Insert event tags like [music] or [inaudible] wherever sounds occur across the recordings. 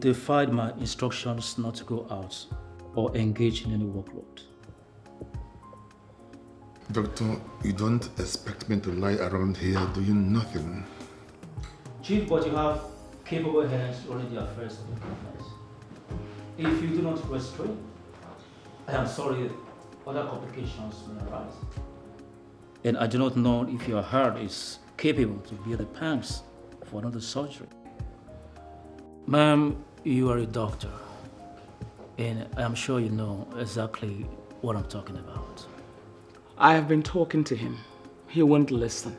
defied my instructions not to go out or engage in any workload. Doctor, you don't expect me to lie around here doing nothing. Chief, but you have capable hands already at affairs of the company. If you do not restrain, I am sorry, other complications may arise. And I do not know if your heart is capable to bear the pangs for another surgery. Ma'am, you are a doctor, and I'm sure you know exactly what I'm talking about. I have been talking to him. He won't listen.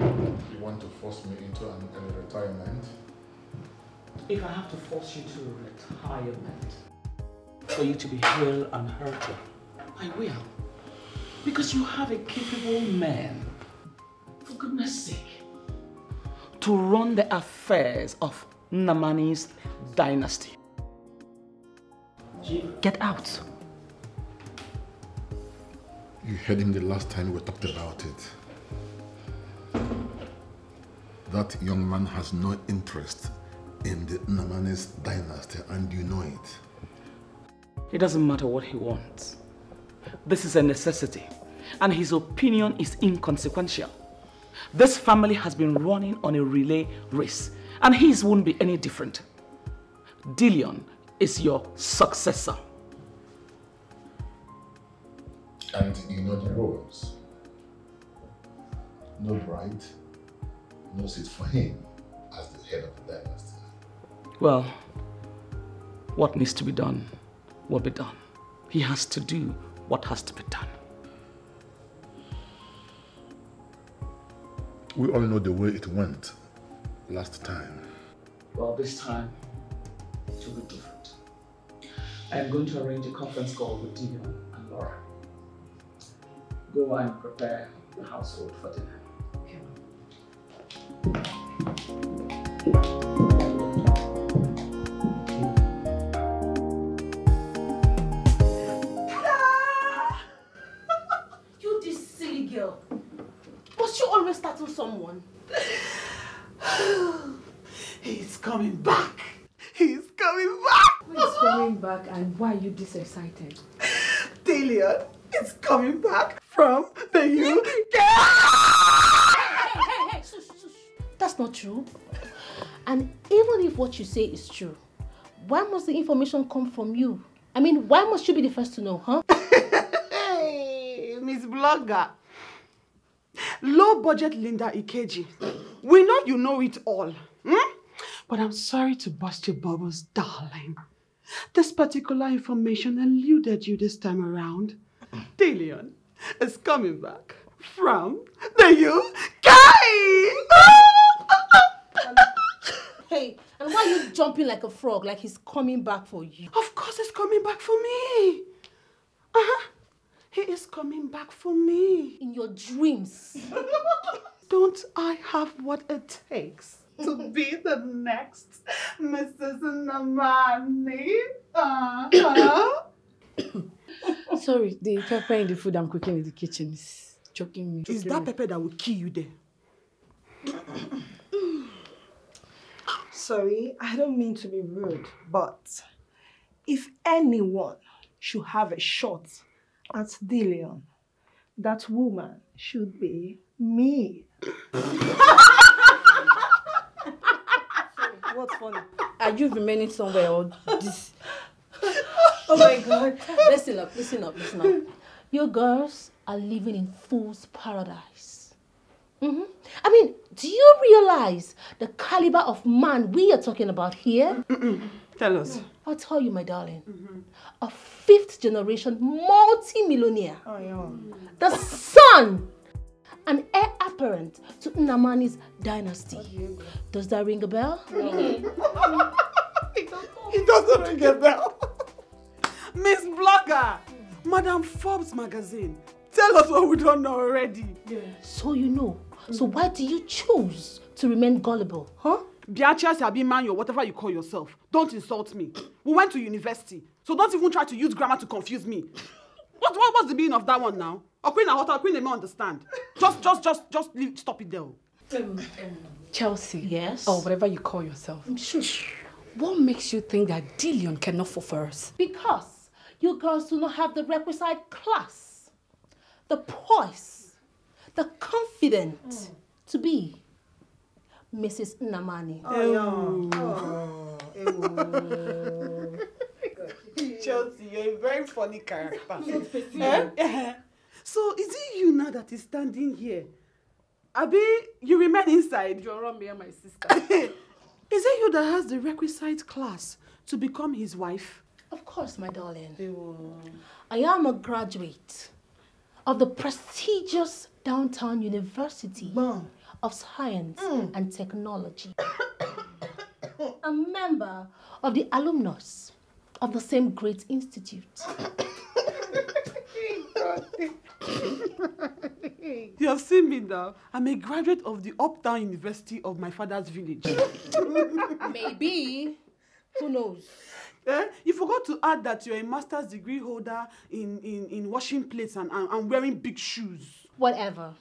You want to force me into an early retirement? If I have to force you to retirement for you to be healed and healthy, I will. Because you have a capable man, for goodness sake, to run the affairs of Namani's dynasty. Get out. You heard him the last time we talked about it. That young man has no interest in the Namanis dynasty and you know it. It doesn't matter what he wants. This is a necessity and his opinion is inconsequential. This family has been running on a relay race and his won't be any different. Dillion is your successor. And you know the rules. No bride, no seat for him as the head of the dynasty. Well, what needs to be done will be done. He has to do what has to be done. We all know the way it went last time. Well, this time it will be different. I am going to arrange a conference call with Dillion and Laura. Go and prepare the household for dinner. You Must you always startle someone? [sighs] He's coming back. He's coming back. He's coming back and why are you this excited? Dillion is coming back from the UK. Hey, hey, hey, shush, shush. That's not true. And even if what you say is true, why must the information come from you? I mean, why must you be the first to know, huh? [laughs] Hey, Miss Blogger. Low budget Linda Ikeji. We know you know it all. Hmm? But I'm sorry to bust your bubbles, darling. This particular information eluded you this time around. Dillion is coming back from the UK. [laughs] hey, and why are you jumping like a frog, like he's coming back for you? Of course he's coming back for me. Uh-huh. He is coming back for me. In your dreams. [laughs] Don't I have what it takes to be the next Mrs. Namani? Uh-huh. [coughs] Sorry, the pepper in the food I'm cooking in the kitchen is choking me. Is that pepper that will kill you there? [coughs] Sorry, I don't mean to be rude, but if anyone should have a shot at Dillion, that woman should be me. [laughs] What's funny? Are you remaining somewhere or this? [laughs] Oh my god. Listen up, listen up, listen up. You girls are living in fool's paradise. hmm I mean, do you realize the caliber of man we are talking about here? Tell us. I'll tell you, my darling. Mm-hmm. A fifth generation multi-millionaire. Oh, yeah. The son and heir apparent to Namani's dynasty. Oh, Does that ring a bell? [laughs] It doesn't ring a bell. [laughs] Miss Blogger, Madam Forbes magazine, tell us what we don't know already. So you know. So why do you choose to remain gullible, huh? Biachia Sabiman, or whatever you call yourself, don't insult me. We went to university, so don't even try to use grammar to confuse me. What, what what's the meaning of that one now? Or Queen Ahota, Queen may understand. Just, just, just, just leave, stop it there. Um, Chelsea. Yes? Or whatever you call yourself. What makes you think that Dillion cannot fall for us? Because you girls do not have the requisite class, the poise, the confidence to be Mrs. Namani. Oh. [laughs] Chelsea, you're a very funny character. [laughs] Eh? [laughs] so is it you now that is standing here? Abi, you remain inside. You're me and my sister. Is it you that has the requisite class to become his wife? Of course, my darling. I am a graduate of the prestigious Downtown University of Science and Technology. a member of the alumnus of the same great institute. [laughs] You have seen me now. I'm a graduate of the Uptown University of my father's village. Maybe. Who knows? Eh? You forgot to add that you're a master's degree holder in, in, in washing plates and, and, and wearing big shoes. Whatever.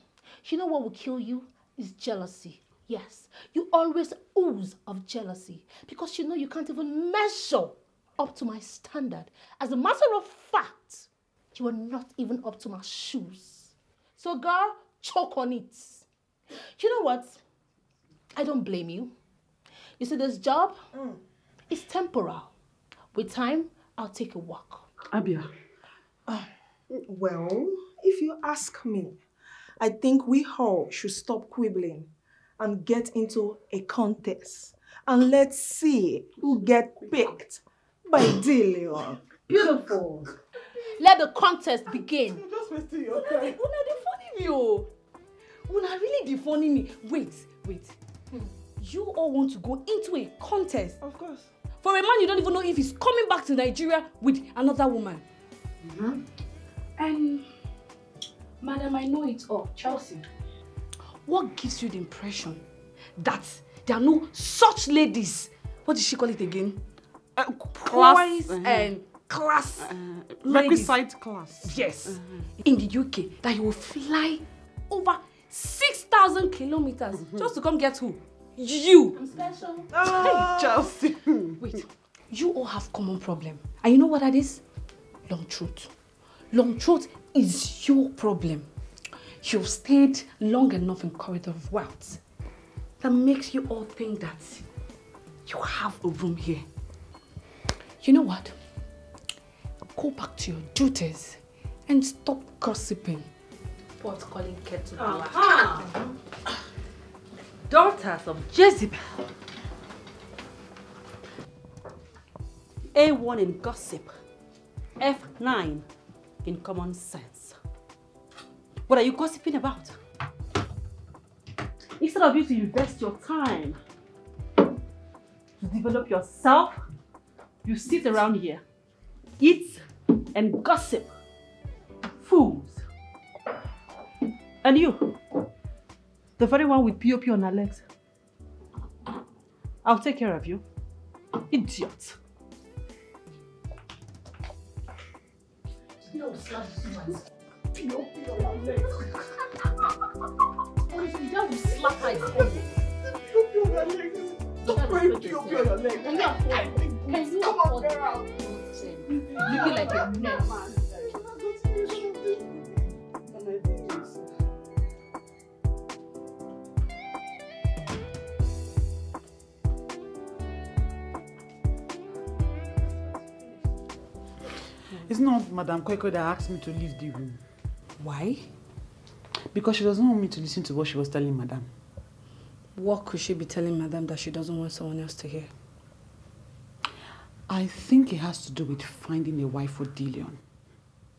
You know what will kill you? Is jealousy. Yes, you always ooze of jealousy because you know you can't even measure up to my standard. As a matter of fact, you are not even up to my shoes. So, girl, choke on it. You know what? I don't blame you. You see, this job mm. is temporal. With time, I'll take a walk. Abia. Ah, well, if you ask me, I think we all should stop quibbling and get into a contest. And let's see who get picked by Dillion. Beautiful. Let the contest begin. You're just wasting your time. Una dey funny me oh. Una really dey funny me. Wait, wait. You all want to go into a contest Of course. for a man you don't even know if he's coming back to Nigeria with another woman. And madam, I know it all. Chelsea. What gives you the impression that there are no such ladies? What did she call it again? Uh, Poise uh-huh. and class. Uh, ladies. requisite class. Yes. In the UK, that you will fly over 6,000 kilometers just to come get who? You. Special. Hey, Chelsea. Wait, you all have common problem. And you know what that is? Long throat. Long throat is your problem. You've stayed long enough in corridor of wealth. That makes you all think that you have a room here. You know what? Go back to your duties and stop gossiping. Pot calling kettle Ah. Daughters of Jezebel. A1 in gossip. F9 in common sense. What are you gossiping about? Instead of you to invest your time to develop yourself, you sit around here, eat and gossip. Fools. And you, the very one with POP on her legs. I'll take care of you. Idiot. No, slap Honestly, that will slap her in the head. Stop wearing POP on your leg. Can you afford? Can you Looking like a mess. It's not Madame Kweko that asked me to leave the room. Why? Because she doesn't want me to listen to what she was telling Madame. What could she be telling Madame that she doesn't want someone else to hear? I think it has to do with finding a wife for Dillion.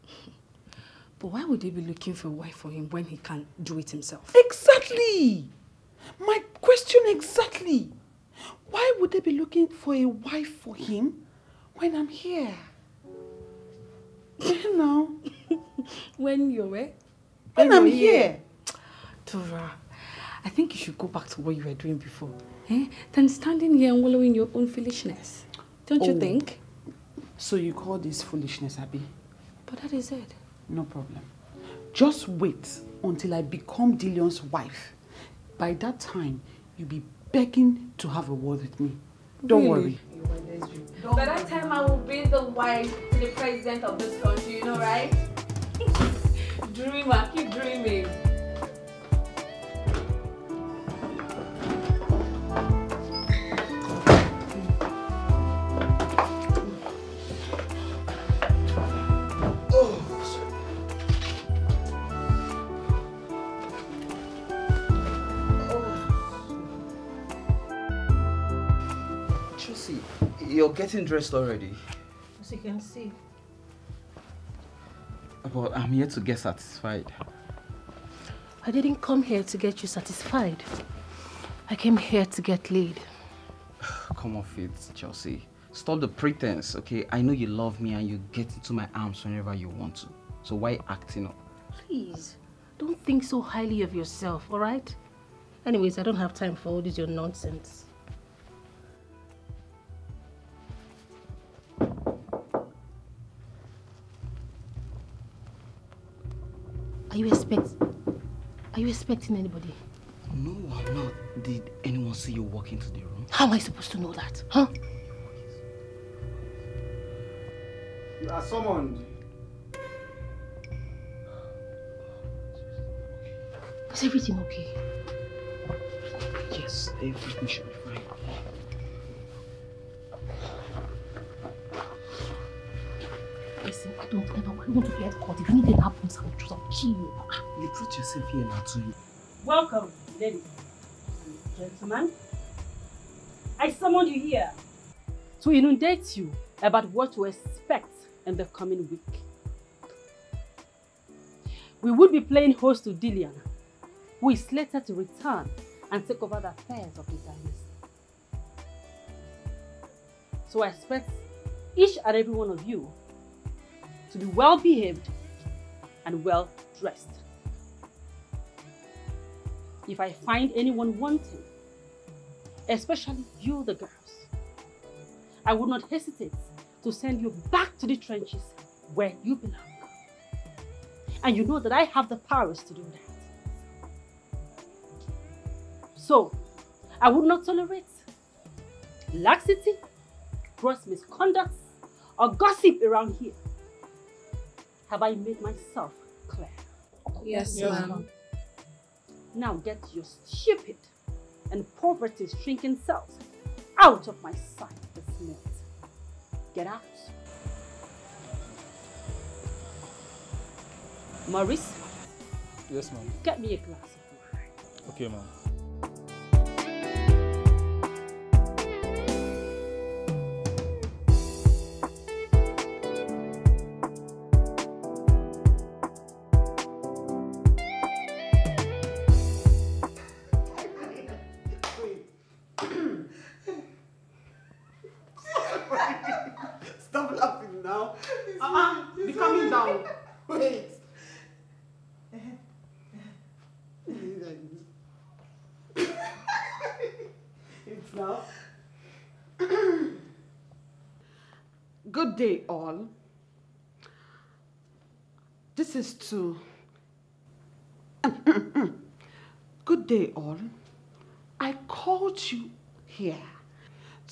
[laughs] But why would he be looking for a wife for him when he can't do it himself? Exactly! My question exactly. Why would they be looking for a wife for him when I'm here? [laughs] You know, When you're where? when I'm here. Tora, I think you should go back to what you were doing before. Eh? Than standing here and wallowing your own foolishness. Don't you Oh. think? So you call this foolishness, Abby? But that is it. No problem. Just wait until I become Dillion's wife. By that time, you'll be begging to have a word with me. Don't Really? worry. By that time, I will be the wife to the president of this country, you know, right? [laughs] Dreamer, keep dreaming. You're getting dressed already. As you can see. But I'm here to get satisfied. I didn't come here to get you satisfied. I came here to get laid. [sighs] Come off it, Chelsea. Stop the pretense, okay? I know you love me and you get into my arms whenever you want to. So why acting up? Please, don't think so highly of yourself, alright? Anyways, I don't have time for all this your nonsense. Are you expect Are you expecting anybody? No, I'm not. Did anyone see you walk into the room? How am I supposed to know that? Huh? You are summoned. Is everything okay? Yes, everything should be fine. Listen, I don't ever want to get caught. If anything happens, I'll just I'll kill you. You brought yourself here now too. Welcome, ladies and gentlemen. I summoned you here to inundate you about what to expect in the coming week. We would be playing host to Dillion, who is slated to return and take over the affairs of the dynasty. So I expect each and every one of you to be well behaved and well dressed. If I find anyone wanting, especially you, the girls, I would not hesitate to send you back to the trenches where you belong. And you know that I have the powers to do that. So, I would not tolerate laxity, gross misconduct, or gossip around here. Have I made myself clear? Yes, Yes, ma'am. Now get your stupid and poverty shrinking selves out of my sight this minute. Get out. Maurice, Yes, ma'am. get me a glass of wine. Okay, ma'am. Good day, all. This is to. [coughs] Good day, all. I called you here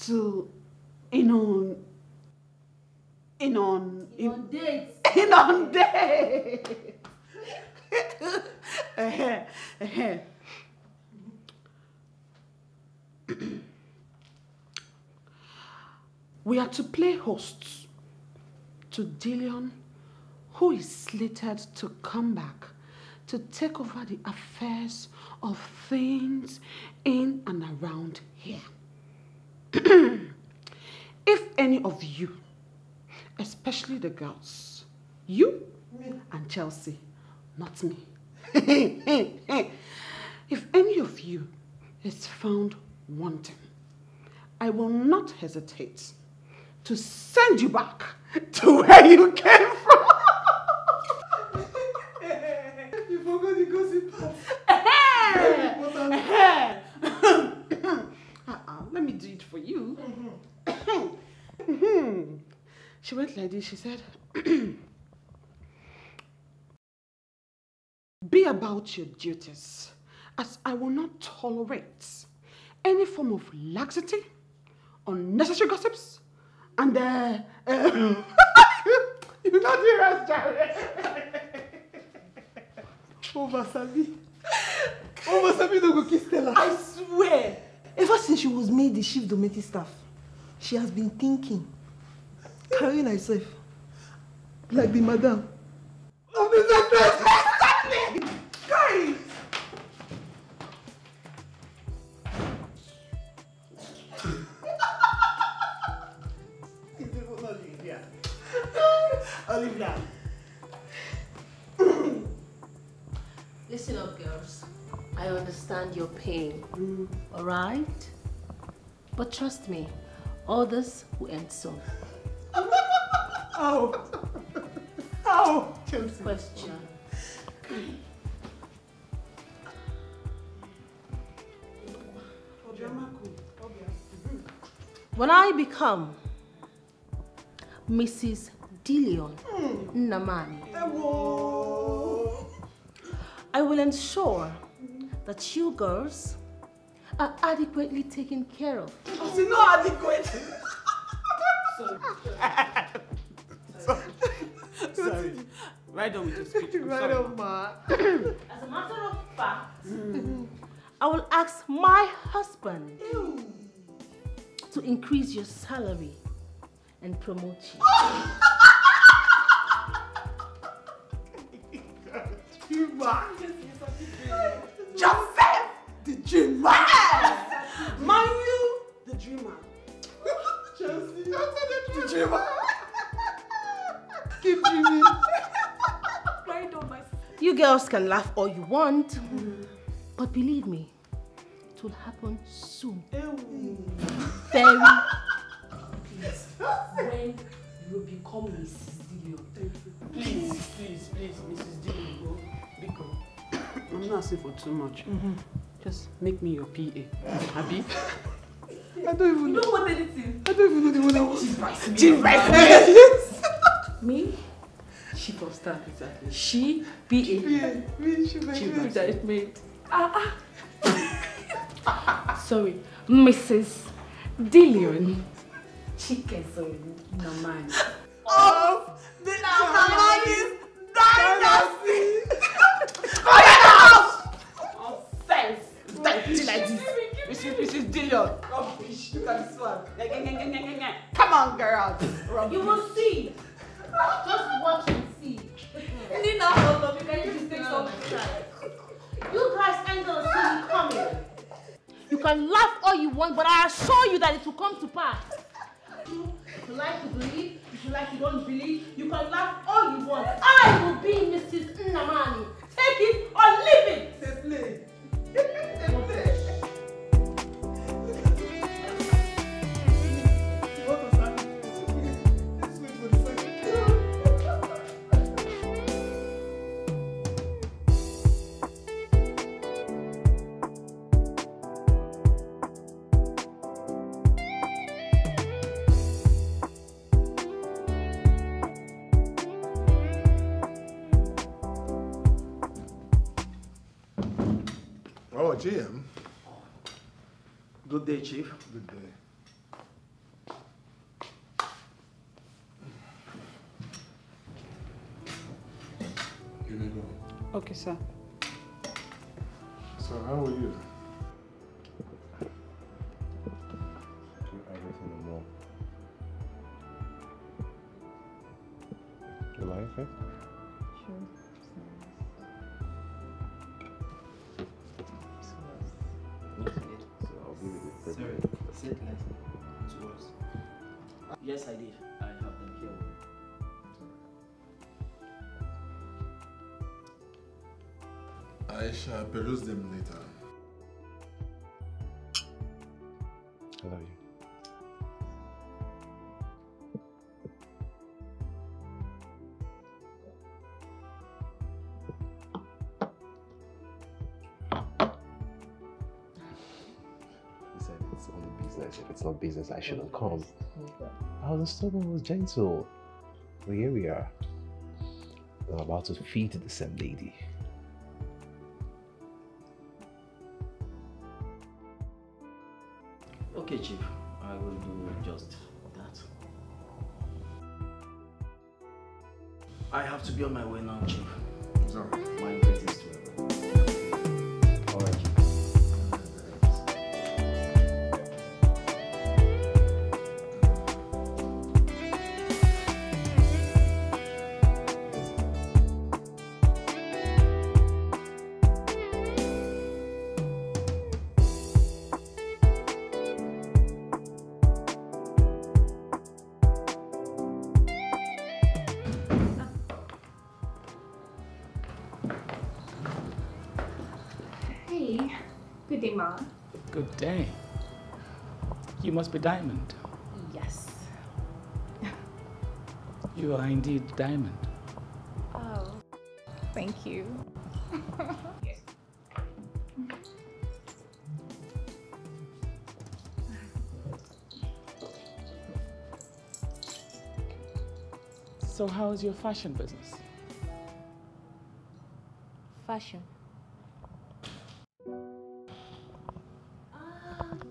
to, you know, in on in, dates. in on eh. [laughs] [laughs] [coughs] we are to play hosts to Dillion, who is slated to come back to take over the affairs of things in and around here. [clears throat] if any of you especially the girls. You and Chelsea, not me. [laughs] if any of you is found wanting, I will not hesitate to send you back to where you came from. you forgot the gossip part. uh-uh, let me do it for you. Uh-huh. She went like this. She said, [clears throat] Be about your duties as I will not tolerate any form of laxity, unnecessary gossips, and uh, uh [laughs] you not hear us, Jared. Over Sabi. Over Sabi no go kiss Stella. I swear. Ever since she was made the chief domestic staff, she has been thinking, carrying herself like the madam of the secretary. All right? But trust me, all this will end soon. [laughs] oh, oh, Chelsea. Question. When I become Mrs. Dillion Namani, I will ensure that you girls are adequately taken care of. It's not adequate. Sorry. Sorry. Right on with your speech. I'm Right sorry. on, ma. As a matter of fact, I will ask my husband to increase your salary and promote you. [laughs] Dreamer. Joseph, the dreamer. Mind you, the dreamer. Chelsea, the dreamer. Keep dreaming. Right on, my. You girls can laugh all you want, mm-hmm. but believe me, it will happen soon. Very [laughs] Please, When you become Mrs. Dillion, please, please, please, Mrs. Dillion, go, Biko. I'm not asking for too much. Mm-hmm. Just make me your PA. Abi? I don't even You don't want anything. I don't even know the one I want. Chief Rice. Chief Rice. [laughs] Me? Chief of staff, exactly. She, PA. Me, she my Chief friend. Rice. That made. Ah, ah. Sorry, Mrs. Dillion. Chicken, sorry, no man. Of the Namani's dynasty. [laughs] Offense. Dirty like this. Mrs. Mrs. Dillion. Rubbish. Look at this one. Come on, girls. Rubbish. You will see. Just watch and see. Nina, hold up. You can use this No, You guys ain't gonna see me coming. You can laugh all you want, but I assure you that it will come to pass. If you like to believe, if you like to don't believe, you can laugh all you want. I will be Mrs. Nnamani. Take it or leave it. Play. Yeah. Day, Chief. Good day. on business. I shouldn't come. I was a stubborn, I was gentle. But here we are. I'm about to feed the same lady. Okay, Chief. I will do just that. I have to be on my way now, Chief. You are indeed Diamond. Oh, thank you. So, how's your fashion business? Fashion.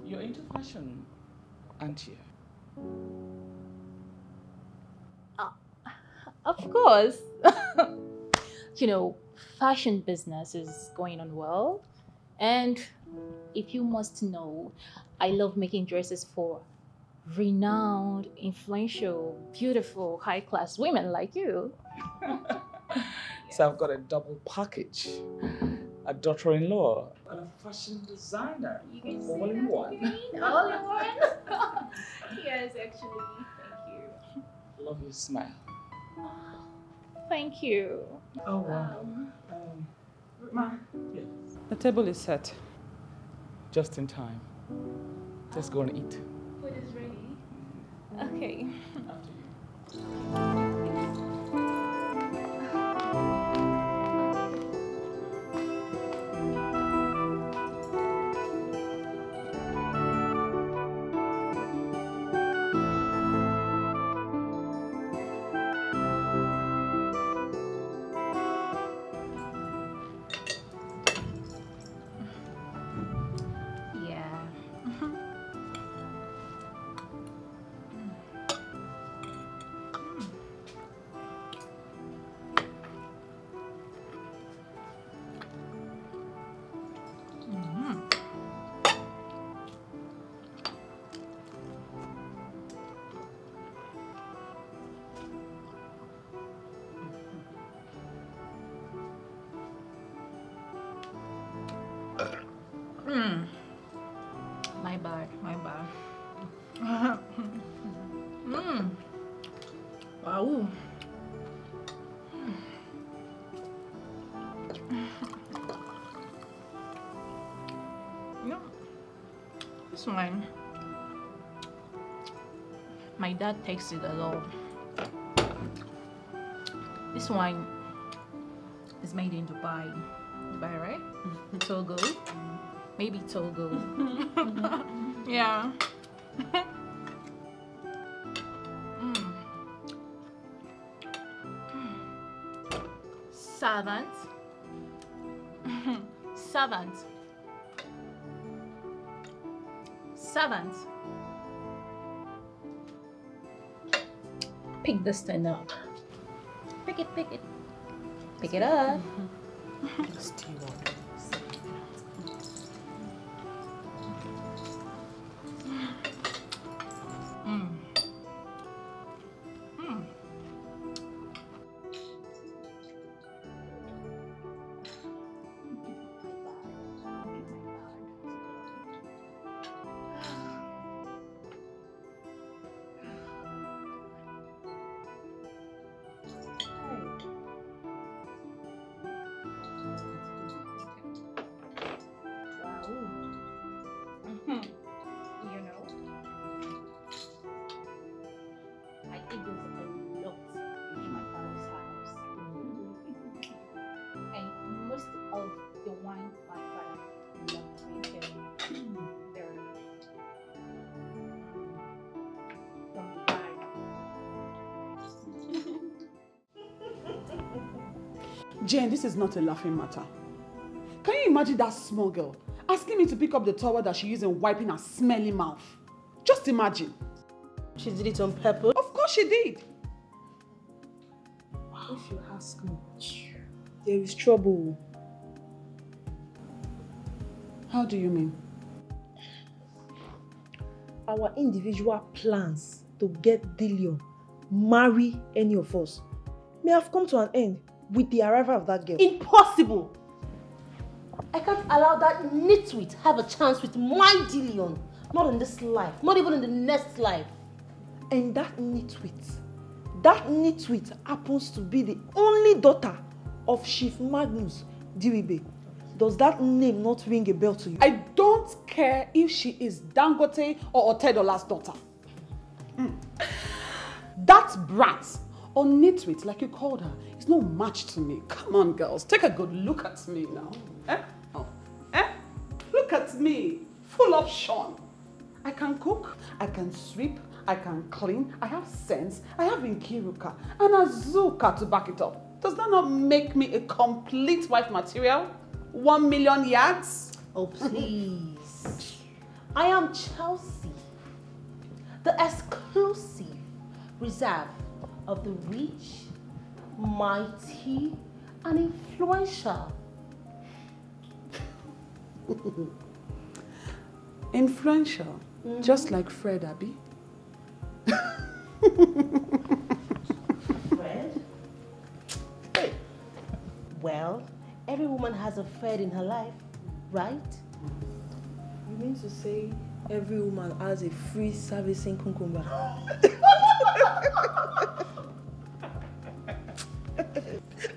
You're into fashion, aren't you? Course. [laughs] you know, fashion business is going on well. And if you must know, I love making dresses for renowned, influential, beautiful, high class women like you. [laughs] So, I've got a double package a daughter in law, and a fashion designer. [laughs] All in one. All in one? yes, actually. Thank you. Love your smile. Ah. Thank you. Oh, wow. Um, Ma, yes. The table is set. Just in time. Let's go and eat. Food is ready. Okay. Yeah. Dad takes it alone. This wine is made in Dubai. Dubai, right? [laughs] Togo. Maybe Togo. [laughs] yeah. Mm. [laughs] Servant. Servant. Servant. Pick this thing up. Pick it, pick it. Pick it up. [laughs] Mm. Is not a laughing matter. Can you imagine that small girl asking me to pick up the towel that she used in wiping her smelly mouth? Just imagine. She did it on purpose? Of course she did. If you ask me, there is trouble. How do you mean? Our individual plans to get Dillion marry any of us may have come to an end with the arrival of that girl. Impossible! I can't allow that nitwit have a chance with my Dillion. Not in this life, not even in the next life. And that nitwit, that nitwit happens to be the only daughter of Chief Magnus Diribe. Does that name not ring a bell to you? I don't care if she is Dangote or Otedola's daughter. Mm. That brat, or nitwit like you called her, is no match to me. Come on, girls, take a good look at me now. Eh? Oh. Eh? Look at me, full of Sean. I can cook, I can sweep, I can clean, I have sense, I have Nkiruka and Azuka to back it up. Does that not make me a complete wife material? One million yards? Oh, please. I am Chelsea, the exclusive reserve of the rich, mighty, and influential. [laughs] Influential, Mhm. just like Fred Abby. [laughs] Fred? Well, every woman has a Fred in her life, right? You mean to say every woman has a free servicing cucumber? [laughs]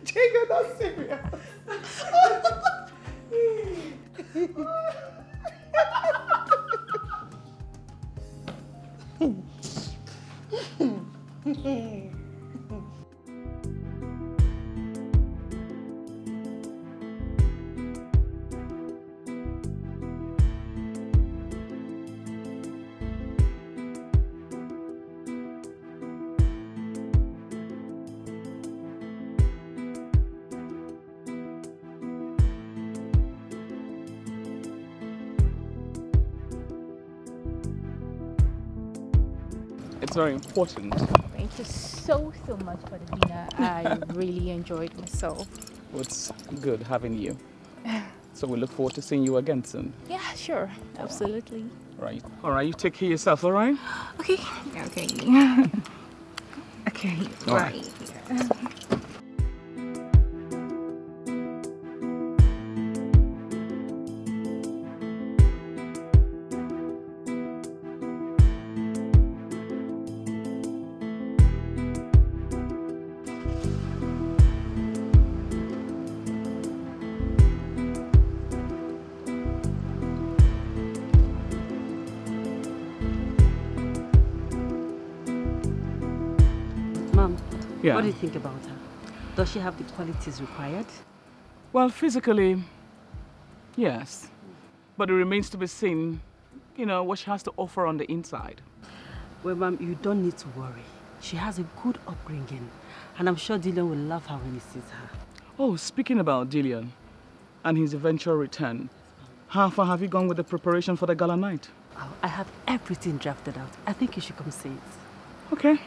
Jacob, that's serious. It's very important. Thank you so, so much for the dinner. I really enjoyed myself. It's good having you. [laughs] So we look forward to seeing you again soon. Yeah, sure. Absolutely. Right. All right, you take care of yourself, all right? [gasps] Okay. Okay. [laughs] [laughs] okay. All right. right. What do you think about her? Does she have the qualities required? Well, physically, yes. But it remains to be seen, you know, what she has to offer on the inside. Well, Mom, you don't need to worry. She has a good upbringing, and I'm sure Dylan will love her when he sees her. Oh, speaking about Dillion and his eventual return, how far have you gone with the preparation for the gala night? Oh, I have everything drafted out. I think you should come see it. Okay.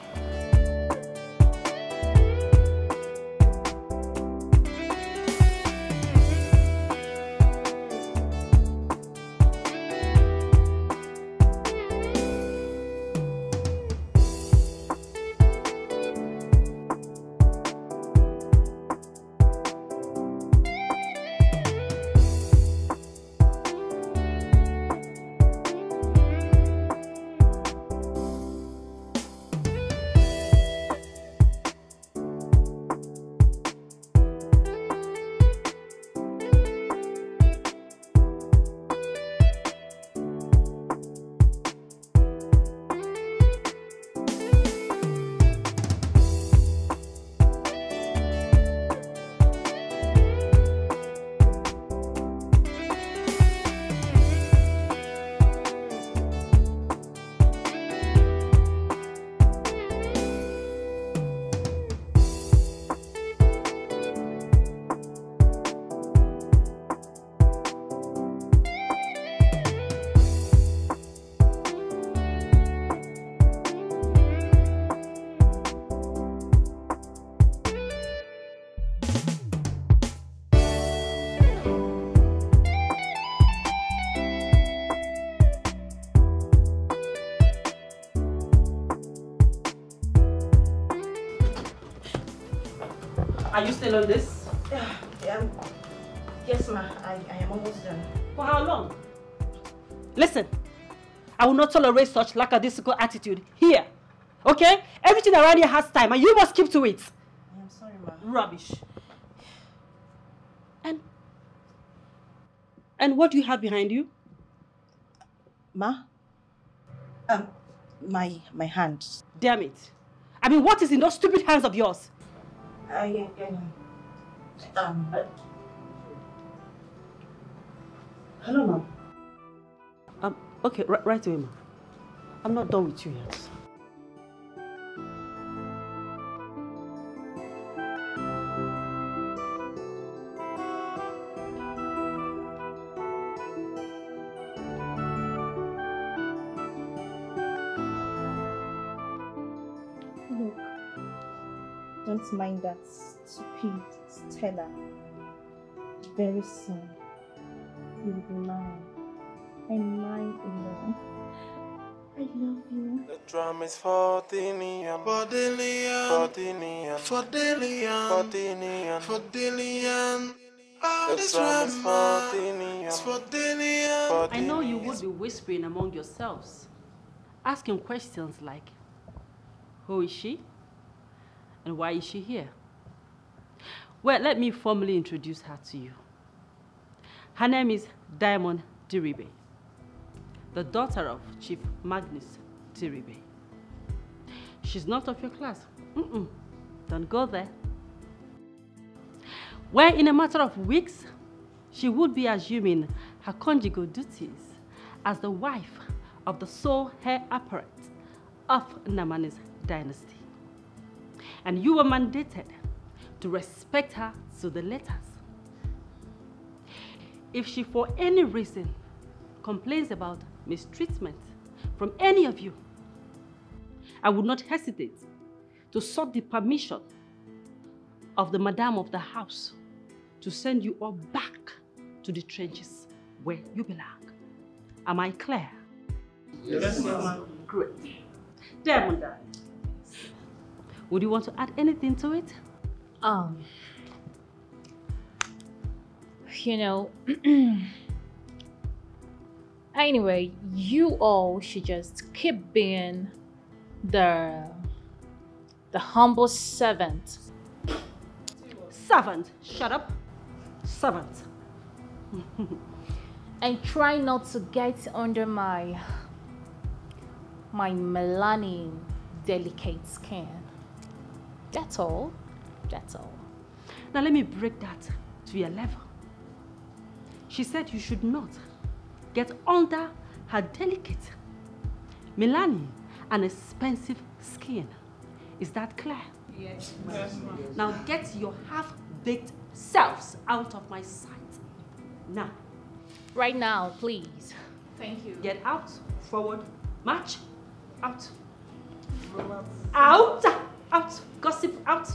Are you still on this? Yes, ma. I, I am almost done. For how long? Listen, I will not tolerate such lackadaisical attitude here. Okay? Everything around here has time and you must keep to it. I'm sorry, ma. Rubbish. And and what do you have behind you? Ma? Um, my my hands. Damn it. I mean, what is in those stupid hands of yours? I, I, um, uh, Hello, ma'am. Um, okay, ri- right away, ma'am. I'm not done with you yet. Don't mind that stupid Stella. Very soon, you will be mine. And mine alone. I love you. The drum is for Dinian, for Dinian, for Dinian, for Dinian, for Dinian, for Dinian. Oh, the drum is for Dinian, for Dinian, for I know you would be whispering among yourselves, asking questions like, Who is she? And why is she here? Well, let me formally introduce her to you. Her name is Diamond Diribe, the daughter of Chief Magnus Diribe. She's not of your class. Mm-mm. Don't go there. Where in a matter of weeks, she would be assuming her conjugal duties as the wife of the sole heir apparent of Namanis dynasty. And you were mandated to respect her to the letters. If she for any reason complains about mistreatment from any of you, I would not hesitate to sought the permission of the madam of the house to send you all back to the trenches where you belong. Am I clear? Yes, ma'am. Great. Darling. Would you want to add anything to it? Um, you know, [clears throat] anyway, you all should just keep being the the humble servant. Servant, shut up. Servant. [laughs] and try not to get under my my melanin delicate skin. That's all. That's all. Now let me break that to your level. She said you should not get under her delicate melanin and expensive skin. Is that clear? Yes. Now get your half-baked selves out of my sight. Now. Right now, please. Thank you. Get out, forward, march, out. Out, out, gossip, out.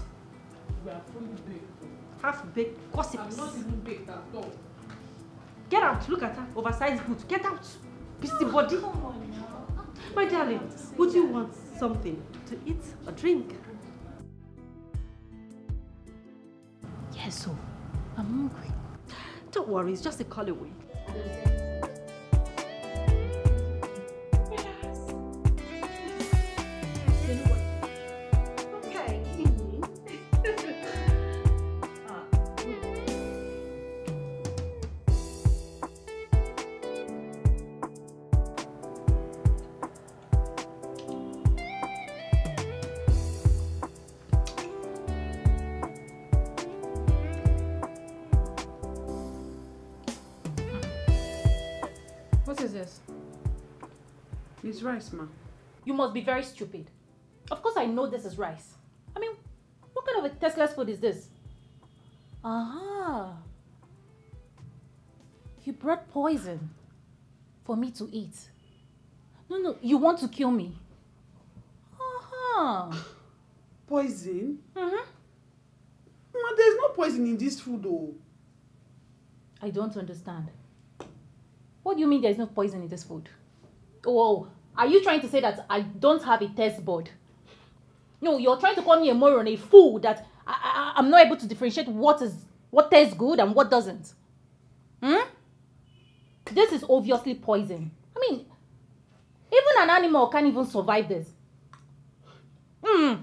Half-baked gossips. I'm not even baked at all. Get out, look at her, oversized boots. Get out, busy body. My darling, would you want something to eat or drink? Yes, so I'm hungry. Don't worry, it's just a call away. It's rice, ma. You must be very stupid. Of course I know this is rice. I mean, what kind of a tasteless food is this? Aha. You brought poison for me to eat. No, no, you want to kill me. Aha. Poison? Mm-hmm. Ma, there's no poison in this food, though. I don't understand. What do you mean there's no poison in this food? Oh, are you trying to say that I don't have a taste bud? No, you're trying to call me a moron, a fool that I, I'm not able to differentiate what is what tastes good and what doesn't. Hmm? This is obviously poison. I mean, even an animal can't even survive this. Hmm.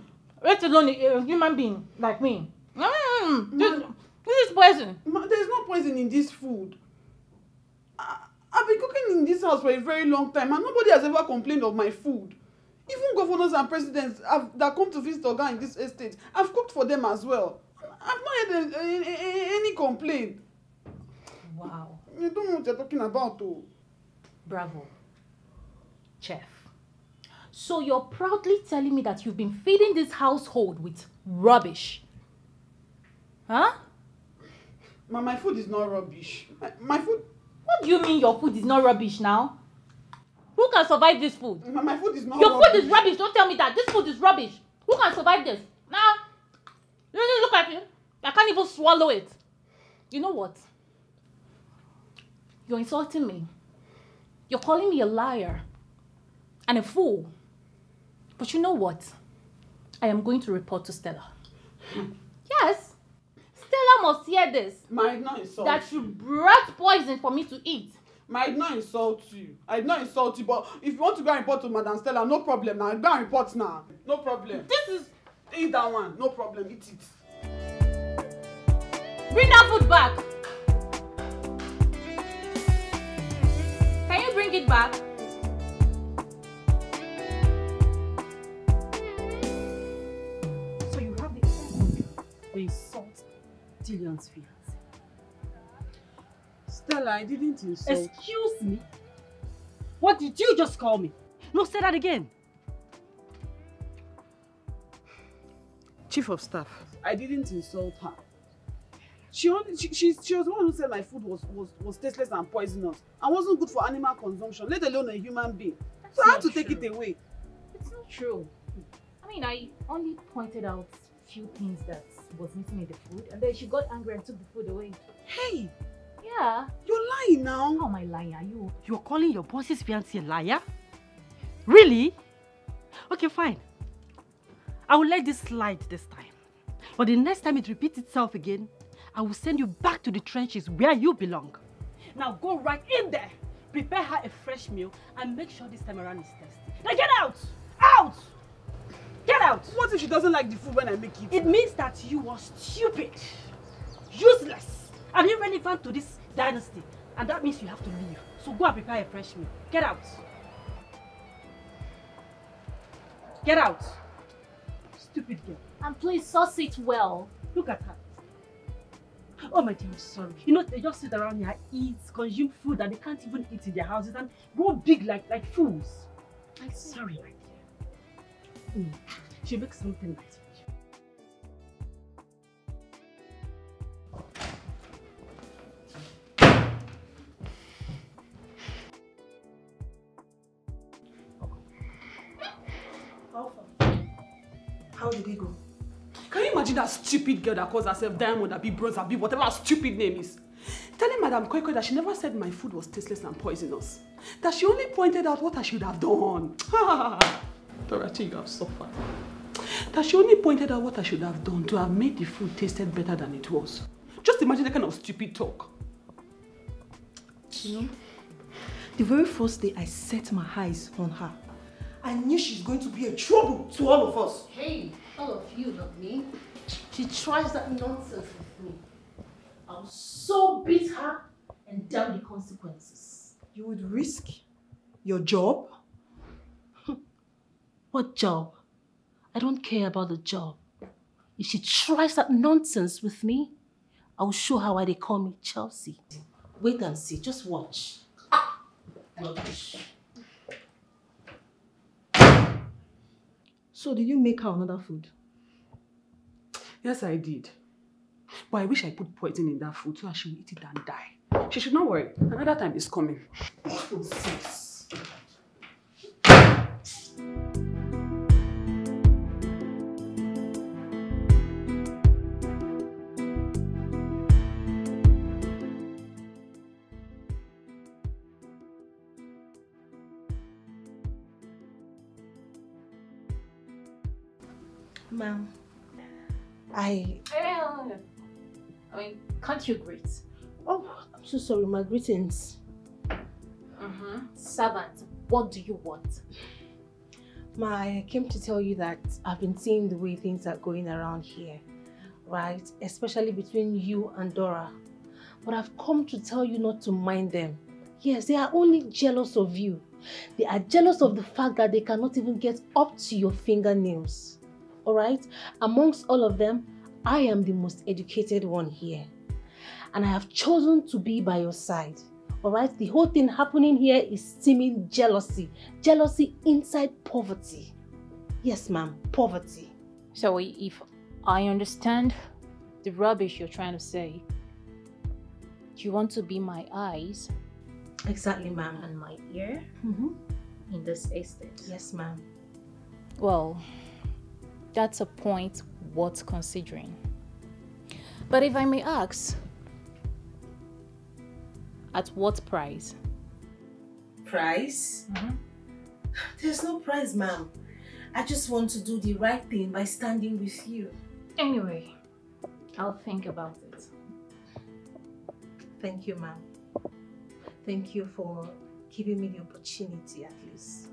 Let alone a human being like me. Mm, this, this is poison. Ma, there's no poison in this food. I, I've been cooking in this house for a very long time and nobody has ever complained of my food. Even governors and presidents have, that come to visit Oga in this estate, I've cooked for them as well. I've not had any complaint. Wow. You don't know what you're talking about, oh. Bravo. Chef. So you're proudly telling me that you've been feeding this household with rubbish. Huh? Ma, my food is not rubbish. My, my food, What do you mean your food is not rubbish now? Who can survive this food? ma, my food is not Your rubbish. food is rubbish. Don't tell me that. This food is rubbish. Who can survive this? Now, really look at you. I can't even swallow it. You know what? You're insulting me. You're calling me a liar and a fool. But you know what? I am going to report to Stella. Hmm. yes. Stella must hear this. Might not insult That you. you brought poison for me to eat. Might not insult you. I'd not insult you, but if you want to go and report to Madam Stella, no problem now. Go and report now. No problem. This is Eat that one. No problem. Eat it. Bring that food back. Can you bring it back? Dillion's fiance. Stella, I didn't insult. Excuse me? What did you just call me? No, say that again. Chief of Staff, I didn't insult her. She, only, she, she, she was the one who said my food was, was, was tasteless and poisonous and wasn't good for animal consumption, let alone a human being. So I had to not take it away. It's not true. I mean, I only pointed out few things that was missing in the food, and then she got angry and took the food away. Hey, Yeah. you're lying now. How am I lying? Are you? You're calling your boss's fiance a liar? Really? Okay, fine. I will let this slide this time. But the next time it repeats itself again, I will send you back to the trenches where you belong. Now go right in there, prepare her a fresh meal, and make sure this time around is tasty. Now get out! Out! Get out! What if she doesn't like the food when I make it? It means that you are stupid, useless, and irrelevant to this dynasty. And that means you have to leave. So go and prepare a fresh meal. Get out. Get out. Stupid girl. And please sauce it well. Look at her. Oh my dear, I'm sorry. You know, they just sit around here, eat, consume food that they can't even eat in their houses and grow big like, like fools. I'm sorry, my dear. Mm. She makes something nice. for you. How did it go? Can you imagine that stupid girl that calls herself Diamond, Abi Bronze, Abi whatever her stupid name is? Telling Madam Koiko that she never said my food was tasteless and poisonous. That she only pointed out what I should have done. [laughs] Dorothy, you have suffered. That she only pointed out what I should have done to have made the food tasted better than it was. Just imagine that kind of stupid talk. You know, the very first day I set my eyes on her, I knew she's going to be a trouble to all of us. Hey, all of you, not me. She tries that nonsense with me. I'll so beat her and damn the consequences. You would risk your job? What job? I don't care about the job. If she tries that nonsense with me, I'll show her why they call me Chelsea. Wait and see, just watch. Ah, rubbish. So did you make her another food? Yes, I did. But I wish I put poison in that food so that she will eat it and die. She should not worry. Another time is coming. Nonsense. Ma'am, I. I mean, can't you greet? Oh, I'm so sorry. My greetings. Mm-hmm. Servant, what do you want? Ma, I came to tell you that I've been seeing the way things are going around here, right? Especially between you and Dora. But I've come to tell you not to mind them. Yes, they are only jealous of you. They are jealous of the fact that they cannot even get up to your fingernails. Alright? Amongst all of them, I am the most educated one here. And I have chosen to be by your side. Alright? The whole thing happening here is seeming jealousy. Jealousy inside poverty. Yes, ma'am, poverty. So if I understand the rubbish you're trying to say, you want to be my eyes Exactly, ma'am. and my ear Mm-hmm. in this estate. Yes, ma'am. Well, that's a point worth considering. But if I may ask, at what price? Price? Mm-hmm. There's no price, ma'am. I just want to do the right thing by standing with you. Anyway, I'll think about it. Thank you, ma'am. Thank you for giving me the opportunity at least.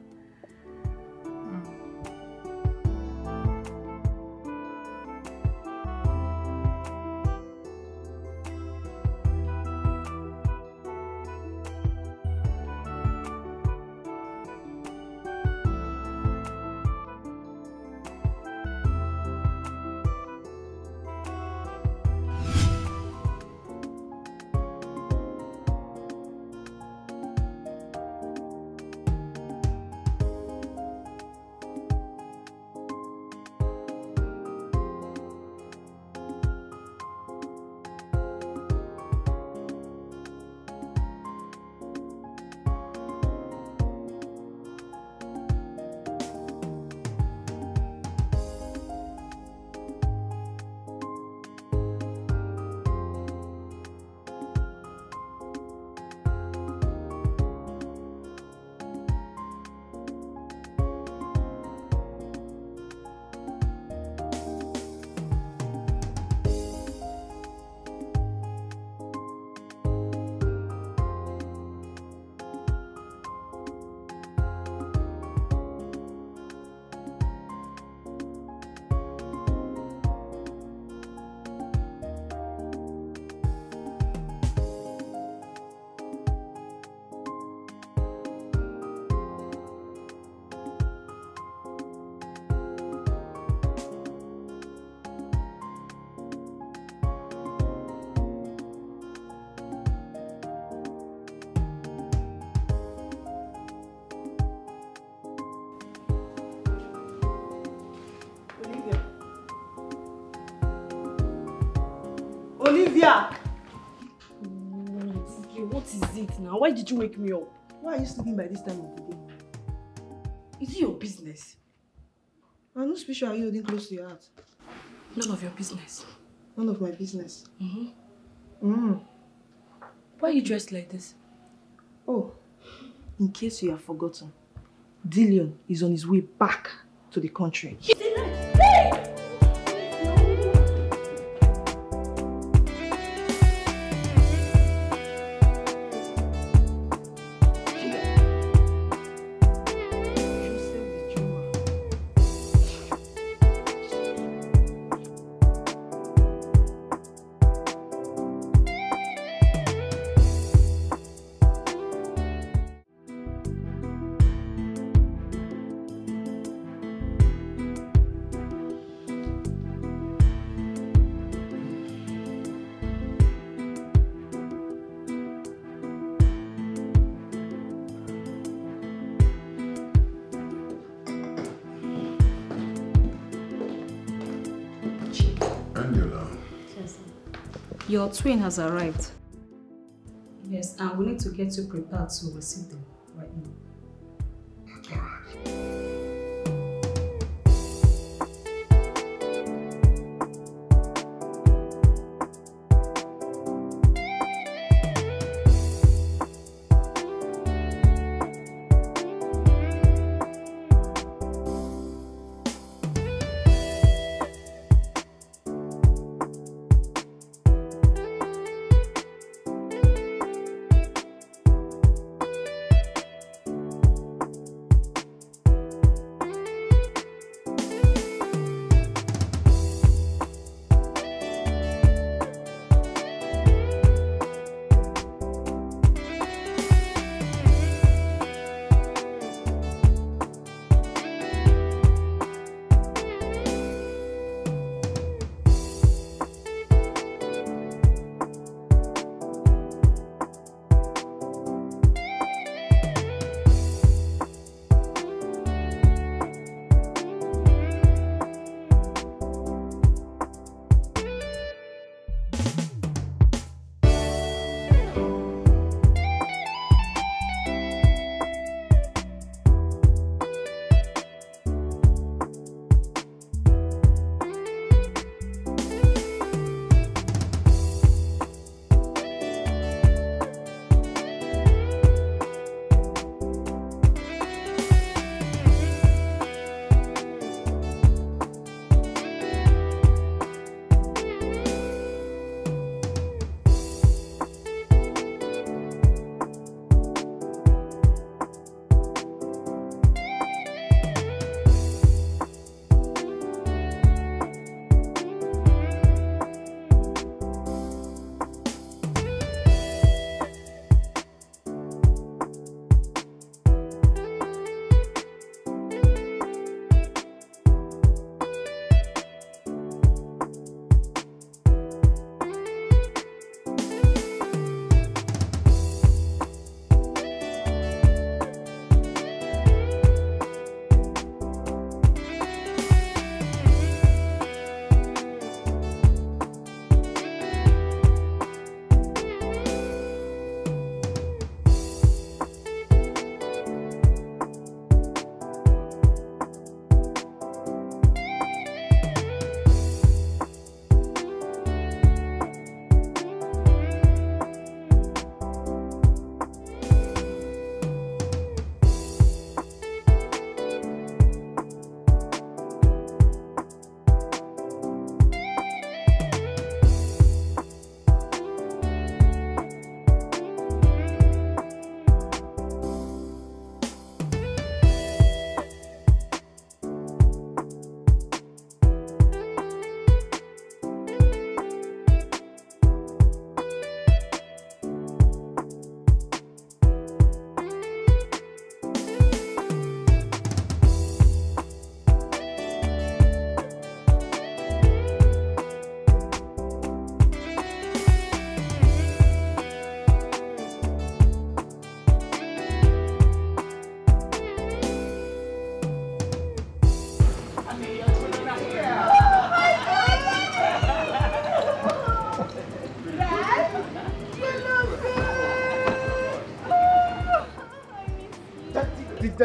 Now? Why did you wake me up? Why are you sleeping by this time of the day? Is it your business? I'm not special. Are you holding close to your heart? None of your business. None of my business. Mm-hmm. Mm. Why are you dressed like this? Oh, in case you have forgotten, Dillion is on his way back to the country. Angela, twin has arrived. Yes, and we need to get you prepared to receive them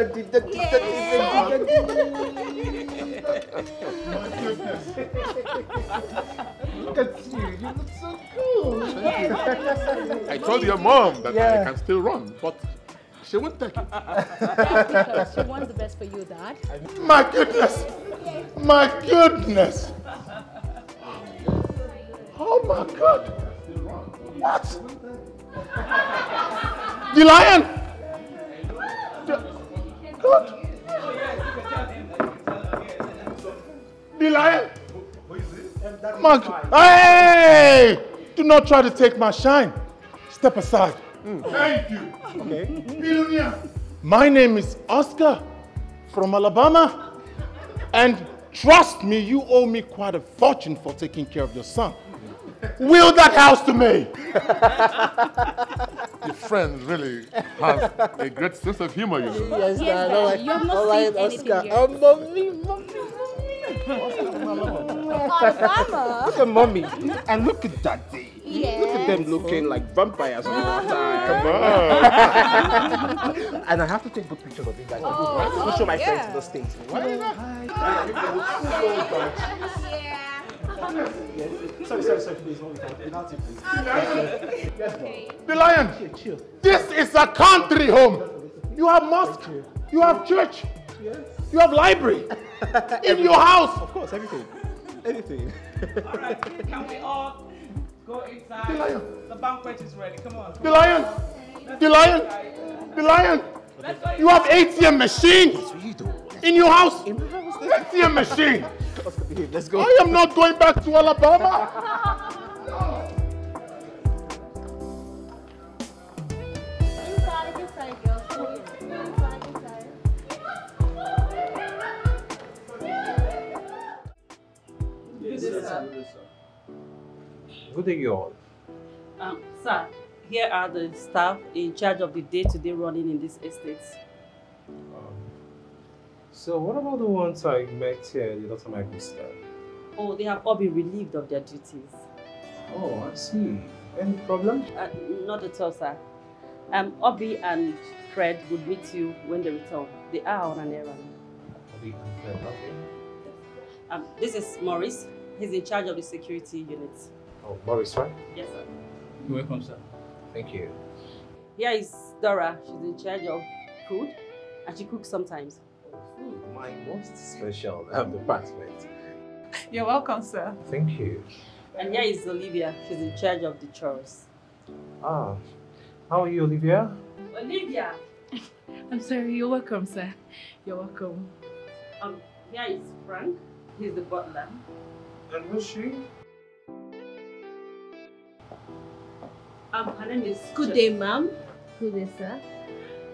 Look at you. You look so cool. I told your mom that I can still run, but she won't take it. because she wants the best for you, Dad. My goodness! My goodness! Oh my God! What? The lion! Mark, hey! Do not try to take my shine. Step aside. Thank you. Okay. Billionaire. My name is Oscar from Alabama. And trust me, you owe me quite a fortune for taking care of your son. Will that house to me. [laughs] Your friend really has a great sense of humor, you know. Yes, Yes, Dad. Dad. All right, You have not all right, seen anything Oscar. yet. Oh, mommy, mommy. Look at mommy and look at daddy. Yes. Look at them looking like vampires all the time. Come on. and I have to take good pictures of you guys. Oh, right? To show my friends yeah. in the States. Sorry, sorry, sorry, please. Hold on. Penalty, please. Yes, go. The lion. This is a country home. You have mosque. You have church. You have library. [laughs] In your house. Of course, everything. [laughs] Everything. All right, can we all go inside? The lion. The banquet is ready. Come on. The lion. The lion. The lion. You have ATM machine. In your house. ATM machine. [laughs] Let's go. I am not going back to Alabama. Good day, you all. Um, sir, here are the staff in charge of the day-to-day running in this estate. So, what about the ones I met here the other time I visited? Oh, they have all been relieved of their duties. Oh, I see. Any problem? Uh, not at all, sir. Um, Obi and Fred would meet you when they return. They are on an errand. Obi and Fred, okay. Um, this is Maurice. He's in charge of the security unit. Oh, Morris, right? Yes, sir. You're welcome, sir. Thank you. Here is Dora. She's in charge of food, and she cooks sometimes. My most special [laughs] um, department. You're welcome, sir. Thank you. And here is Olivia. She's in charge of the chores. Ah, how are you, Olivia? Olivia! [laughs] I'm sorry, you're welcome, sir. You're welcome. Um, here is Frank. He's the butler. And who's she? Um, her name is Good day, ma'am. Good day, sir.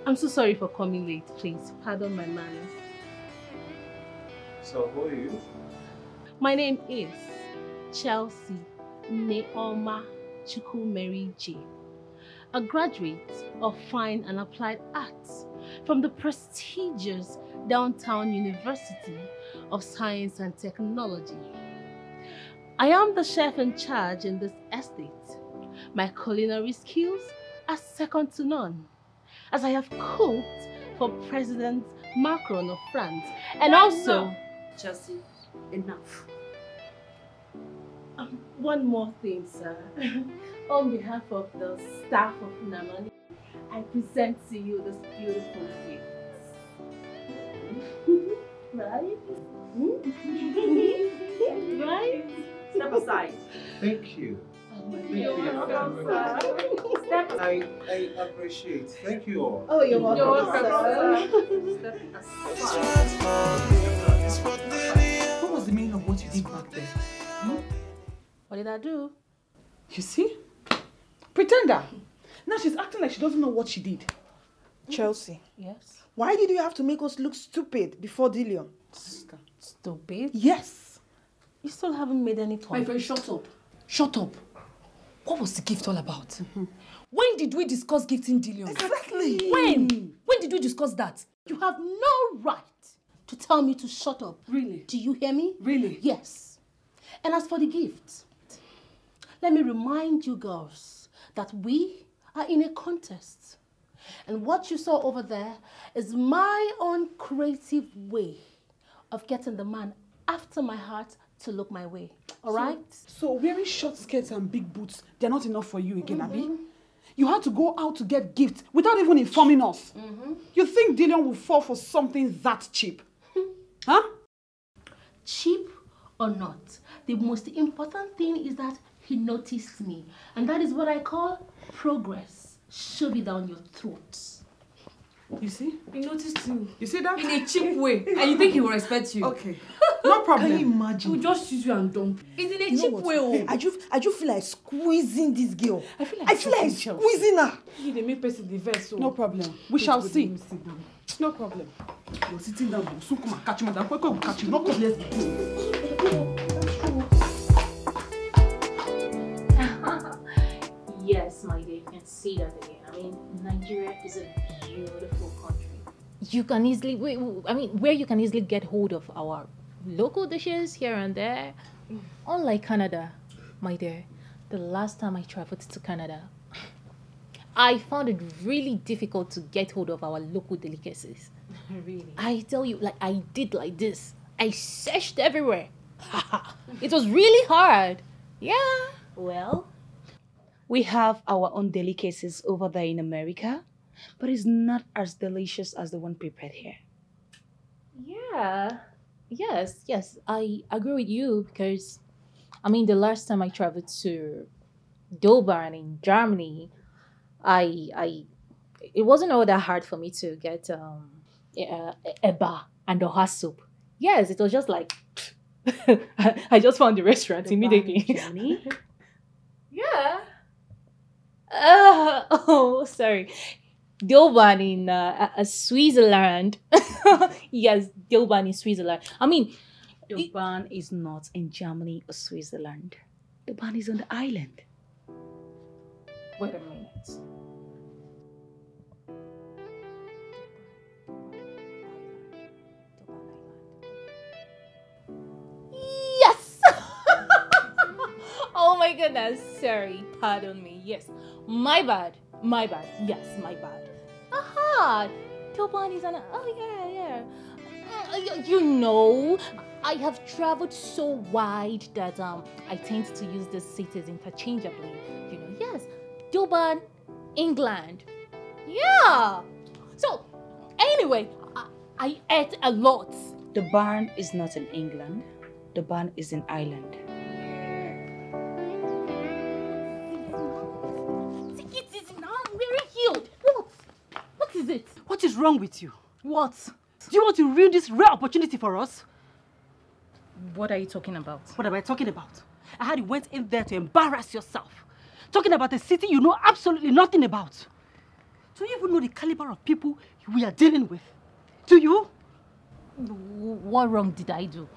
I'm so sorry for coming late. Please pardon my manners. So, who are you? My name is Chelsea Nneoma Chukwumeri J, a graduate of Fine and Applied Arts from the prestigious Downtown University of Science and Technology. I am the chef in charge in this estate. My culinary skills are second to none, as I have cooked for President Macron of France and also Chelsea, enough. Um, one more thing, sir. [laughs] On behalf of the staff of Namani, I present to you this beautiful gift. [laughs] [laughs] right? Right? Step aside. Thank you. You're welcome, I, I appreciate. Thank you all. Oh, you're welcome, You're welcome, sir. What was the meaning of what you did back there? Hmm? What did I do? You see? Pretender. Now she's acting like she doesn't know what she did. Chelsea, Yes. why did you have to make us look stupid before Dillion? Stupid. Yes. You still haven't made any My point. friend, shut up. Shut up. What was the gift all about? Mm-hmm. When did we discuss gifting Dillion? Exactly. When? When did we discuss that? You have no right to tell me to shut up. Really? Do you hear me? Really? Yes. And as for the gift, let me remind you girls that we are in a contest. And what you saw over there is my own creative way of getting the man after my heart to look my way. All right? So wearing short skirts and big boots, they're not enough for you again, Abby? Mm-hmm. You had to go out to get gifts without even informing us. Mm-hmm. You think Dillion will fall for something that cheap? [laughs] huh? Cheap or not, the most important thing is that he noticed me. And that is what I call progress. Shove it down your throat. You see? He noticed you. You see that? In a cheap way. And you think he will respect you. Okay. No [laughs] problem. Can you imagine? He will just use you and dump. It's in a You cheap way. Oh. I just, I just feel like squeezing this girl. I feel like I feel like Chelsea. squeezing her. You dey make person dey vex. Oh. No problem. We shall see. No problem. You're sitting down. You'll soon come and catch you, madam. Kwekwe will catch you. No come, let's begin. [laughs] yes, my dear, you can see that again. Mean, Nigeria is a beautiful country. You can easily, I mean, where you can easily get hold of our local dishes here and there. Unlike Canada, my dear, the last time I traveled to Canada, I found it really difficult to get hold of our local delicacies. [laughs] Really? I tell you, like I did like this. I searched everywhere. [laughs] it was really hard. Yeah. Well, we have our own delicacies over there in America, but it's not as delicious as the one prepared here. Yeah. Yes, yes. I agree with you because I mean the last time I traveled to Dober in Germany, I I it wasn't all that hard for me to get um uh, eba and oha soup. Yes, it was just like [laughs] I, just found the restaurant immediately. Germany? [laughs] yeah. Uh, oh, [laughs] sorry. Dublin in uh, uh, Switzerland. [laughs] yes, Dublin in Switzerland. I mean, The ban is not in Germany or Switzerland. The ban is on the island. wait a minute. My goodness. Sorry. Pardon me. Yes. My bad. My bad. Yes, my bad. Aha! Toban is on a. Oh, yeah, yeah. Uh, You know, I have traveled so wide that um I tend to use the cities interchangeably. You know, yes. Dublin, England. Yeah. So, anyway, I, I ate a lot. The barn is not in England. The barn is in Ireland. What is wrong with you? What? Do you want to ruin this rare opportunity for us? What are you talking about? What am I talking about? I had you went in there to embarrass yourself. Talking about a city you know absolutely nothing about. Do you even know the caliber of people we are dealing with? Do you? What wrong did I do?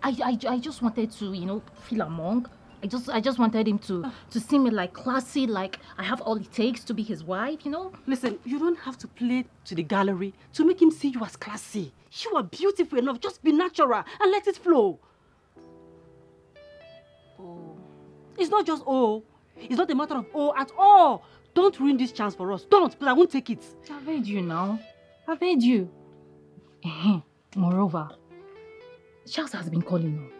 I, I, I just wanted to, you know, feel among. I just I just wanted him to ah. to see me like classy, like I have all it takes to be his wife, you know? Listen, you don't have to play to the gallery to make him see you as classy. You are beautiful enough. Just be natural and let it flow. Oh. It's not just oh. It's not a matter of oh at all. Don't ruin this chance for us. Don't, because I won't take it. I've heard you now. I've heard you. Moreover, Charles has been calling you.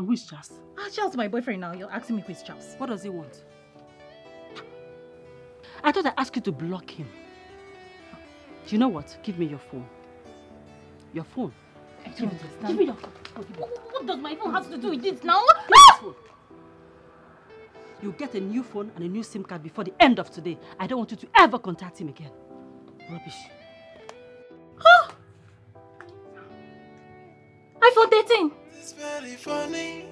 And who is Charles? Ah, Charles, my boyfriend now. You're asking me who is Charles. What does he want? I thought I asked you to block him. Do you know what? Give me your phone. Your phone. I don't Give, understand. give me your phone. What, what does my phone have to do with this now? Give this phone. You get a new phone and a new SIM card before the end of today. I don't want you to ever contact him again. Rubbish. iPhone 13. It's very funny.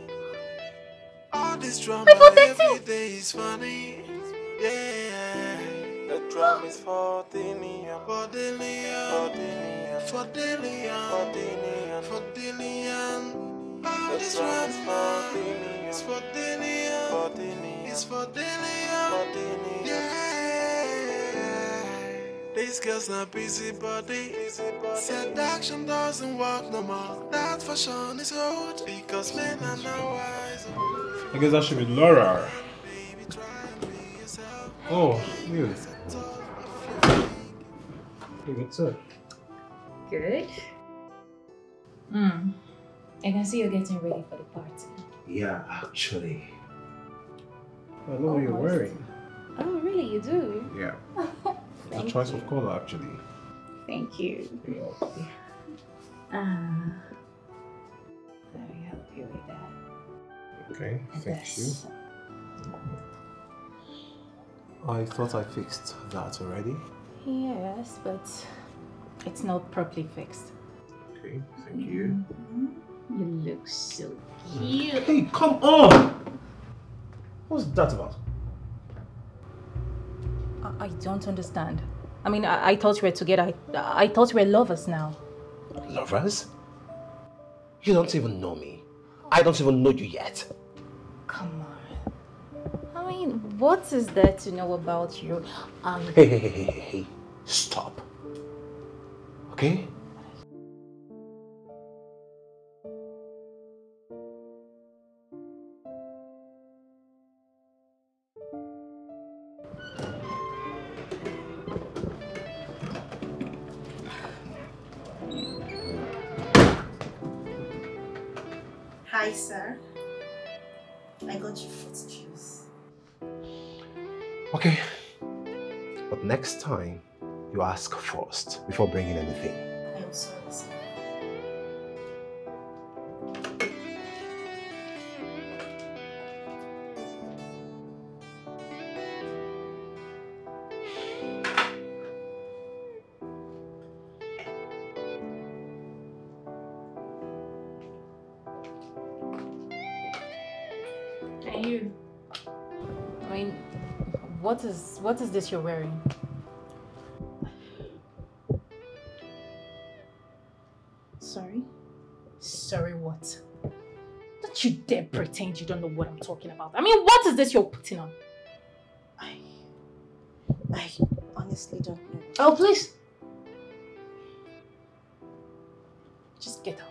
All this drama I thought that every day is funny. Yeah. The drum is for Dinian. For Dinian. For Dinian. For Dinian. For Dinian. All this drum is for Dinian. For Dinian. It's for Dinian. For Dinian. Yeah. These girls not busy body. Seduction doesn't work no more. That fashion is old because men are now wise. I guess that should be Laura. Oh, you. sir. Good. Hmm. I can see you're getting ready for the party. Yeah, actually. I know what you're Almost. wearing. Oh, really? You do? Yeah. [laughs] It's a choice you. of color, actually. Thank you. Ah. let me help you with that. Okay, thank you. I thought I fixed that already. Yes, but it's not properly fixed. Okay, thank you. You look so cute. Hey, come on! What's that about? I, I don't understand. I mean, I, I thought we were together. I, I thought we were lovers now. Lovers? You don't even know me. I don't even know you yet. Come on. I mean, what is there to know about you? Um, Hey, hey, hey, hey, hey, hey. Stop. Okay? You ask first before bringing anything. I am sorry, sir. and you? I mean, what is what is this you're wearing? Don't know what I'm talking about. I mean, what is this you're putting on? I I honestly don't know. Oh, please. Just get out.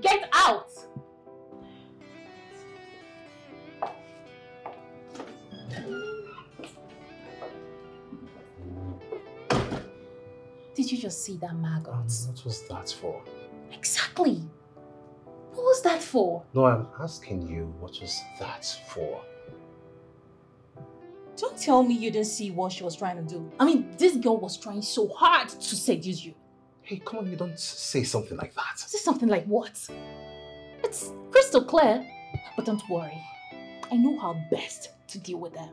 Get out! Did you just see that maggot? What was that for? Exactly. What was that for? No, I'm asking you, what was that for? Don't tell me you didn't see what she was trying to do. I mean, this girl was trying so hard to seduce you. Hey, come on, you don't say something like that. this something like what? It's crystal clear. But don't worry. I know how best to deal with them.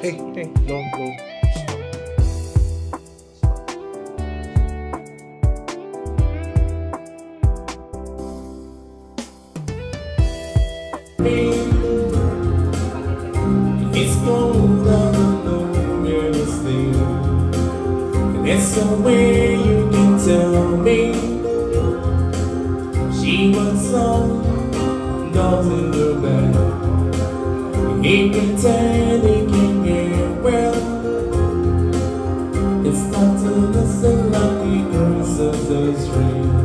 Hey, hey, no, no. Somewhere you can tell me. She wants some in the bed. He pretend he can get well. It's not to listen like the curses is real.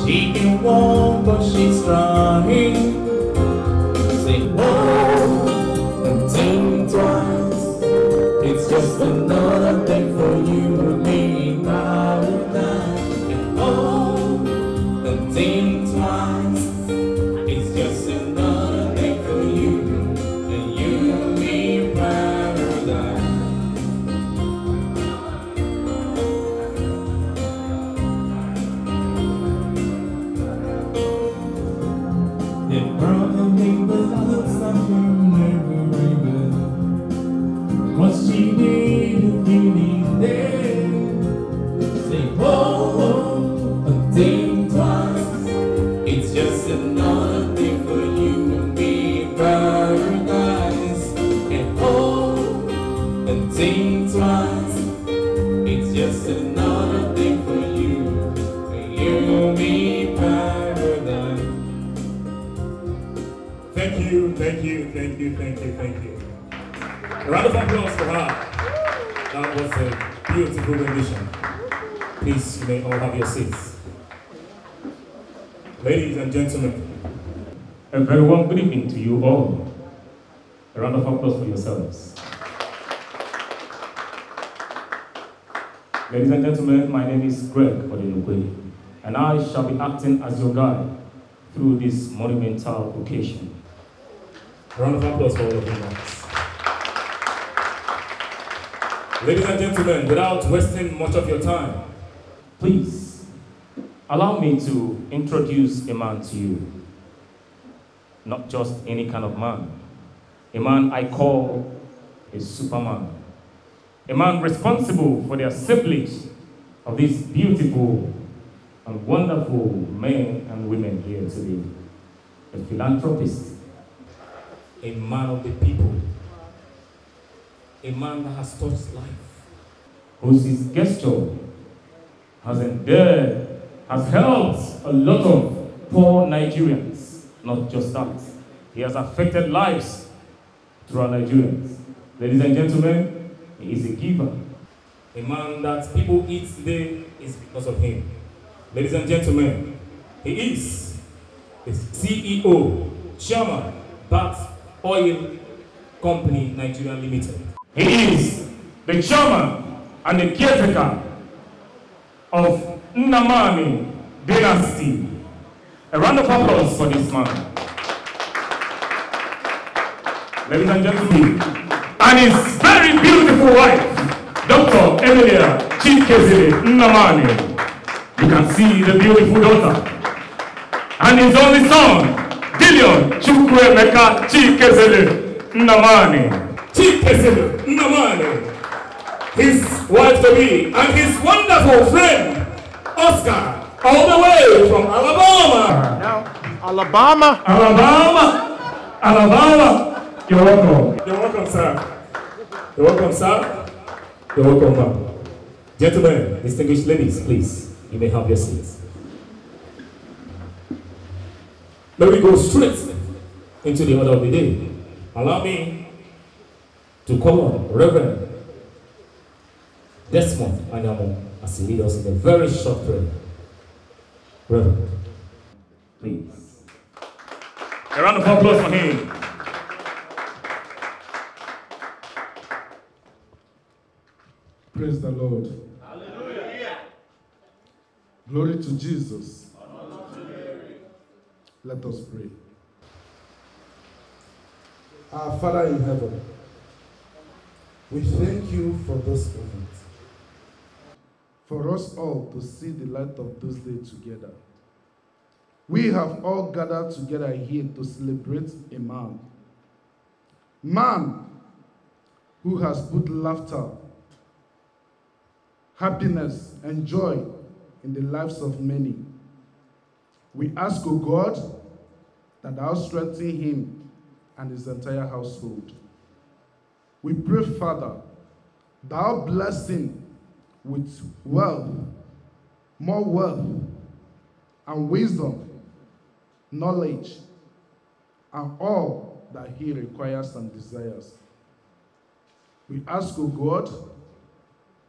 She can walk, but she's trying. Say, whoa and think twice. It's just another Your seats. Ladies and gentlemen, A very warm good evening to you all. A round of applause for yourselves. Ladies and gentlemen, my name is Greg Odenukwe, and I shall be acting as your guide through this monumental occasion. A round of applause for all of you. Ladies and gentlemen, without wasting much of your time, please allow me to introduce a man to you. Not just any kind of man, a man I call a superman, a man responsible for the assemblage of these beautiful and wonderful men and women here today, a philanthropist, a man of the people, a man that has touched life, whose gesture has endeared, has helped a lot of poor Nigerians. Not just that, he has affected lives through our Nigerians. Ladies and gentlemen, he is a giver. A man that people eat today is because of him. Ladies and gentlemen, he is the CEO, chairman, Bat Oil Company Nigeria Limited. He is the chairman and the caretaker of Nnamani Dynasty. A round of applause for this man. Ladies and gentlemen, and his very beautiful wife, Dr. Emilia Chikezile Nnamani. You can see the beautiful daughter. And his only son, Dillion Chukwuemeka Chikezile Nnamani. Chikezile Nnamani. His wife to be, and his wonderful friend, Oscar, all the way from Alabama. Now, Alabama. Alabama. Alabama. You're welcome. You're welcome, sir. You're welcome, sir. You're welcome, ma'am. Gentlemen, distinguished ladies, please, you may have your seats. Let me go straight into the order of the day. Allow me to call on Reverend Desmond Anyamo as he leads us in a very short prayer. Reverend, please. A round of applause for him. Praise the Lord. Hallelujah. Glory to Jesus. Let us pray. Our Father in heaven, we thank you for this moment. For us all to see the light of this day together. We have all gathered together here to celebrate a man. Man who has put laughter happiness, and joy in the lives of many. We ask, O God, that thou strengthen him and his entire household. We pray, Father, thou bless him with wealth, more wealth, and wisdom, knowledge, and all that he requires and desires. We ask, O God,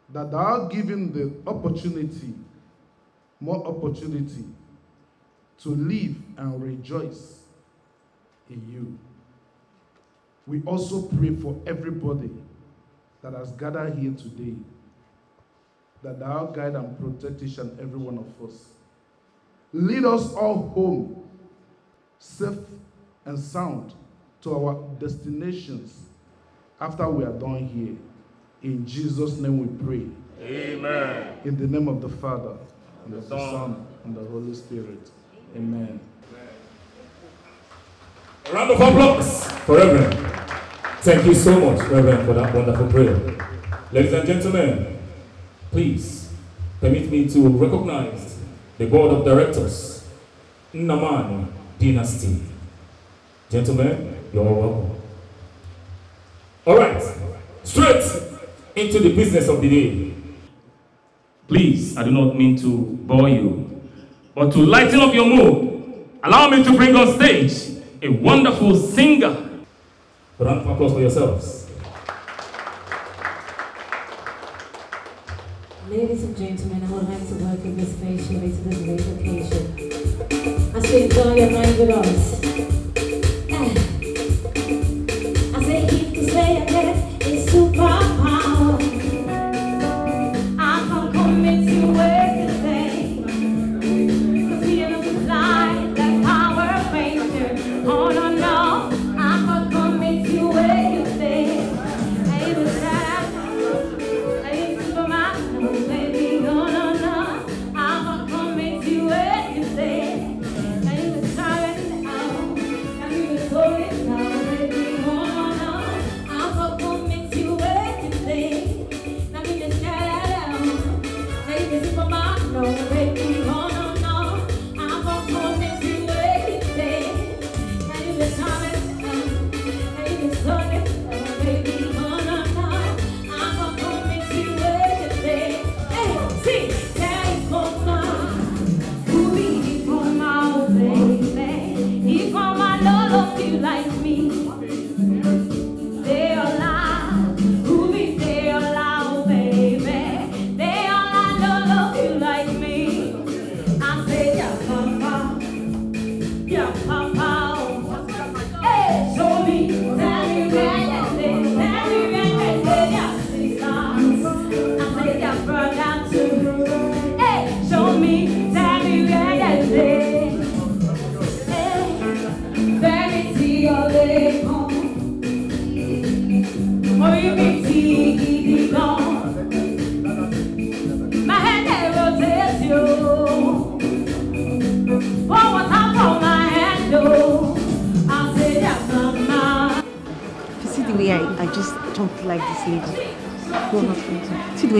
that thou give him the opportunity, more opportunity, to live and rejoice in you. We also pray for everybody that has gathered here today, that thou guide and protect each and every one of us. Lead us all home, safe and sound, to our destinations after we are done here. In Jesus' name we pray. Amen. In the name of the Father, and of the Son, and the Holy Spirit. Amen. A round of applause for Reverend. Thank you so much, Reverend, for that wonderful prayer. Ladies and gentlemen, please permit me to recognize the board of directors, Nnamani Dynasty. Gentlemen, you're welcome. All right, straight into the business of the day. Please, I do not mean to bore you, but to lighten up your mood, allow me to bring on stage a wonderful singer. Round of applause for yourselves. Ladies and gentlemen, I would like to welcome you especially to this great occasion. I say enjoy your night with us. Ah. I say keep to say.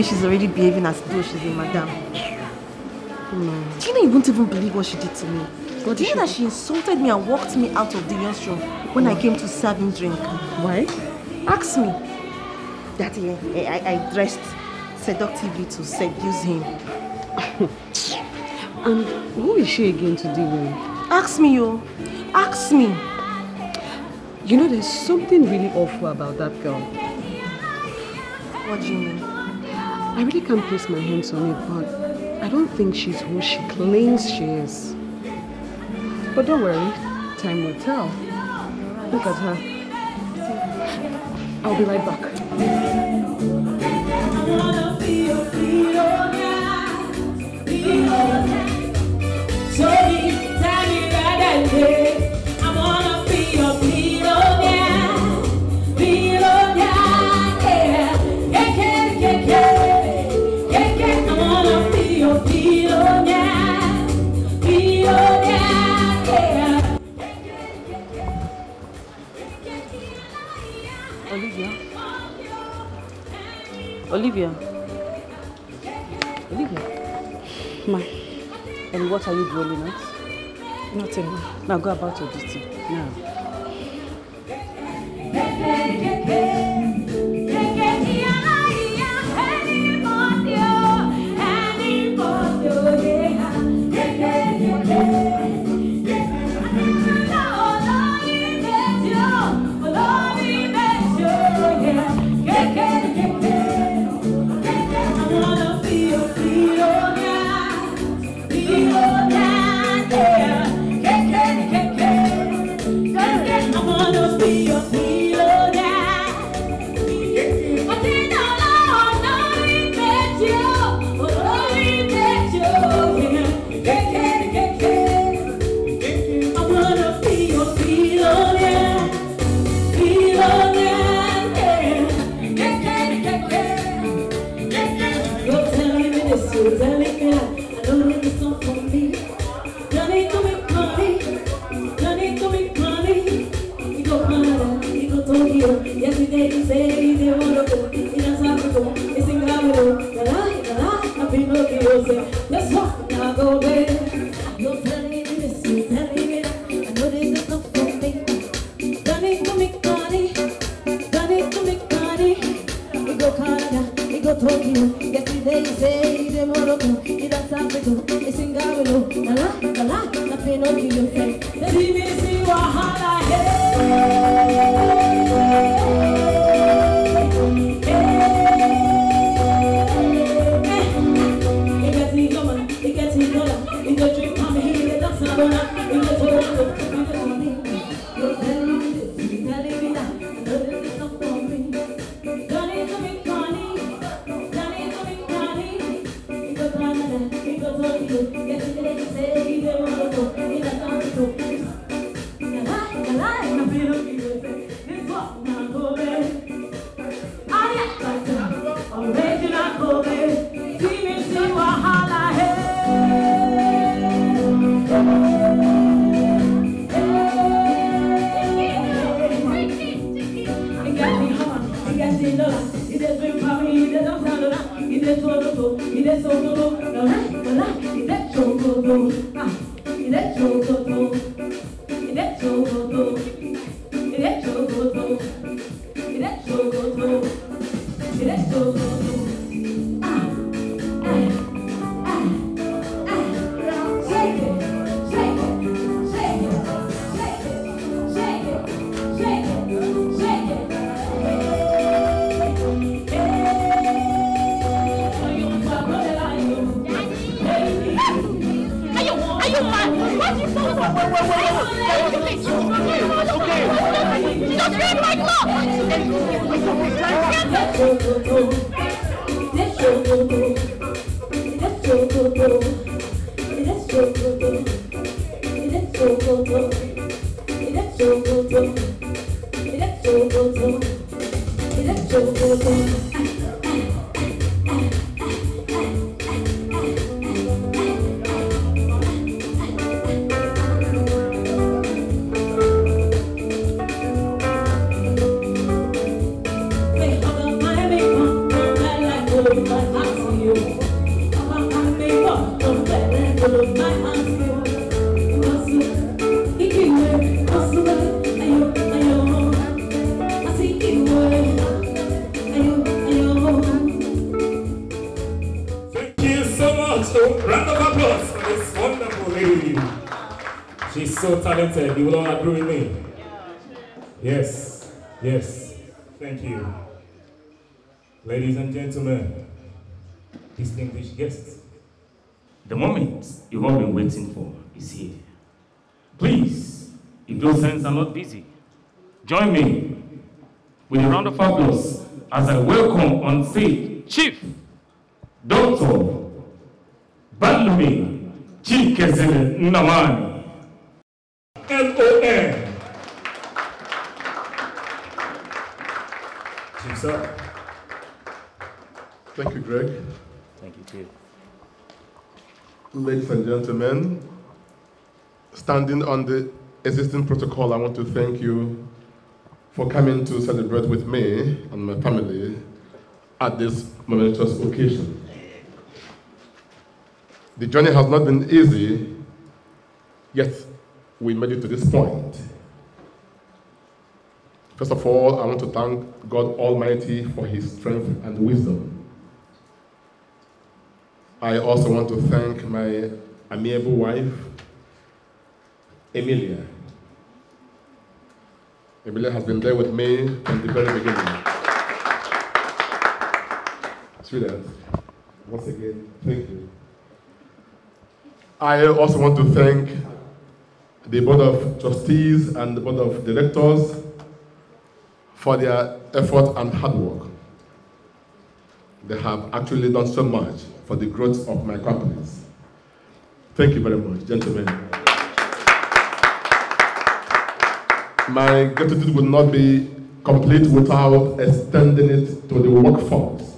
She's already behaving as though she's a madam. Do you know you won't even believe what she did to me? Do you know that she insulted me and walked me out of the restaurant when I came to serve him drink? Why? Ask me. That eh, I, I dressed seductively to seduce him. [laughs] And who is she again to deal with? Ask me, yo. Ask me. You know, there's something really awful about that girl. What do you mean? I really can't place my hands on it, but I don't think she's who she claims she is. But don't worry, time will tell. Look at her. I'll be right back. Olivia. Olivia. Ma. And what are you dwelling at? Nothing. Now go about your duty. Now. Yesterday you said you didn't want to go, in a Africa, it's in Gabon, la la la la, I feel no music. Let's walk now, go there. Talented. You will all agree with me. Yes, yes. Thank you. Ladies and gentlemen, distinguished guests, the moment you've all been waiting for is here. Please, if those hands are not busy, join me with a round of applause as I welcome on stage Chief Dr. Balumi Chikezile Nnamani, LON. Chief, sir. Thank you, Greg. Thank you, Chief. Ladies and gentlemen, standing on the existing protocol, I want to thank you for coming to celebrate with me and my family at this momentous occasion. The journey has not been easy, yet we made it to this point. First of all, I want to thank God Almighty for His strength and wisdom. I also want to thank my amiable wife, Emilia. Emilia has been there with me from the very beginning. Sweetheart, once again, thank you. I also want to thank the Board of Trustees and the Board of Directors for their effort and hard work. They have actually done so much for the growth of my companies. Thank you very much, gentlemen. My gratitude would not be complete without extending it to the workforce,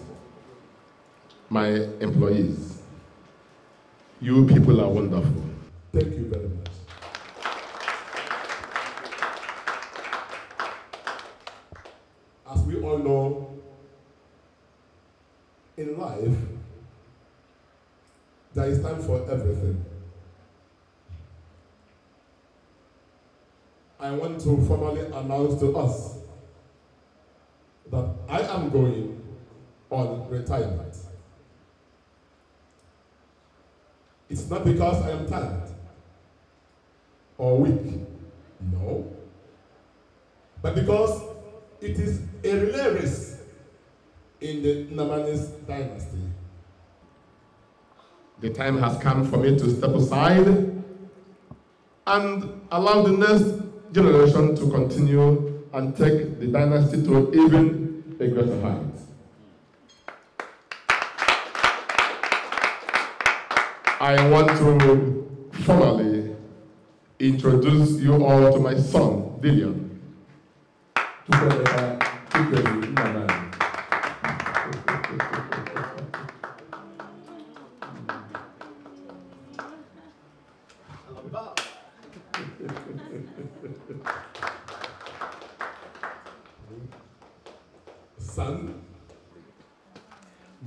my employees. You people are wonderful. Thank you very much. As we all know, in life, there is time for everything. I want to formally announce to us that I am going on retirement. It's not because I am tired or weak, no, but because it is a relay race in the Nnamanis dynasty. The time has come for me to step aside and allow the next generation to continue and take the dynasty to even a greater height. I want to formally introduce you all to my son, Dillion.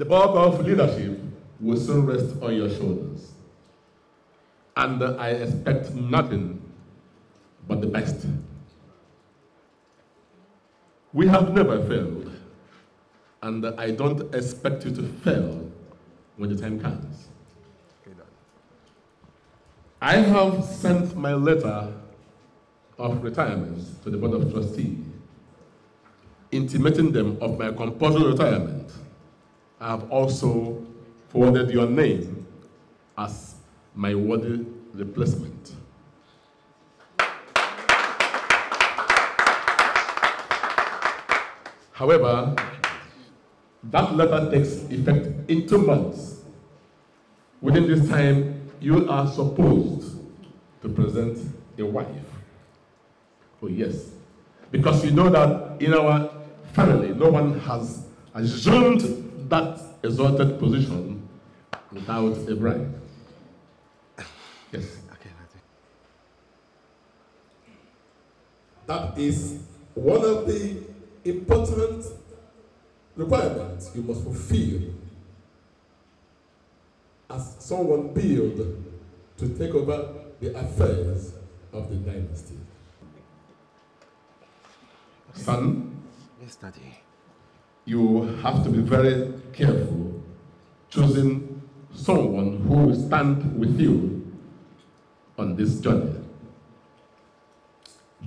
Bulk of leadership will soon rest on your shoulders. and I expect nothing but the best. We have never failed, and I don't expect you to fail when the time comes. I have sent my letter of retirement to the Board of Trustees, intimating them of my compulsory retirement. I have also forwarded your name as my worthy replacement. However, that letter takes effect in two months. Within this time, you are supposed to present a wife. Oh, yes. Because you know that in our family, no one has assumed that exalted position without a bride. Yes. Okay, That is one of the important requirements you must fulfill as someone build to take over the affairs of the dynasty. Son, Yes, Daddy. You have to be very careful choosing someone who will stand with you on this journey.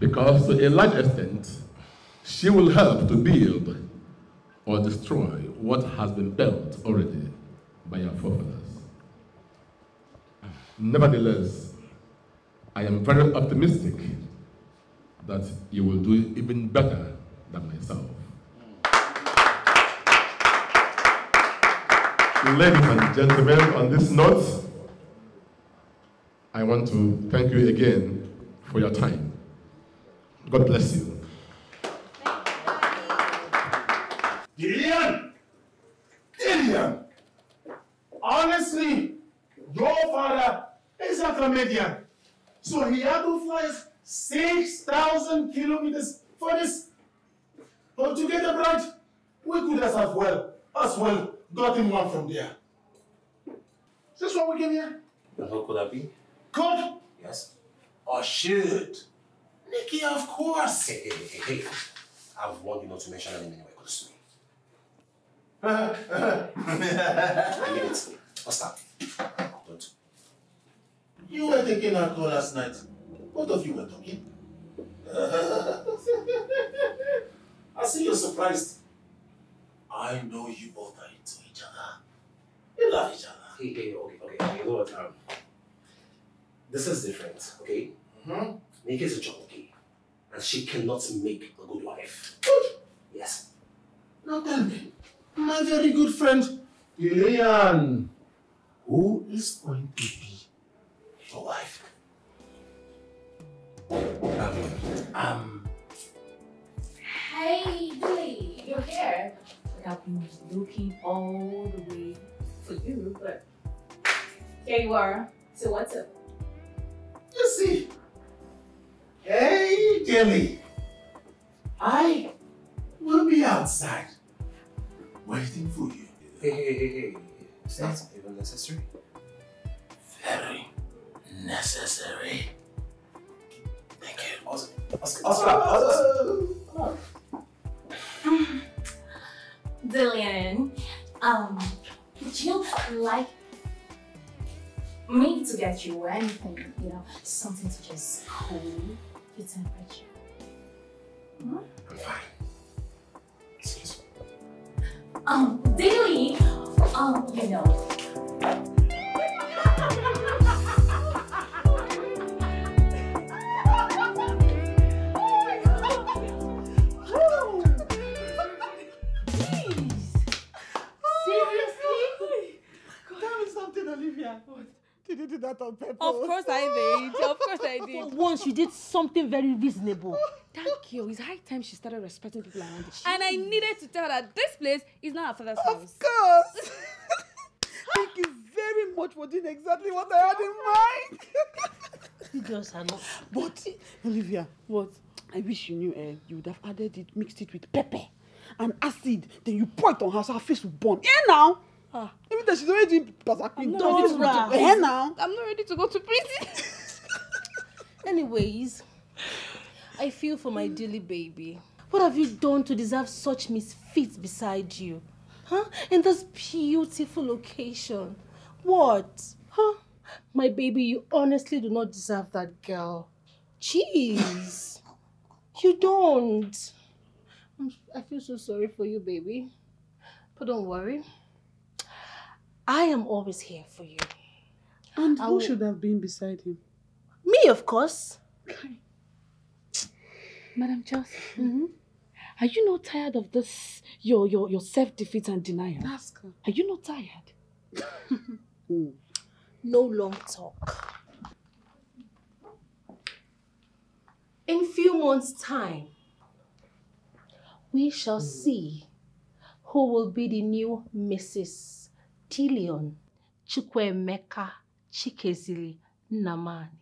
Because to a large extent, she will help to build or destroy what has been built already by your forefathers. Nevertheless, I am very optimistic that you will do even better than myself. Ladies and gentlemen, on this note, I want to thank you again for your time. God bless you. Gideon! Gideon! Honestly, your father is a comedian. So he had to fly 6,000 kilometers for this. But to get a bride, we could as well, as well, got him one from there. Is this why we came here? How could that be? Could? Yes. Or should? Nikki, of course. Hey, hey, hey, hey. I've warned you not to mention her name anywhere close to me. [laughs] I mean it. What's that? Don't. You were taking a call last night. Both of you were talking. [laughs] I see you're surprised. I know you both are into. You love each other. Hey, hey, okay, okay, okay. You know what? Um, this is different, okay? Mm-hmm. Nikki is a junkie, and she cannot make a good wife. Good. Yes. Now tell me, my very good friend, Gillian, who is going to be your wife? Um, um, Hey, Billy, you're here. I've been looking all the way for you, but here you are. So what's up? You see, hey, Dilly, I will be outside waiting for you. Hey, hey, hey, hey. Is that even necessary? Very necessary. Thank you. Oscar, Oscar, Oscar, Oscar. Dillion, um, would you like me to get you anything, you know, something to just cool your temperature? Hmm? I'm fine. Excuse me. Um, Dilly, um, you know. Olivia. [laughs] Did you do that on purpose? Of course I did. Of course I [laughs] did. For once, you did something very reasonable. [laughs] Thank you. It's high time she started respecting people around her. And I needed to tell her this place is not her father's house. Of course. Thank you very much for doing exactly what I had in mind. You just are not. But, Olivia, what? I wish you knew uh, you would have added it, mixed it with pepper and acid. Then you pour it on her so her face will burn. Yeah, now. Ah, even though she's already doing Bazakwi. Don't rah. Eh, now. I'm not ready to go to prison. [laughs] Anyways, I feel for my dilly baby. What have you done to deserve such misfits beside you? Huh? In this beautiful location. What? Huh? My baby, you honestly do not deserve that girl. Jeez. you don't. I feel so sorry for you, baby. But don't worry. I am always here for you. And I who will- should have been beside him? Me, of course. Madam Chelsea, mm-hmm. are you not tired of this, your, your, your self-defeat and denial? Ask her. Are you not tired? [laughs] Mm. No long talk. In few months' time, we shall mm. see who will be the new Mrs. Dillion Chukwuemeka Chikezile Nnamani.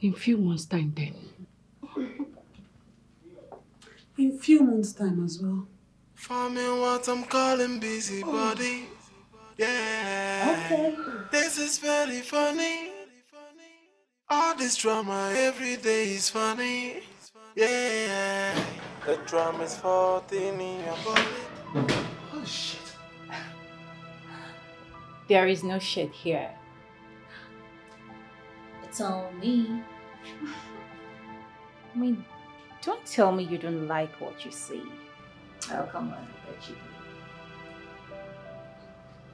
In few months' time then. In few months' time as well. Farming what I'm calling busybody. Yeah. Okay. This is very funny. All this drama every day is funny. Yeah. The drama is 14 in your body. Oh shit. There is no shit here. It's all me. I mean, don't tell me you don't like what you see. Oh, come on, I bet you do.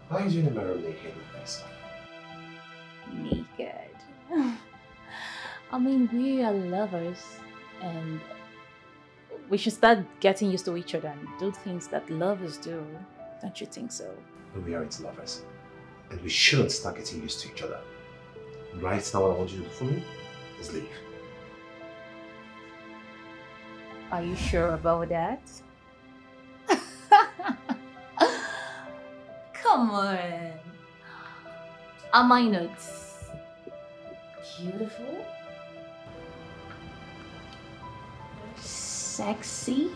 Why are you in the mirror naked with this? naked. I mean, we are lovers and we should start getting used to each other and do things that lovers do. Don't you think so? We are its lovers. And we shouldn't start getting used to each other. Right now, what I want you to do for me is leave. Are you sure about that? [laughs] Come on. Am I not beautiful? Sexy?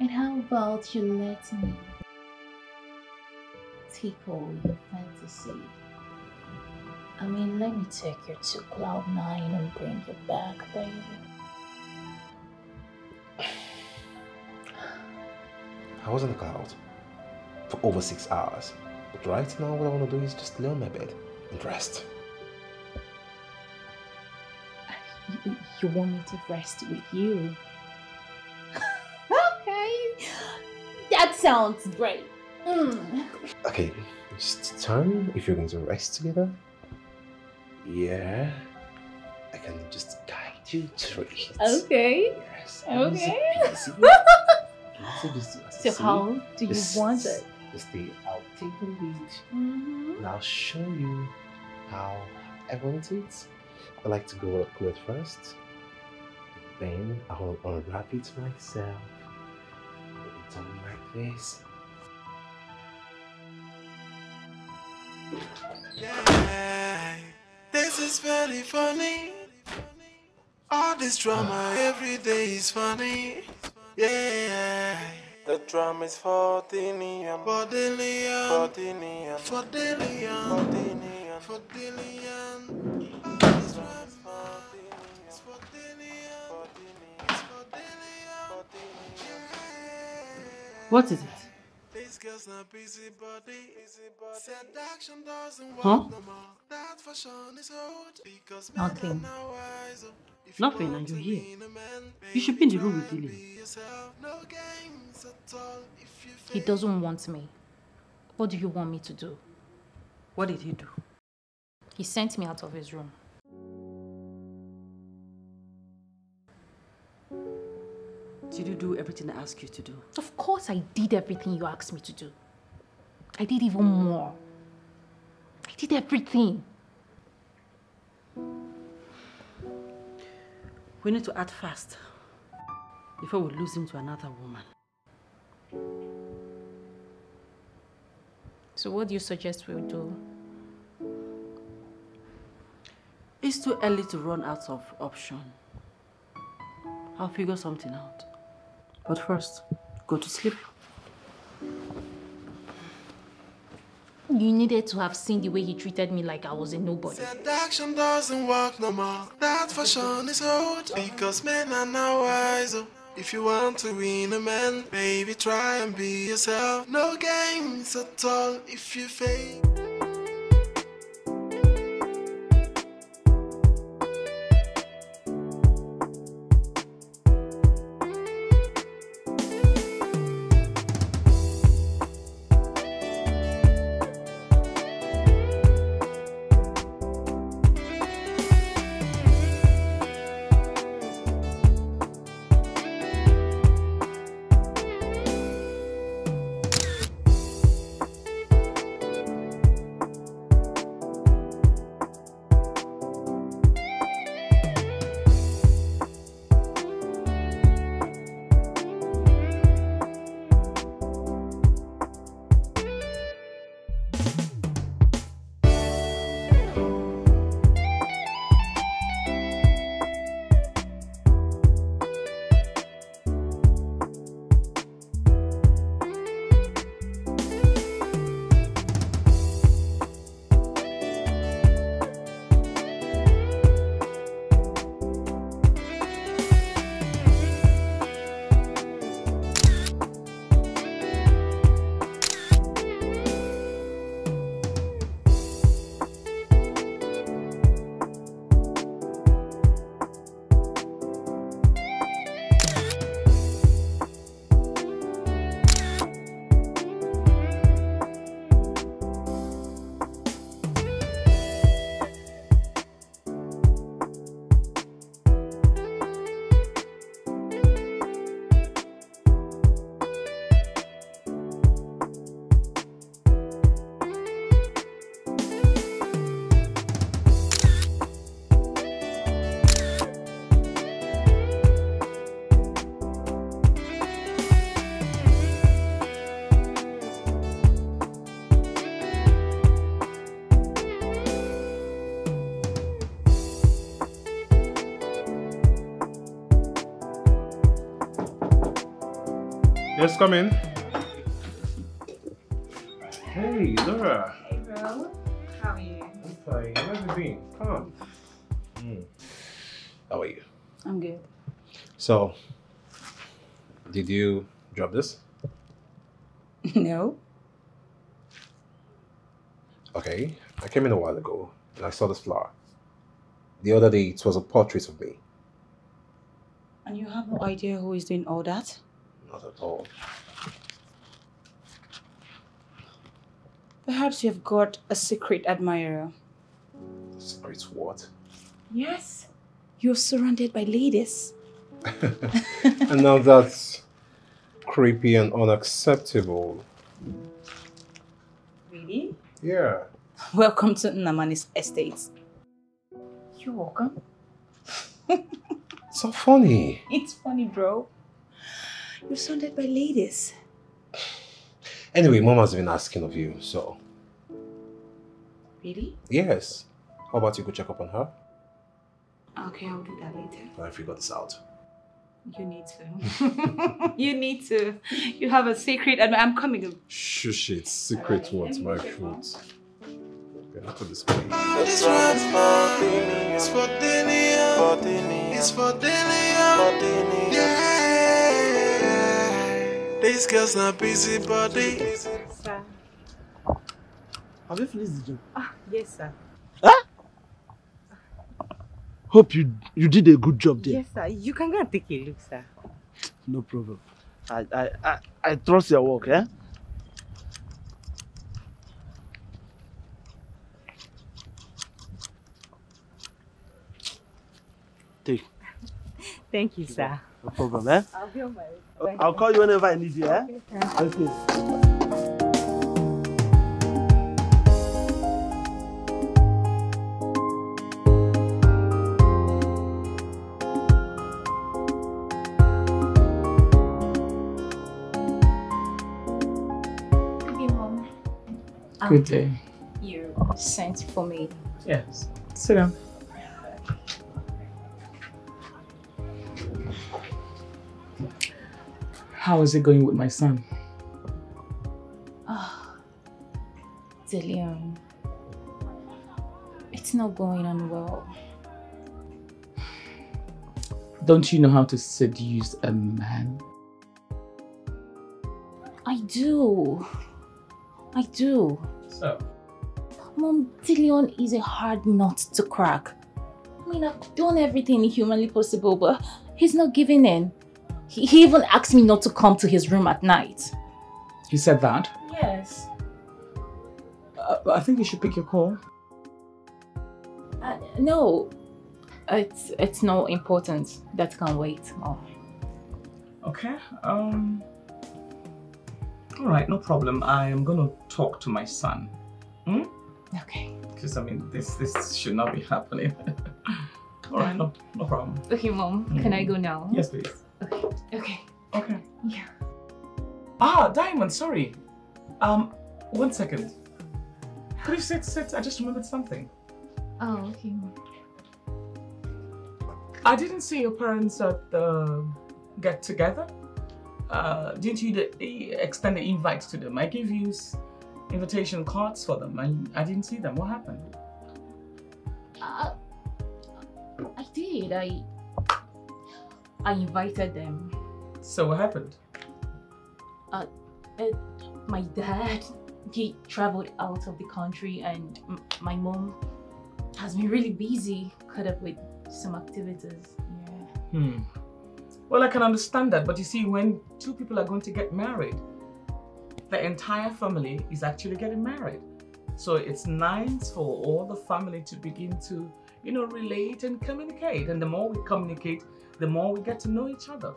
And how about you let me tickle your fantasy? I mean, let me take you to cloud nine and bring you back, baby. I was on the cloud for over six hours. But right now, what I want to do is just lay on my bed and rest. You, you want me to rest with you? [laughs] okay. That sounds great. Mm. Okay, just turn if you're going to rest together. Yeah. I can just guide you through it. Okay. Yes. Okay. [laughs] Easy peasy. Easy peasy. So See? how do you Just- want it? Just stay, I'll take the lead. Mhm. And I'll show you how I want it. I like to go up close first. Then I'll unwrap it myself. Put it on like this. Yeah. This is very funny. All this drama every day is funny. Yeah. The drama is for Dinian, for Dillion, for Dinian, for Dillion, for Dinian, for Dillion. What is it? This girl's not busybody. Seduction doesn't work Huh? no more. That fashion is old because men Nothing. are now wise. If Nothing, and you're here. You should be in the room with Dillion. yourself, no games at all. If you He doesn't want me. What do you want me to do? What did he do? He sent me out of his room. Did you do everything I asked you to do? Of course, I did everything you asked me to do. I did even more. I did everything. We need to act fast before we lose him to another woman. So, what do you suggest we do? It's too early to run out of option. I'll figure something out. But first, go to sleep. You needed to have seen the way he treated me like I was a nobody. That action doesn't work no more. That fashion is old. Because men are now wiser. Oh. If you want to win a man, baby, try and be yourself. No games at all if you fail. In. Hey, Laura. Hey, bro. How are you? I'm fine. Where have you been? Come. Mm. How are you? I'm good. So, did you drop this? [laughs] No. Okay, I came in a while ago and I saw this flower. The other day, it was a portrait of me. And you have no idea who is doing all that? Not at all. Perhaps you've got a secret admirer. Secret what? Yes. You're surrounded by ladies. [laughs] and now that's creepy and unacceptable. Really? Yeah. Welcome to Nnamani's estate. You're welcome. So funny. [laughs] It's funny, bro. You're surrounded by ladies. Anyway, mom has been asking of you, so Really? yes. How about you go check up on her? Okay, I'll do that later. I figure this out. You need to. [laughs] you need to. You have a secret and I'm coming. Shush it. Secret what's my fruit. Okay, not to display. This one's for It's for Dinian. For Dinian. It's for Dinian. For Dinian. Yeah. This girl's not busy, body. Sir. Have you finished the job? Ah, yes, sir. Huh? Hope you you did a good job there. Yes, sir. You can go and take a look, sir. No problem. I I I, I trust your work, eh? Take. Thank you, sir. No problem, eh? I'll be on my way. I'll call you whenever I need you, eh? Let's go. Hey, Mom. Good day. You sent for me. Yes. Sit down. How is it going with my son? Ah, Dillion, it's not going on well. Don't you know how to seduce a man? I do. I do. So? Mom, Dillion is a hard nut to crack. I mean, I've done everything humanly possible, but he's not giving in. He, he even asked me not to come to his room at night. He said that? Yes. Uh, I think you should pick your call. Uh, no, it's it's no important. That can wait. Oh. Okay. Um. All right, no problem. I am gonna talk to my son. Hmm? Okay. Because I mean, this this should not be happening. [laughs] All right, no no problem. Okay, Mom. Can I go now? Yes, please. Okay. Okay. Okay. Yeah. Ah, Diamond. Sorry. Um, one second. Could you sit? Sit. I just remembered something. Oh, okay. I didn't see your parents at the get together. Uh, didn't you the, extend the invites to them? I gave you invitation cards for them. I, I didn't see them. What happened? Uh, I did. I I invited them. So what happened? Uh, uh, my dad he traveled out of the country, and m- my mom has been really busy, caught up with some activities. Yeah. Hmm. Well, I can understand that, but you see, when two people are going to get married, the entire family is actually getting married. So it's nice for all the family to begin to, you know, relate and communicate. And the more we communicate, the more we get to know each other.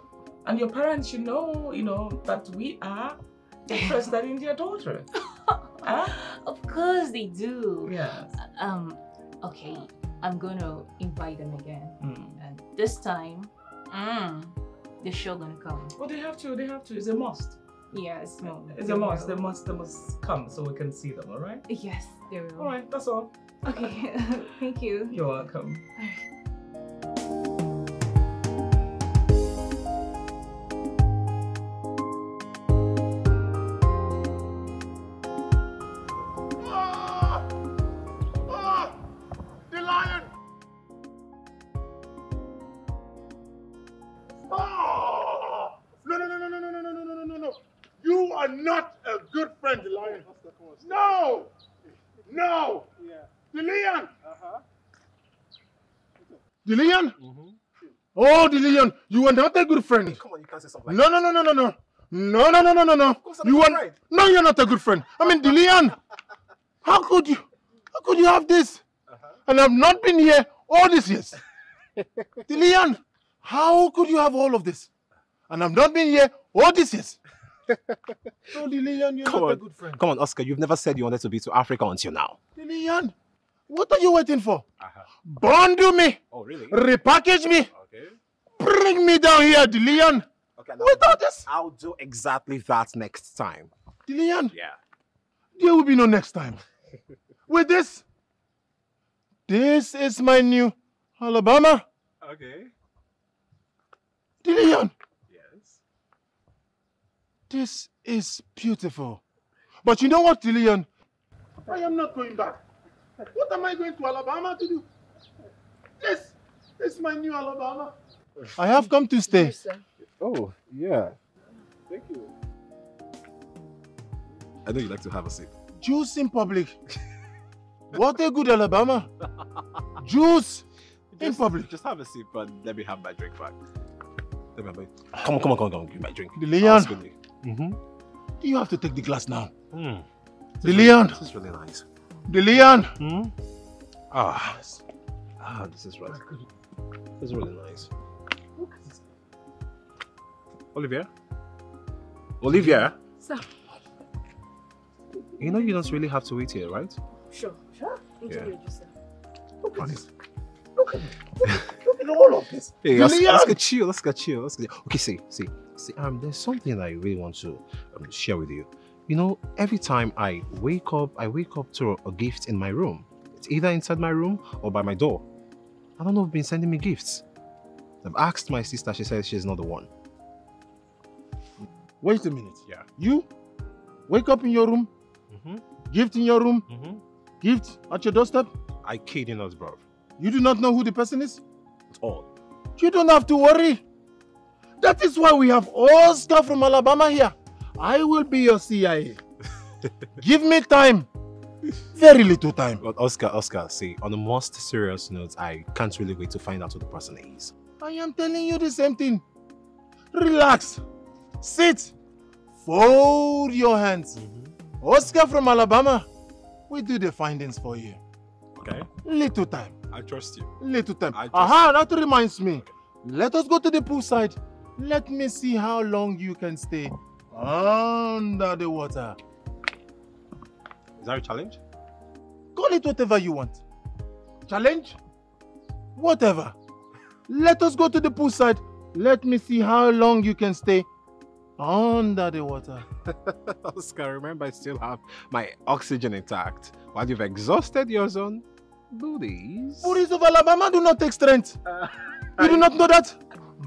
And your parents should know, you know, that we are interested in their daughter. Of course they do. Yes. Um. Okay. I'm gonna invite them again, Hmm. and this time, mm, they're sure gonna come. Well, they have to. They have to. It's a must. Yes, Mom. It's a must. They must. They must come so we can see them. All right. Yes, they will. All right. That's all. Okay. [laughs] Thank you. You're welcome. Dillion? Mm-hmm. Oh, Dillion, you are not a good friend. Come on, you can't say something like No, no, no, no, no, no. No, no, no, no, no, no. You are no, you're not a good friend. I mean, Dillion, how could you, how could you have this? Uh-huh. And I've not been here all these years. [laughs] Dillion, how could you have all of this? And I've not been here all these years. [laughs] So, Dillion, you're Come not a good friend. come on, Oscar. You've never said you wanted to be to Africa until now. Dillion, what are you waiting for? Uh-huh. Bundle me. Oh, really? Repackage me. Okay. Bring me down here, Dillion. Okay. Without this, I'll do exactly that next time. Dillion. Yeah. There will be no next time. [laughs] With this, this is my new Alabama. Okay. Dillion, Yes. this is beautiful. But you know what, Dillion? I am not going back. What am I going to Alabama to do? This, this is my new Alabama. I have come to stay. Oh, yeah. Thank you. I know you like to have a seat. Juice in public. What a good Alabama. Juice in Just- public. Just have a seat, but let me have my drink back. Let me have my... Come on, come on, come on, come on. Give me my drink. Dillion. Mm-hmm. You have to take the glass now. Mm. Dillion. This is really nice. Dillion. Hmm? Ah. Ah, this is right. This is really nice. Olivia? Olivia? Sir. You know you don't really have to wait here, right? Sure, sure. Enjoy Yeah. your juice, sir. Look at this. Look at Look [laughs] at all of this. Hey, let's, Dillion. let's get chill. Let's get chill. Let's get chill. Okay, see, see, see. Um, there's something I really want to um, share with you. You know, every time I wake up, I wake up to a gift in my room. It's either inside my room or by my door. I don't know who've been sending me gifts. I've asked my sister. She says she's not the one. Wait a minute. Yeah. You wake up in your room, Mm-hmm. gift in your room, Mm-hmm. gift at your doorstep. I kid you not, bro. You do not know who the person is? At all. You don't have to worry. That is why we have Oscar from Alabama here. I will be your CIA. [laughs] Give me time. Very little time. But Oscar, Oscar, see, on the most serious note, I can't really wait to find out who the person is. I am telling you the same thing. Relax. Sit. Fold your hands. Mm-hmm. Oscar from Alabama. We do the findings for you. Okay. Little time. I trust you. Little time. Aha, that reminds me. Let us go to the poolside. Let me see how long you can stay under the water. Is that a challenge? Call it whatever you want. Challenge? Whatever. Let us go to the poolside. Let me see how long you can stay under the water. [laughs] Oscar, remember I still have my oxygen intact while you've exhausted yours on booties. Booties of Alabama do not take strength. Uh, you do not know that?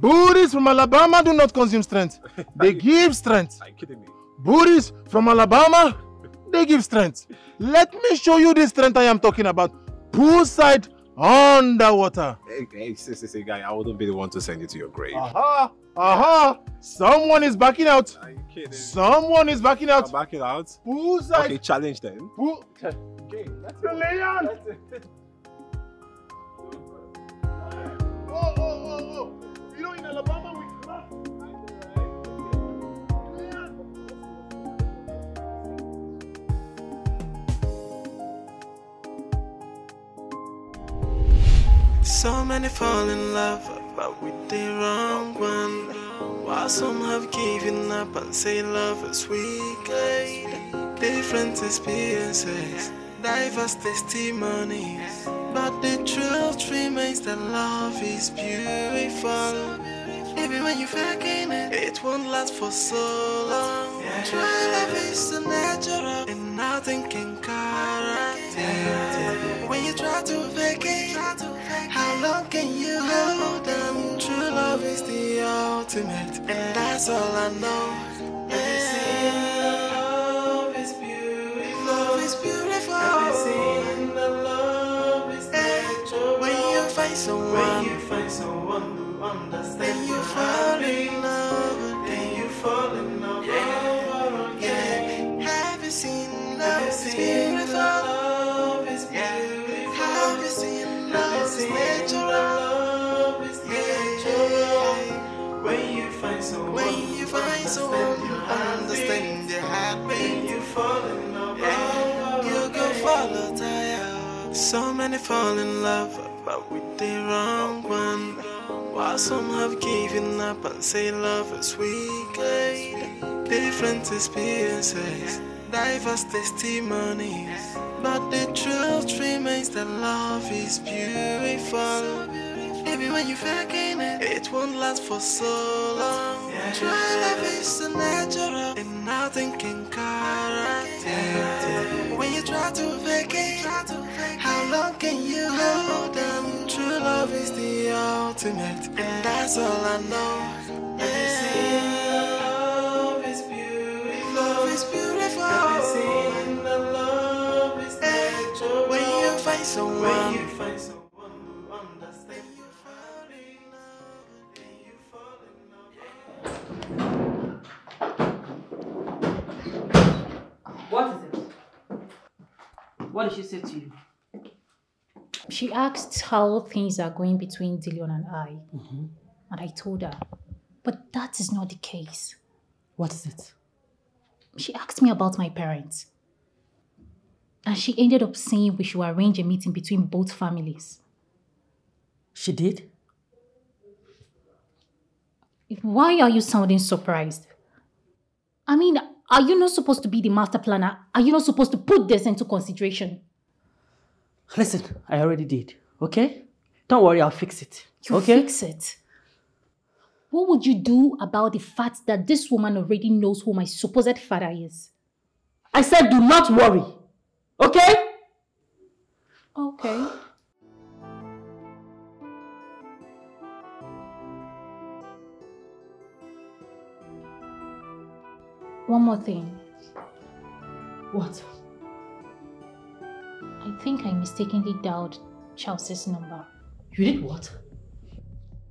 Booties from Alabama do not consume strength. [laughs] They give strength. Are you kidding me? Booties from Alabama, they give strength. Let me show you the strength I am talking about. Poolside underwater. Hey, hey, see, see, see, guy, I wouldn't be the one to send you to your grave. Aha! Aha! Someone is backing out. Are you kidding? Someone is backing out. Backing out? Poolside. Okay, challenge then. Pool. Okay, that's Leon! Oh, oh, oh, oh. You know, in Alabama, we. So many fall in love, but with the wrong one. While some have given up and say love is weak. Different experiences, diverse testimonies. But the truth remains that love is beautiful. Even when you faking it, it won't last for so long. True love is so natural, and nothing can correct it. When you try to fake it, how long can you hold on? True love is the ultimate, and that's all I know. Yeah. Love is beautiful. Love is beautiful. love is natural. When you find someone, when you find someone then you fall in love. Then you fall in love. Yeah. Oh, yeah. Have you seen love is beautiful? Love is beautiful. Have you seen love is natural? Love is natural. When you find someone, when you find someone who understands your heart, when you fall in love, you go oh, follow. So many fall in love, but with the wrong one. While some have given up and say love is weak. Different experiences, diverse testimonies. But the truth remains that love is beautiful. Even when you faking it, it won't last for so long. True love is natural, and nothing can correct it. When you try to fake it, long can you hold on? True love is the ultimate, and that's all I know. Yeah. Love is beautiful. Love is beautiful. love is natural. When you find someone, when you find someone who. What is it? What did she say to you? She asked how things are going between Dillion and I. Mm-hmm. And I told her, but that is not the case. What is it? She asked me about my parents. And she ended up saying we should arrange a meeting between both families. She did? Why are you sounding surprised? I mean, are you not supposed to be the master planner? Are you not supposed to put this into consideration? Listen, I already did, okay? Don't worry, I'll fix it. You okay? fix it. What would you do about the fact that this woman already knows who my supposed father is? I said do not worry. Okay? Okay. One more thing. What? I think I mistakenly dialed Chelsea's number. You did what?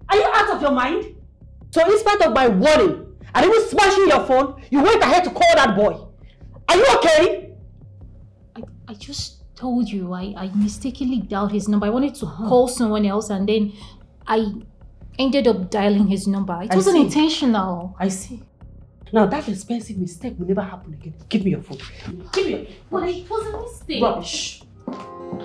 Are you out of your mind? So in spite of my warning and even smashing your phone, you went ahead to call that boy. Are you okay? I I just told you I, I mistakenly dialed his number. I wanted to call someone else and then I ended up dialing his number. It I wasn't see. intentional. I see. Now that expensive mistake will never happen again. Give me your phone. Give me your But it was a mistake. Rubbish. You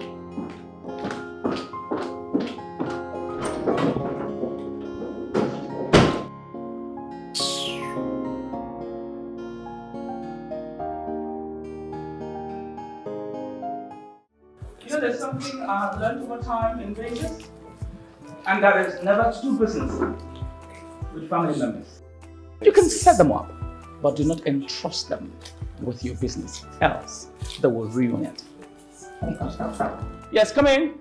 know, there's something I've learned over time in Vegas, and that is never to do business with family members. You can set them up, but do not entrust them with your business, else they will ruin it. Yes, come in.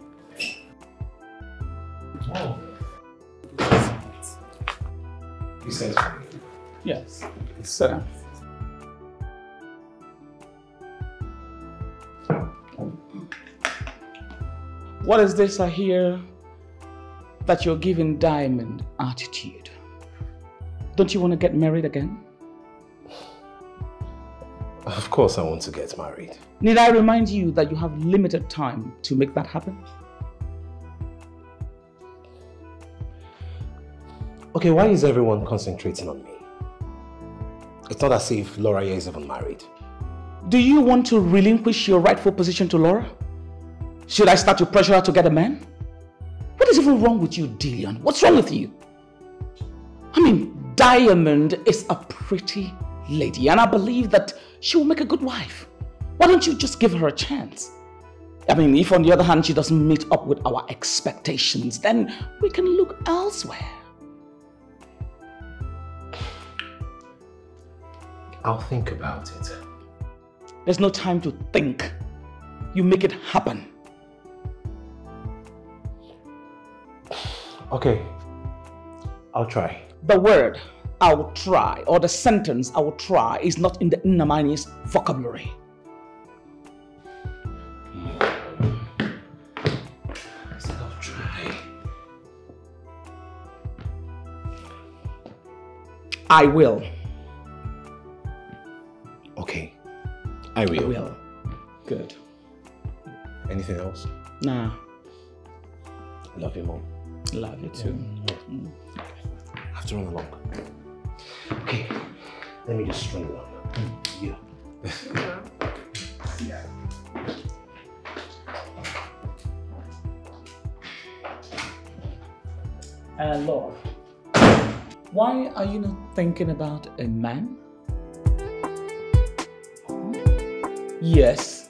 You said Yes, sit down. What is this I hear that you're giving diamond attitude? Don't you want to get married again? Of course I want to get married. Need I remind you that you have limited time to make that happen? Okay, why is everyone concentrating on me? It's not as if Laura here is even married. Do you want to relinquish your rightful position to Laura? Should I start to pressure her to get a man? What is even wrong with you, Dillion? What's wrong with you? I mean, Diamond is a pretty lady, and I believe that she will make a good wife. Why don't you just give her a chance? I mean, if on the other hand she doesn't meet up with our expectations, then we can look elsewhere. I'll think about it. There's no time to think. You make it happen. Okay, I'll try. The word I will try or the sentence I will try is not in the Nnamani's vocabulary. I will. Okay, I will. I will. Good. Anything else? Nah. Love you, Mom. Love you too. Mm. I have to run along. Okay, let me just run along. Yeah. [laughs] yeah. Uh, Laura, why are you not thinking about a man? Yes.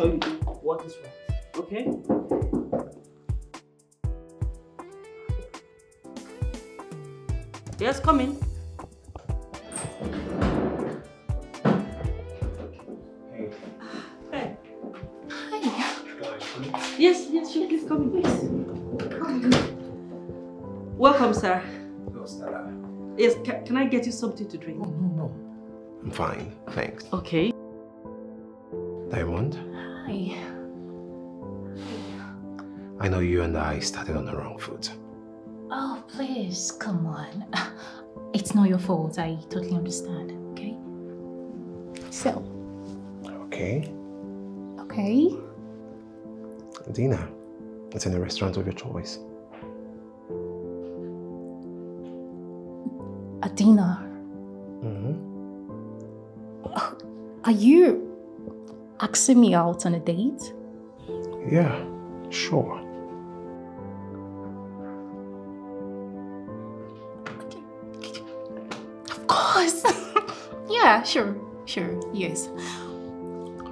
show you what is right, Okay? Yes, come in. Hey. Hey. Hi. Yes, yes, sure, please come in, please. Come. Welcome, sir. Hello, Stella. Yes, can, can I get you something to drink? Oh, no, no. I'm fine, thanks. Okay. Know you and I started on the wrong foot. Oh, please, come on. [laughs] It's not your fault. I totally understand, okay? So, Okay? okay? Dina, it's in a restaurant of your choice. Adina, hmm [sighs] are you asking me out on a date? Yeah, sure. Yeah, sure, sure, yes.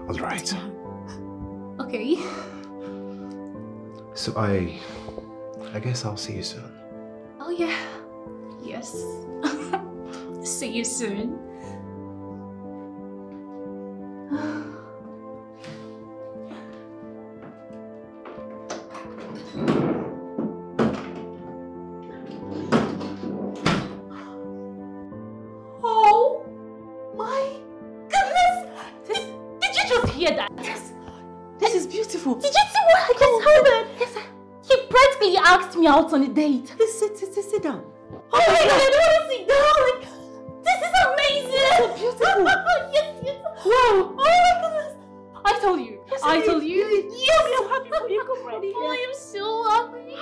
All right. Okay. So I, I guess I'll see you soon. Oh, yeah. Yes. [laughs] See you soon. Out on a date. Sit, sit, sit, sit down. Oh my god, I don't want to sit down. Like, this is amazing. So beautiful. [laughs] yes, yes. Wow. Oh my goodness. I told you. Yes, I I told you. You Yes. I'm happy for you. Come right here. Oh, I am so happy.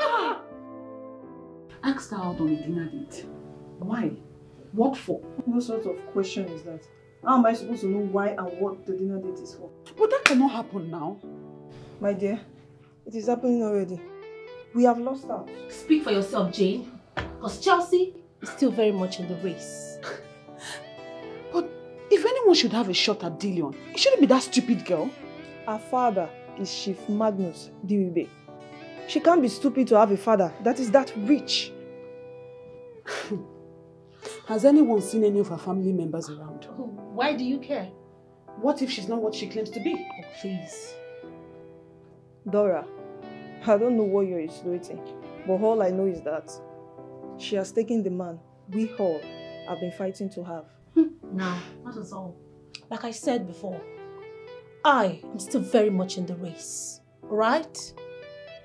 [gasps] Asked her out on a dinner date. Why? What for? What sort of question is that? How am I supposed to know why and what the dinner date is for? But that cannot happen now. My dear, it is happening already. We have lost out. Speak for yourself, Jane. Because Chelsea is still very much in the race. [laughs] But if anyone should have a shot at Dillion, it shouldn't be that stupid girl. Her father is Chief Magnus Diribe. She can't be stupid to have a father that is that rich. [laughs] Has anyone seen any of her family members around? Why do you care? What if she's not what she claims to be? Oh, please. Dora, I don't know what you're insinuating, but all I know is that she has taken the man we all have been fighting to have. Hmm. No, not at all. Like I said before, I am still very much in the race. Alright?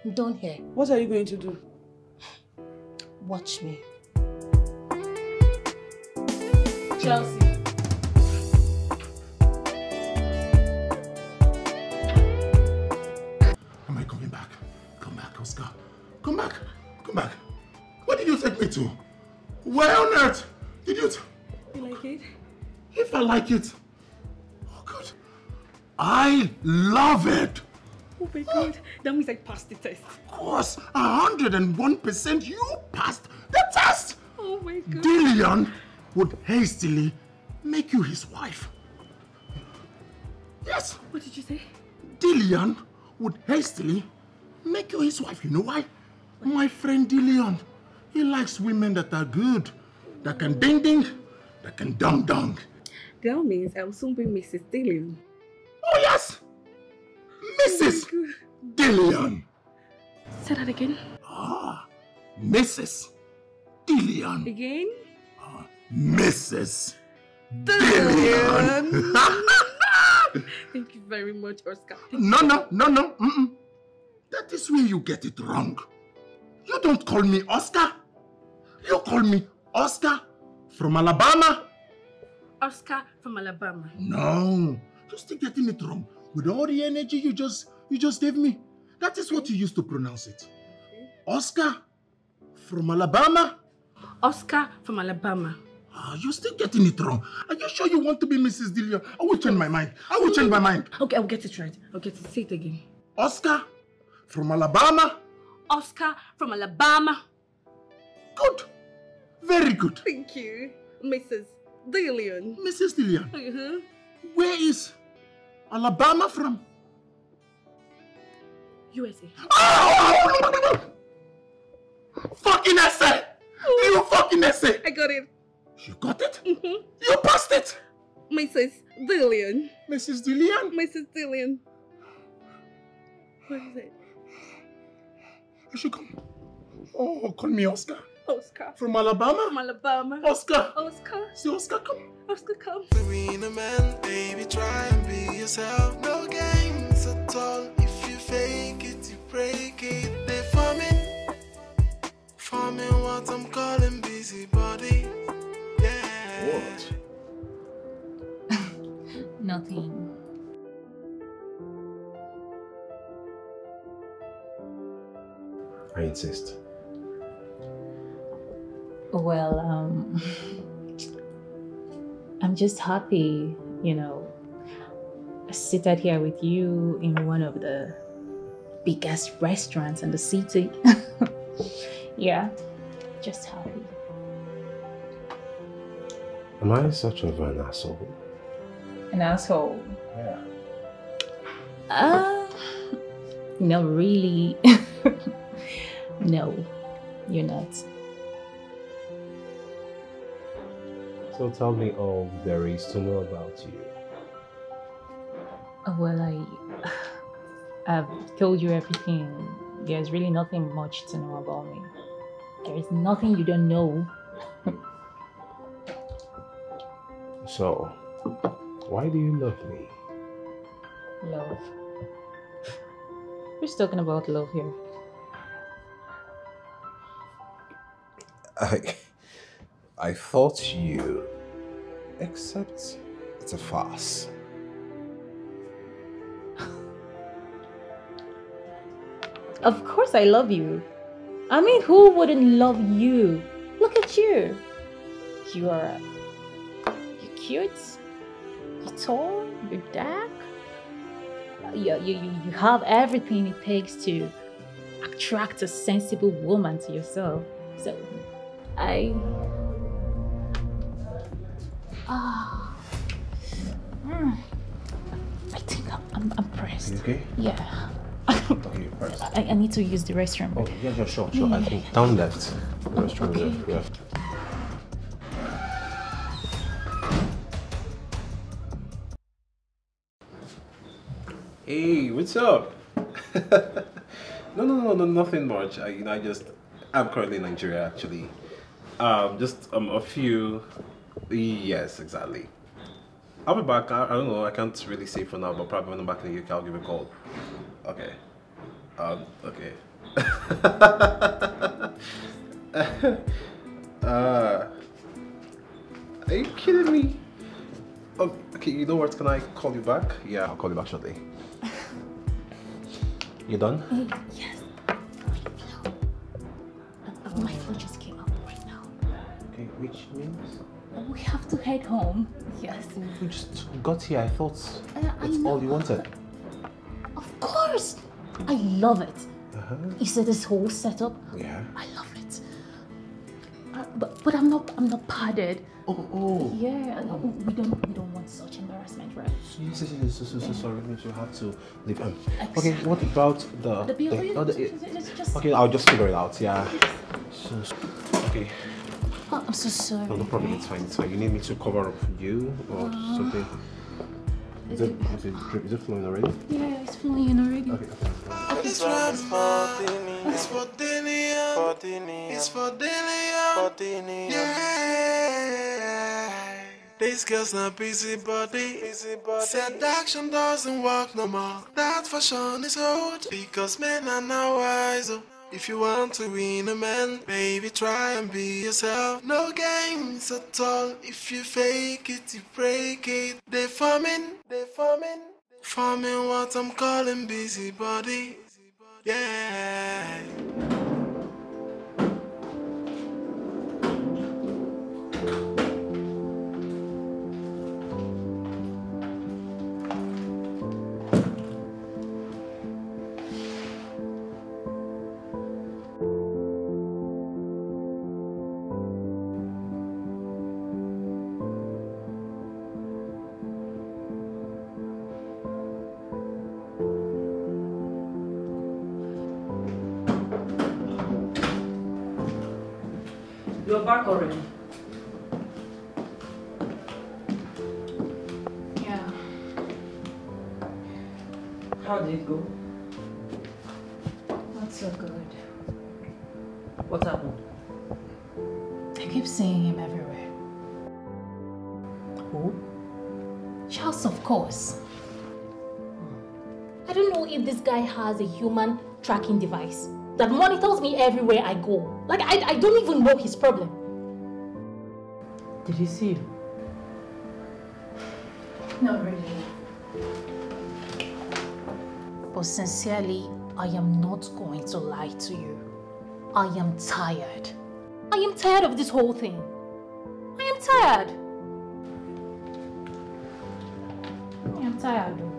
I'm done here. What are you going to do? Watch me. Chelsea. To? Where on earth did you... You like it? if I like it. Oh, God. I love it. Oh my god, that means I passed the test. Of course, 101% you passed the test. Oh my god. Dillion would hastily make you his wife. Yes. What did you say? Dillion would hastily make you his wife. You know why? My friend Dillion, he likes women that are good, that can ding ding, that can dong dong. That means I will soon be Mrs. Dillion. Oh yes, Mrs. Dillion. Say that again. Ah, Mrs. Dillion. Again? Ah, Mrs. Dillion. [laughs] Thank you very much, Oscar. No, no, no, no. Mm-mm. That is where you get it wrong. You don't call me Oscar. You call me Oscar from Alabama. Oscar from Alabama. No, you're still getting it wrong. With all the energy you just you just gave me, that is what you used to pronounce it. Oscar from Alabama. Oscar from Alabama. Ah, you're still getting it wrong. Are you sure you want to be Mrs. Dillion? I will change my mind. I will change my mind. Okay, I'll get it right. I'll get it. Say it again. Oscar from Alabama. Oscar from Alabama. Good. Very good. Thank you, Mrs. Dillion. Mrs. Dillion. Uh-huh. Where is Alabama from? USA. Oh! fucking essay! You fucking essay! I got it. You got it? Mm-hmm. You passed it! Mrs. Dillion. Mrs. Dillion? Mrs. Dillion. What is it? You should come. Oh, call me Oscar. Oscar. From Alabama? From Alabama. Oscar. Oscar. See Oscar, come. Oscar, come. Being a man, baby, try and be yourself. No games at all. If you fake it, you break it. They forming, forming what I'm calling busybody. Yeah. What? [laughs] Nothing. I insist. Well, um, I'm just happy, you know, seated here with you in one of the biggest restaurants in the city. [laughs] yeah, just happy. Am I such of an asshole? An asshole. Yeah. Uh, no, really. [laughs] no, you're not. So tell me all there is to know about you. Uh, Well, I, I've told you everything. There's really nothing much to know about me. There is nothing you don't know. [laughs] So, why do you love me? Love. Who's talking about love here? I, I thought you. Except it's a farce. Of course, I love you. I mean, who wouldn't love you? Look at you. You are. You're cute. You're tall. You're dark. You, you, you, you have everything it takes to attract a sensible woman to yourself. So, I. Ah. Mm. I think I'm, I'm, I'm pressed. You okay? Yeah. [laughs] Okay, first. I, I need to use the restroom. Oh, yeah, yeah, sure, sure. I think down left. Restaurant Okay. left, yeah. Hey, what's up? [laughs] no, no, no, no, nothing much. I, you know, I just, I'm currently in Nigeria actually. Um, just um, a few. Yes, exactly. I'll be back. I, I don't know. I can't really say for now, but probably when I'm back in the UK, I'll give a call. Okay. Um. Okay. [laughs] uh. Are you kidding me? Oh, okay, you know what? Can I call you back? Yeah, I'll call you back shortly. [laughs] You done? Uh, Yes. Uh, My phone just came up right now. Okay, which means We have to head home. Yes. we just got here. I thought Uh, I that's all you wanted. Of course. I love it. Uh-huh. You see this whole setup? Yeah. I love it. Uh, but but I'm not I'm not padded. Oh oh. Yeah. uh, We don't we don't want such embarrassment, right? Yes, yes, yes, so, so, so sorry, means you have to leave. Um, okay, what about the The bill. oh, the- Just- just- okay, I'll just figure it out. Yeah. So, so- okay. Oh, I'm so sorry. No, no problem. It's fine. It's fine. You need me to cover up for you or Uh, something? Is it, is it drip- is it flowing already? Yeah, it's flowing already. Okay. This one is for It's for Dinian. For Dinian. It's for Dinian. For Dinian. Yeah. This girl's not busy body. Busy body. Seduction doesn't work no more. That fashion is old. Because men are now wiser. If you want to win a man, baby, try and be yourself. No games at all. If you fake it, you break it. They forming, they forming, forming what I'm calling busybody. Yeah. Guy has a human tracking device that monitors me everywhere I go. Like, I, I don't even know his problem. Did he see you? Not really. But sincerely, I am not going to lie to you. I am tired. I am tired of this whole thing. I am tired. I am tired though.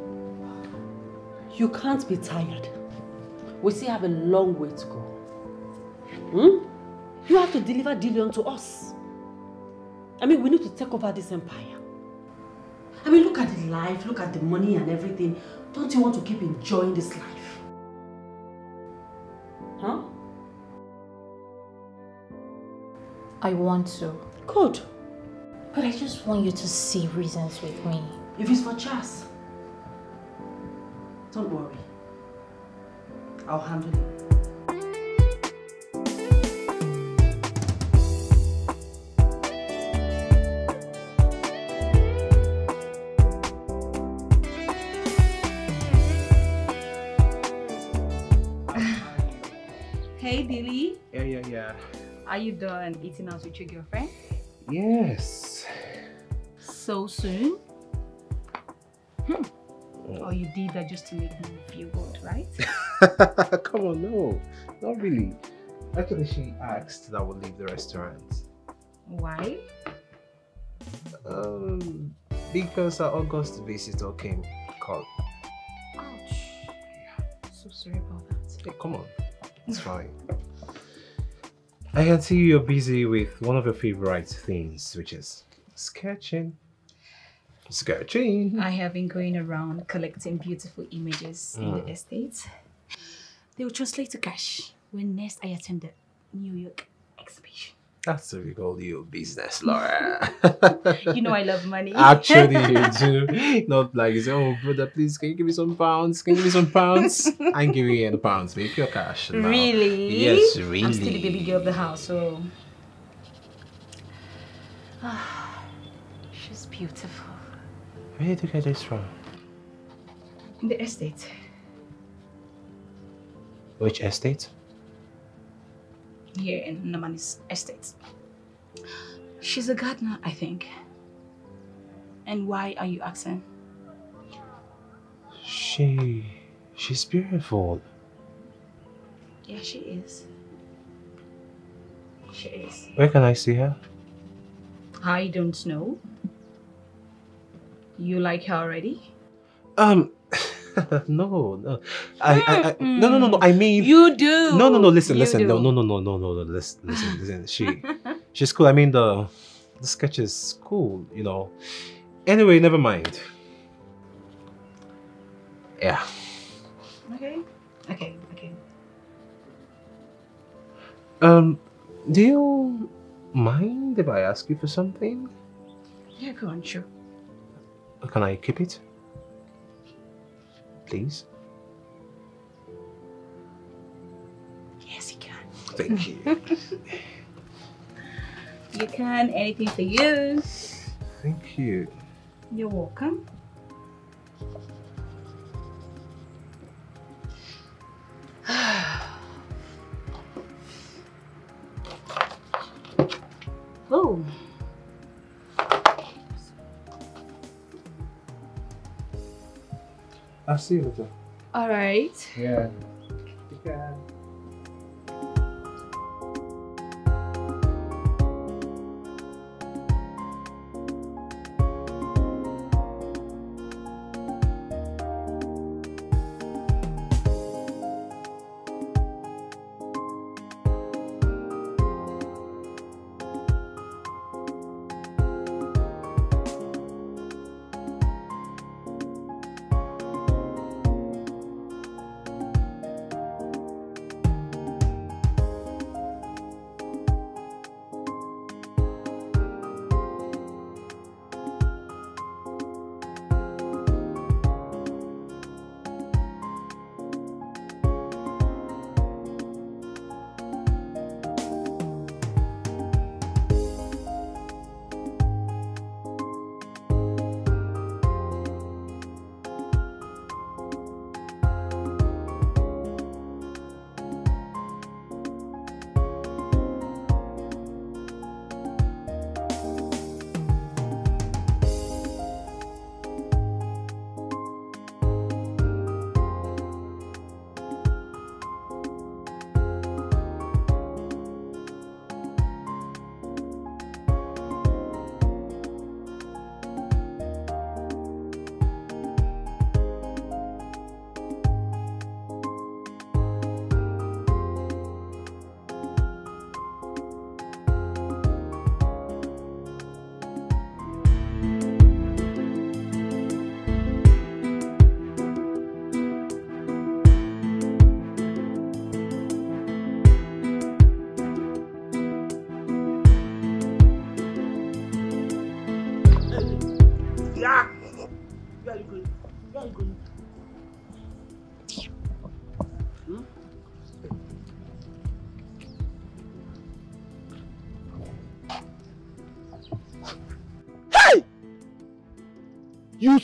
You can't be tired. We still have a long way to go. Hmm? You have to deliver Dillion to us. I mean, we need to take over this empire. I mean, look at the life, look at the money and everything. Don't you want to keep enjoying this life? Huh? I want to. Good. But I just want you to see reasons with me. If it's for Chas, don't worry. I'll handle it. Hey, Billy. Yeah, yeah, yeah. Are you done eating out with your girlfriend? Yes. So soon? Hmm. Oh, you did that just to make me feel good, right? [laughs] Come on, no. Not really. Actually, she asked that would leave the restaurant. Why? Um, because our August visitor came called. Ouch. So sorry about that. Hey, come on. It's [laughs] fine. I can see you're busy with one of your favorite things, which is sketching. Sketching. I have been going around collecting beautiful images in Mm. the estate. They will translate to cash when next I attend the New York exhibition. That's a big old you business, [laughs] Laura. You know I love money. Actually, you [laughs] do. Not like, you say, oh, brother, please, can you give me some pounds? Can you give me some pounds? I'm giving you any pounds, babe. Pure cash. now. Really? Yes, really. I'm still the baby girl of the house, so. [sighs] She's beautiful. Where did you get this from? In the estate. Which estate? here in Nnamani's estate. She's a gardener, I think. And why are you asking? She. She's beautiful. Yeah, she is. She is. Where can I see her? I don't know. You like her already? Um. [laughs] no, no. I, I, I, no, no, no, no. I mean, You do. No, no, no. Listen, You listen. No, do. no, no, no, no, no, no. Listen, listen, listen. She, [laughs] she's cool. I mean, the, the sketch is cool. You know. Anyway, never mind. Yeah. Okay. Okay, okay. Um. Do you mind if I ask you for something? Yeah, go on, sure. Can I keep it? Please. Yes, you can. Thank you. [laughs] You can. Anything for you. Thank you. You're welcome. [sighs] oh. I'll see you later. All right. Yeah. Where are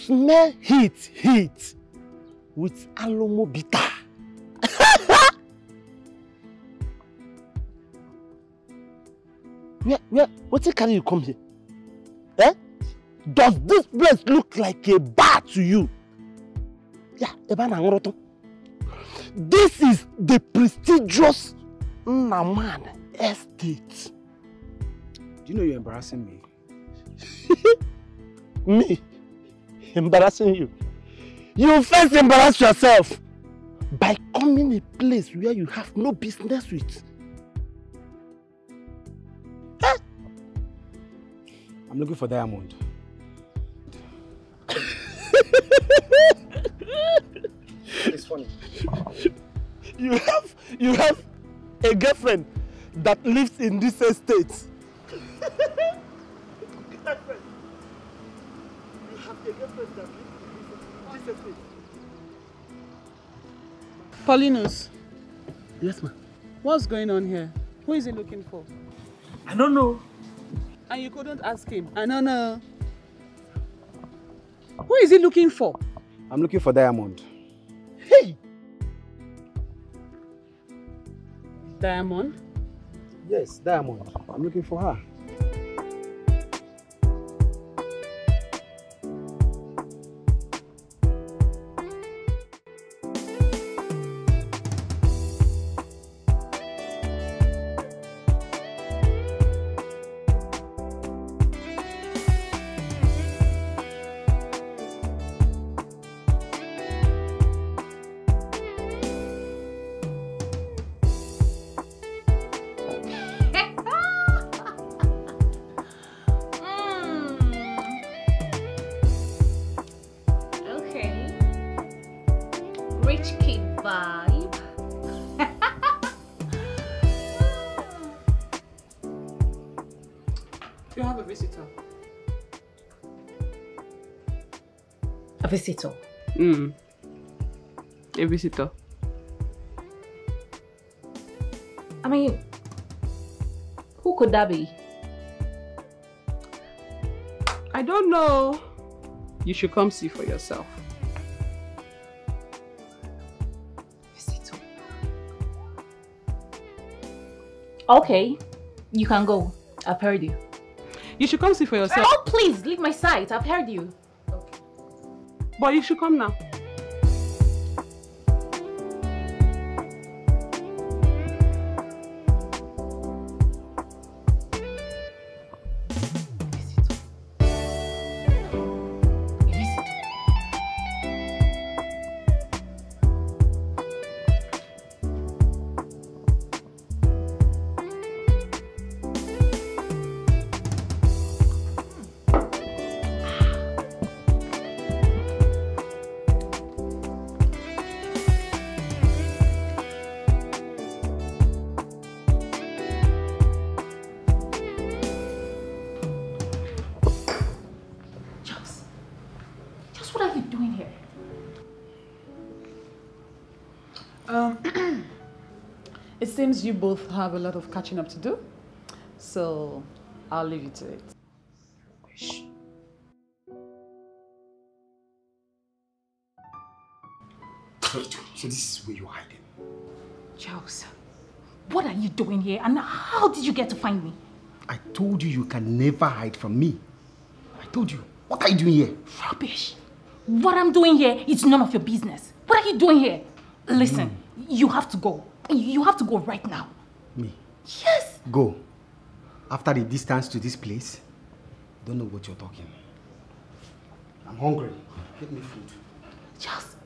smell heat, heat with alomo bitter. [laughs] where, where, wetin carry you come here? Eh? Does this place look like a bar to you? Yeah, ebe a na-aṅụrụ tụ. This is the prestigious Naman Estate. Do you know you're embarrassing me? [laughs] Me? Embarrassing you? You first embarrass yourself by coming a place where you have no business with. Eh? I'm looking for diamond. it's funny. You have you have a girlfriend that lives in this estate. Paulinus, Yes, ma'am. what's going on here? Who is he looking for? I don't know. And you couldn't ask him. I don't know. Who is he looking for? I'm looking for diamond. Hey! Diamond? Yes, diamond. I'm looking for her. A visitor. I mean, who could that be? I don't know. You should come see for yourself. Okay, you can go. I've heard you. You should come see for yourself. Oh, please, leave my side. I've heard you. But you should come now. Seems you both have a lot of catching up to do. So I'll leave you to it. So, so this is where you're hiding. Charles, what are you doing here? And how did you get to find me? I told you you can never hide from me. I told you. What are you doing here? Rubbish. What I'm doing here is none of your business. What are you doing here? Listen, hmm. you have to go. You have to go right now. Me. Yes. Go. After the distance to this place, don't know what you're talking. I'm hungry. Get me food. Just,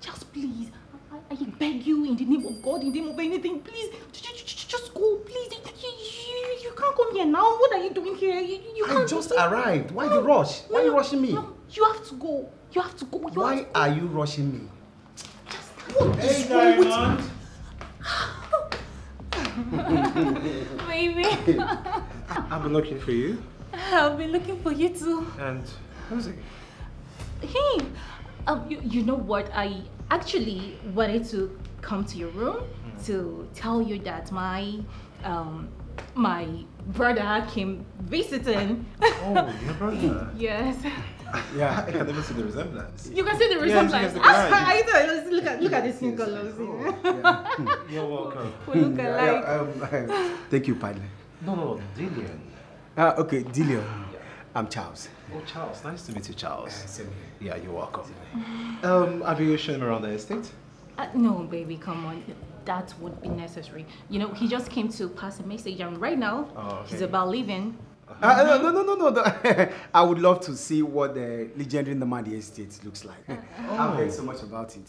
just please. I, I beg you in the name of God, in the name of anything, please. Just go, please. You, you, you can't come here now. What are you doing here? You, you I can't. just arrived. Why the rush? Why are you rushing me? You have to go. You have to go. You Why have to are you rushing me? What is wrong with [laughs] Baby, [laughs] I've been looking for you. I've been looking for you too. And who's it? Hey, Um, you, you know what? I actually wanted to come to your room to tell you that my um my brother came visiting. Oh, your brother. [laughs] yes. [laughs] Yeah, I can even see the resemblance. You can see the Yes, resemblance. yes, the I thought, look at look at this new colors. [laughs] You're welcome. [laughs] We look Yeah, alike. um, uh, thank you, partner. No, no, Dillion. Uh, okay, Dillion. I'm Charles. Oh, Charles. Nice to meet you, Charles. same Yeah, you're welcome. Um, have you shown him around the estate? Uh, no, baby, come on. That would be necessary. You know, he just came to pass a message, and right now Oh, he's about leaving. Uh, no, no, no, no, no, no. [laughs] I would love to see what the legendary Nnamani estate looks like. I've heard so much about it.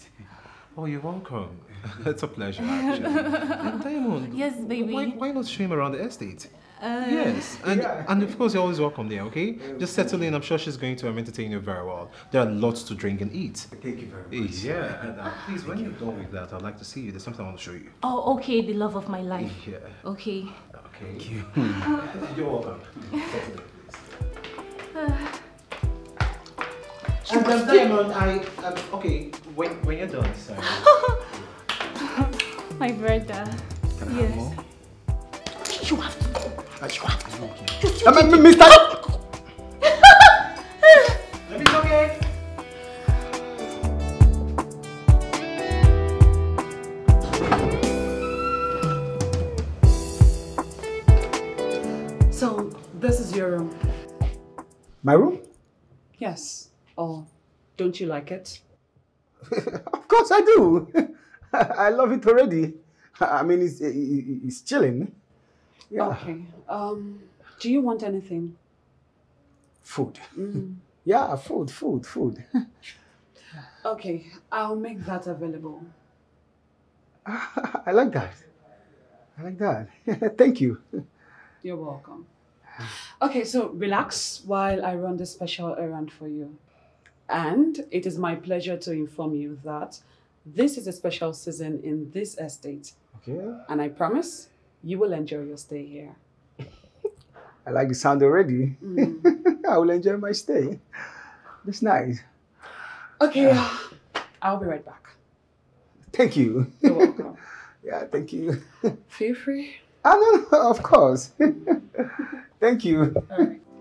Oh, you're welcome. [laughs] it's a pleasure, actually. and Diamond, Yes, baby. Why, why not show him around the estate? Uh, yes, and, and of course you're always welcome there, okay? Just settle in, I'm sure she's going to entertain you very well. There are lots to drink and eat. Thank you very much. Yeah, and, uh, please, when you're done with that, I'd like to see you. There's something I want to show you. Oh, okay, the love of my life. Yeah. Okay. Okay. Thank you. you're welcome. Settle in, please. And Diamond, I, um, okay, when, when you're done, sorry. [laughs] My brother. Can I have yes. more? You have to. You have to. M- m- Mr. It's okay. Your room. My room? Yes. Oh, don't you like it? [laughs] Of course I do. [laughs] I love it already. I mean, it's, it's chilling. Yeah. Okay. Um, do you want anything? Food. Mm. [laughs] Yeah, food, food, food. Okay, I'll make that available. I like that. I like that. Thank you. You're welcome. Okay, so relax while I run this special errand for you. And it is my pleasure to inform you that this is a special season in this estate. Okay. And I promise you will enjoy your stay here. [laughs] I like the sound already. Mm. [laughs] I will enjoy my stay. That's nice. Okay, [sighs] I'll be right back. Thank you. You're [laughs] welcome. yeah, thank you. Feel free. Ah, no, no, of course. Thank you.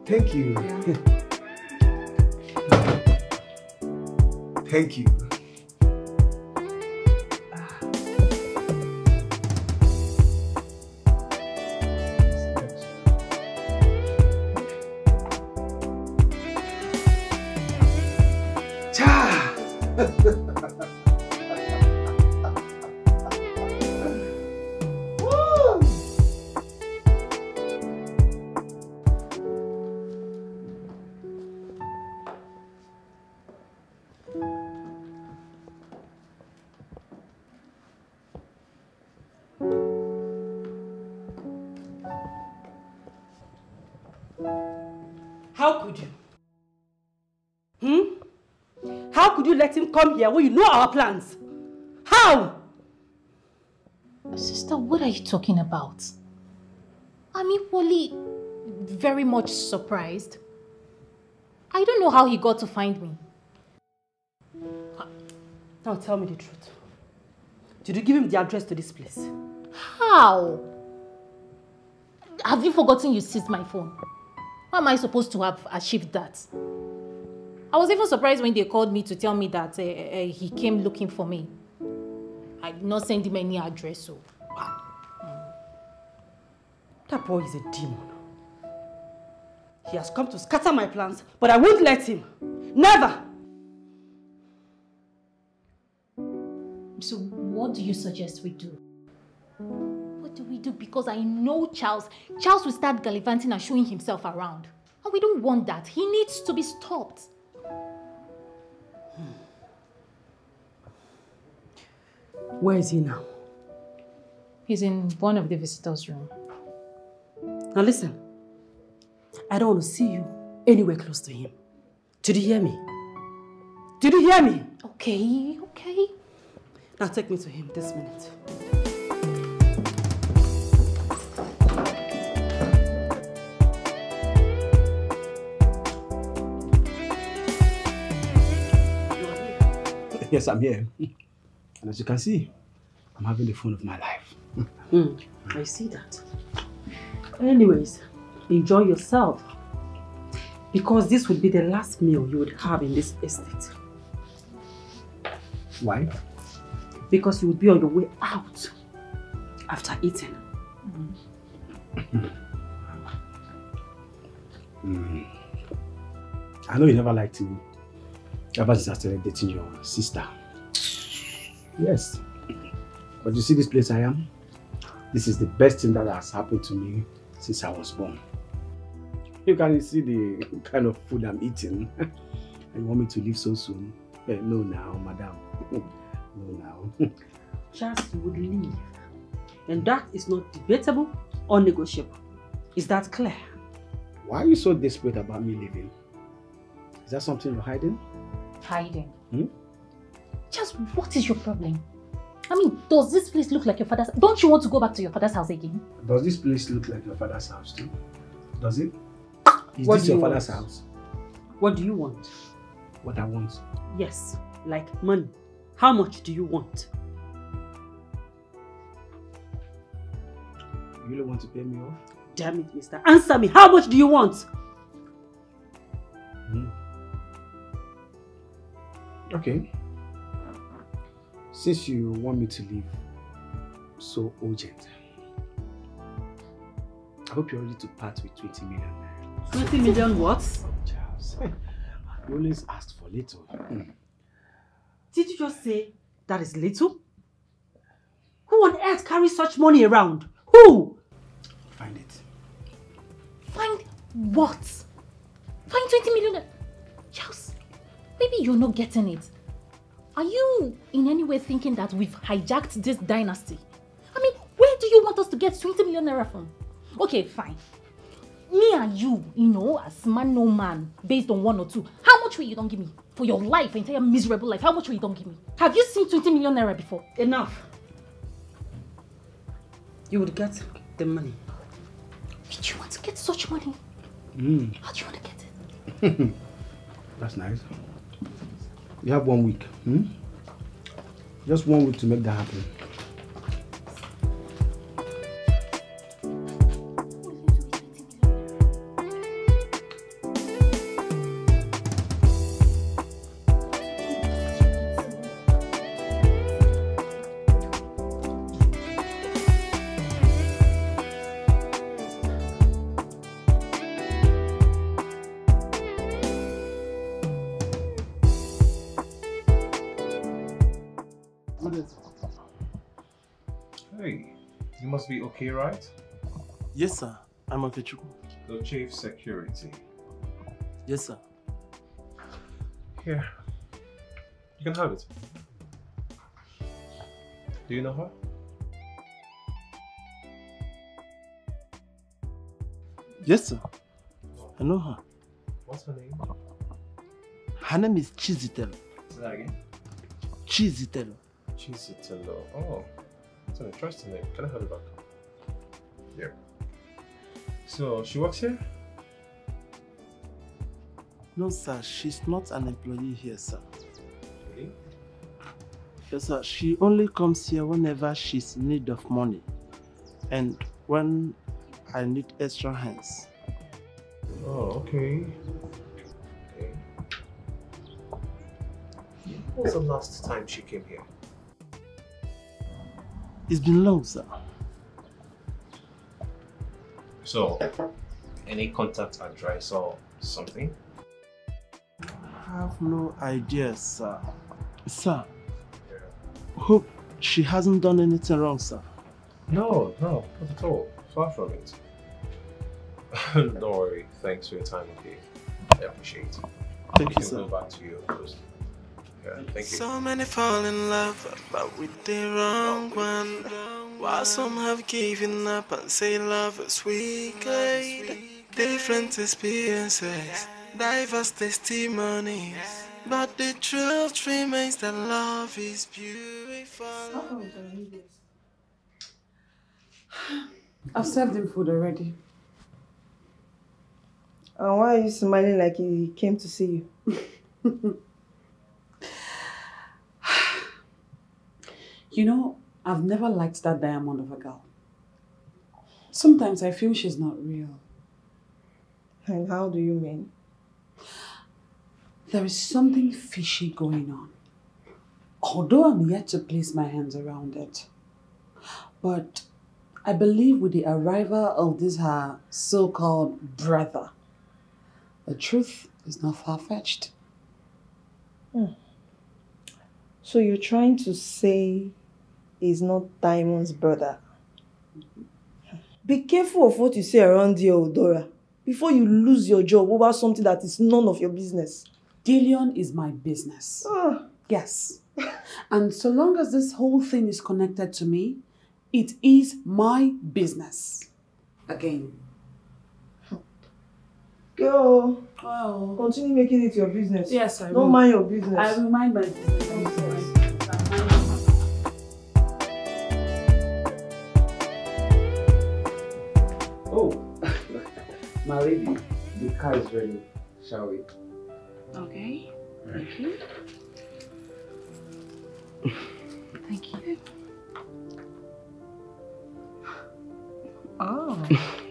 Thank you. [laughs] Thank you. Come here when you know our plans? How? Sister, what are you talking about? I'm equally very much surprised. I don't know how he got to find me. Now tell me the truth. Did you give him the address to this place? How? Have you forgotten you seized my phone? How am I supposed to have achieved that? I was even surprised when they called me to tell me that uh, uh, he came looking for me. I did not send him any address, so. That boy is a demon. He has come to scatter my plans, but I won't let him. Never! So, what do you suggest we do? What do we do? Because I know Charles. Charles will start gallivanting and showing himself around. And we don't want that. He needs to be stopped. Where is he now? He's in one of the visitors' room. Now listen. I don't want to see you anywhere close to him. Did you hear me? Did you hear me? Okay, okay. Now take me to him this minute. Yes, I'm here. And as you can see, I'm having the fun of my life. Mm, I see that. Anyways, enjoy yourself. Because this would be the last meal you would have in this estate. Why? Because you would be on your way out after eating. Mm. I know you never liked me ever since I started dating your sister. Yes. But you see this place I am? This is the best thing that has happened to me since I was born. You can see the kind of food I'm eating. and [laughs] you want me to leave so soon? Eh, no now, madam. [laughs] no now. [laughs] Just would leave. And that is not debatable or negotiable. Is that clear? Why are you so desperate about me leaving? Is that something you're hiding? Hiding. Hmm? Just what is your problem? I mean, does this place look like your father's? Don't you want to go back to your father's house again? Does this place look like your father's house too? Does it? Is What this your you father's want? house? What do you want? What I want? Yes, like money. How much do you want? You really want to pay me off? Damn it, mister. Answer me. How much do you want? Hmm. Okay. Since you want me to leave so urgent, I hope you're ready to part with 20 million. 20 million what? Charles, [laughs] you always asked for little. Hmm. Did you just say that is little? Who on earth carries such money around? Who? Find it. Find what? Find 20 million. Charles, maybe you're not getting it. Are you in any way thinking that we've hijacked this dynasty? I mean, where do you want us to get 20 million naira from? Okay, fine. Me and you, you know, as man no man, based on one or two, how much will you don't give me? For your life, entire miserable life, how much will you don't give me? Have you seen 20 million naira before? Enough. You would get the money. Did you want to get such money? Mm. How do you want to get it? [laughs] That's nice. You have one week. Hmm? Just one week to make that happen. Be right? Yes, sir. I'm Okechukwu. The chief security. Yes, sir. Here. You can have it. Do you know her? Yes, sir. I know her. What's her name? Her name is Chizitel. Say that again. Chizitel. Chisitelo. Oh, that's an interesting name. Can I have it back? Yeah. So, she works here? No, sir. She's not an employee here, sir. Really? Yes, sir. She only comes here whenever she's in need of money. And when I need extra hands. Oh, okay. Okay. When was the last time she came here? It's been long, sir. So, any contact address or something? I have no idea, sir. Sir, hope she hasn't done anything wrong, sir. No, no, not at all. Far from it. [laughs] Don't worry. Thanks for your time, okay? I appreciate it. Thank you, can sir. go back to your post. Yeah, thank you. So many fall in love, but with the wrong one. While some have given up and say love is wicked. Different experiences, diverse testimonies. But the truth remains that love is beautiful. [sighs] I've served him food already. And why are you smiling like he came to see you? [laughs] You know, I've never liked that diamond of a girl. Sometimes I feel she's not real. And how do you mean? There is something fishy going on. Although I'm yet to place my hands around it. But I believe with the arrival of this her so-called brother, the truth is not far-fetched. Hmm. So you're trying to say he's not Diamond's brother? Be careful of what you say around here, Odora, before you lose your job over something that is none of your business. Dillion is my business. Ah. Yes. and so long as this whole thing is connected to me, it is my business. Again. Girl, wow. continue making it your business. Yes, I Don't will. mind your business. I will mind my business. Lady, the car is ready. Shall we? Okay. Thank you. Thank you. Oh,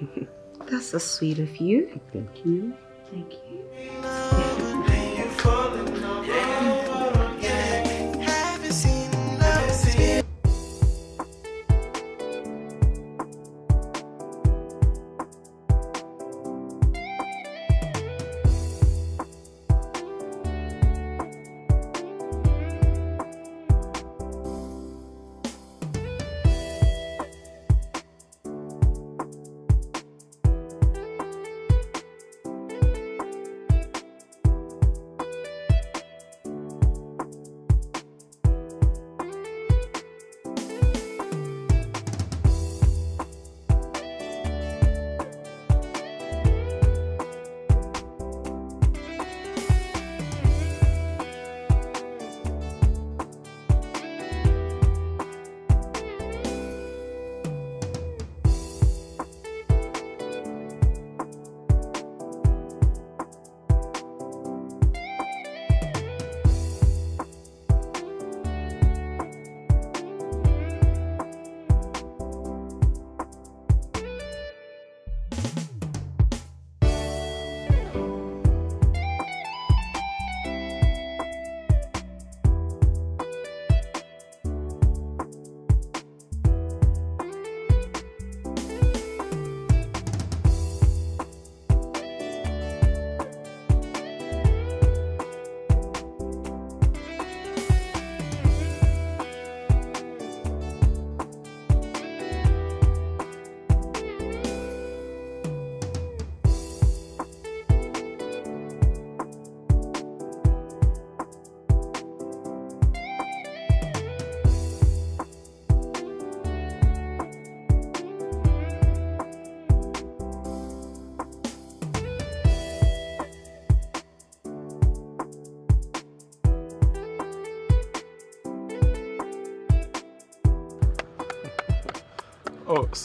[laughs] that's so sweet of you. Thank you. Thank you.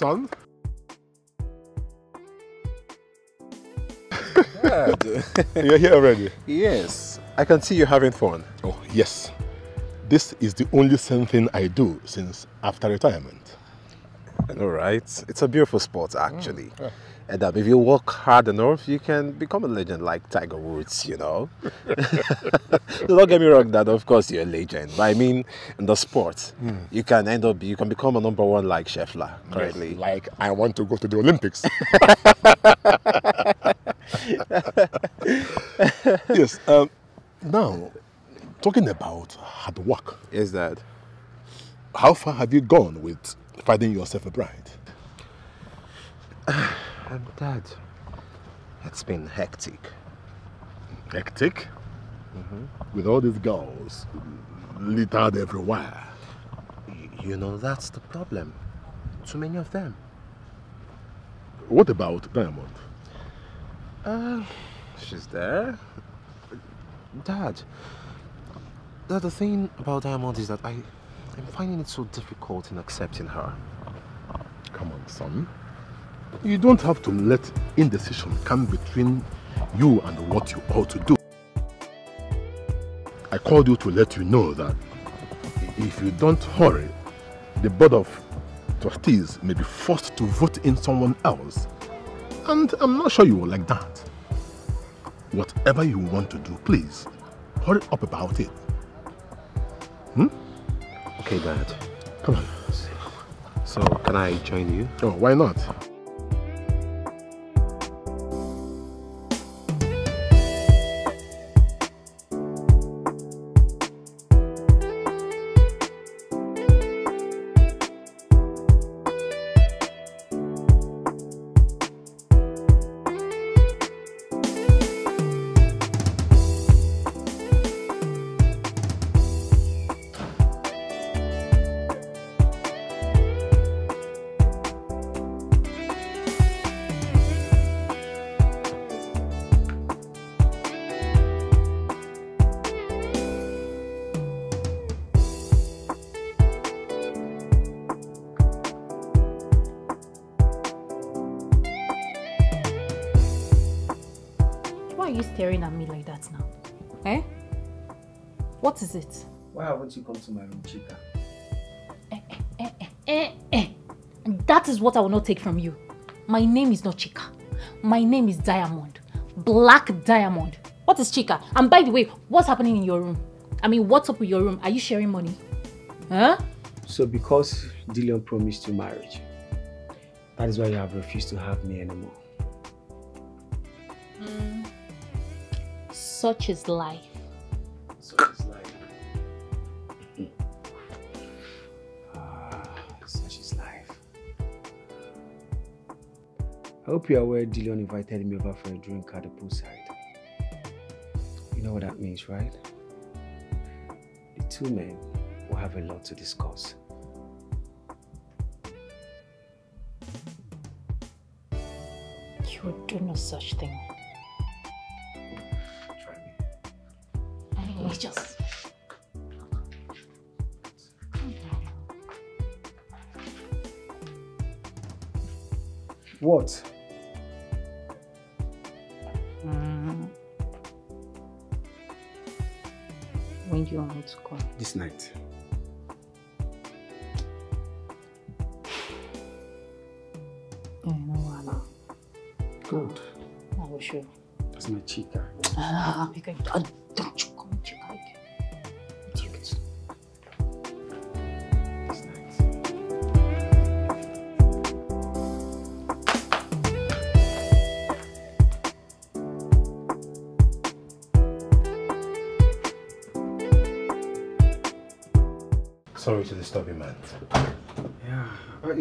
Dad. [laughs] You're here already? Yes. I can see you're having fun. Oh, yes. This is the only same thing I do since after retirement. All right. It's a beautiful sport, actually. yeah. And um, if you work hard enough, you can become a legend like Tiger Woods, you know. [laughs] Don't get me wrong, Dad. Of course, you're a legend. But I mean, in the sport, Hmm. you can end up, you can become a number one like Scheffler, currently. Yes, like I want to go to the Olympics. [laughs] yes. Um, now, talking about hard work. Is that? How far have you gone with finding yourself a bride? [sighs] Um, Dad, it's been hectic. Hectic? Mm-hmm. With all these girls littered everywhere. You know, that's the problem. Too many of them. What about Diamond? Uh, she's there. Dad, Dad, the thing about Diamond is that I, I'm finding it so difficult in accepting her. Come on, son. You don't have to let indecision come between you and what you ought to do. I called you to let you know that if you don't hurry the board of trustees may be forced to vote in someone else. And I'm not sure you will like that. Whatever you want to do, please, hurry up about it. Hmm? Okay, Dad. Come on. So, can I join you? Oh, why not? Is what I will not take from you. My name is not Chika. My name is Diamond. Black Diamond. What is Chika? And by the way, what's happening in your room? I mean, what's up with your room? Are you sharing money? Huh? So because Dillion promised you marriage, that is why you have refused to have me anymore. Mm. Such is life. I hope you are aware Dillion invited me over for a drink at the poolside. You know what that means, right? The two men will have a lot to discuss. You would do no such thing. Anyway, just. What? To come? This night. Yeah, no wahala. Good. I will you. That's my chica. Ah, because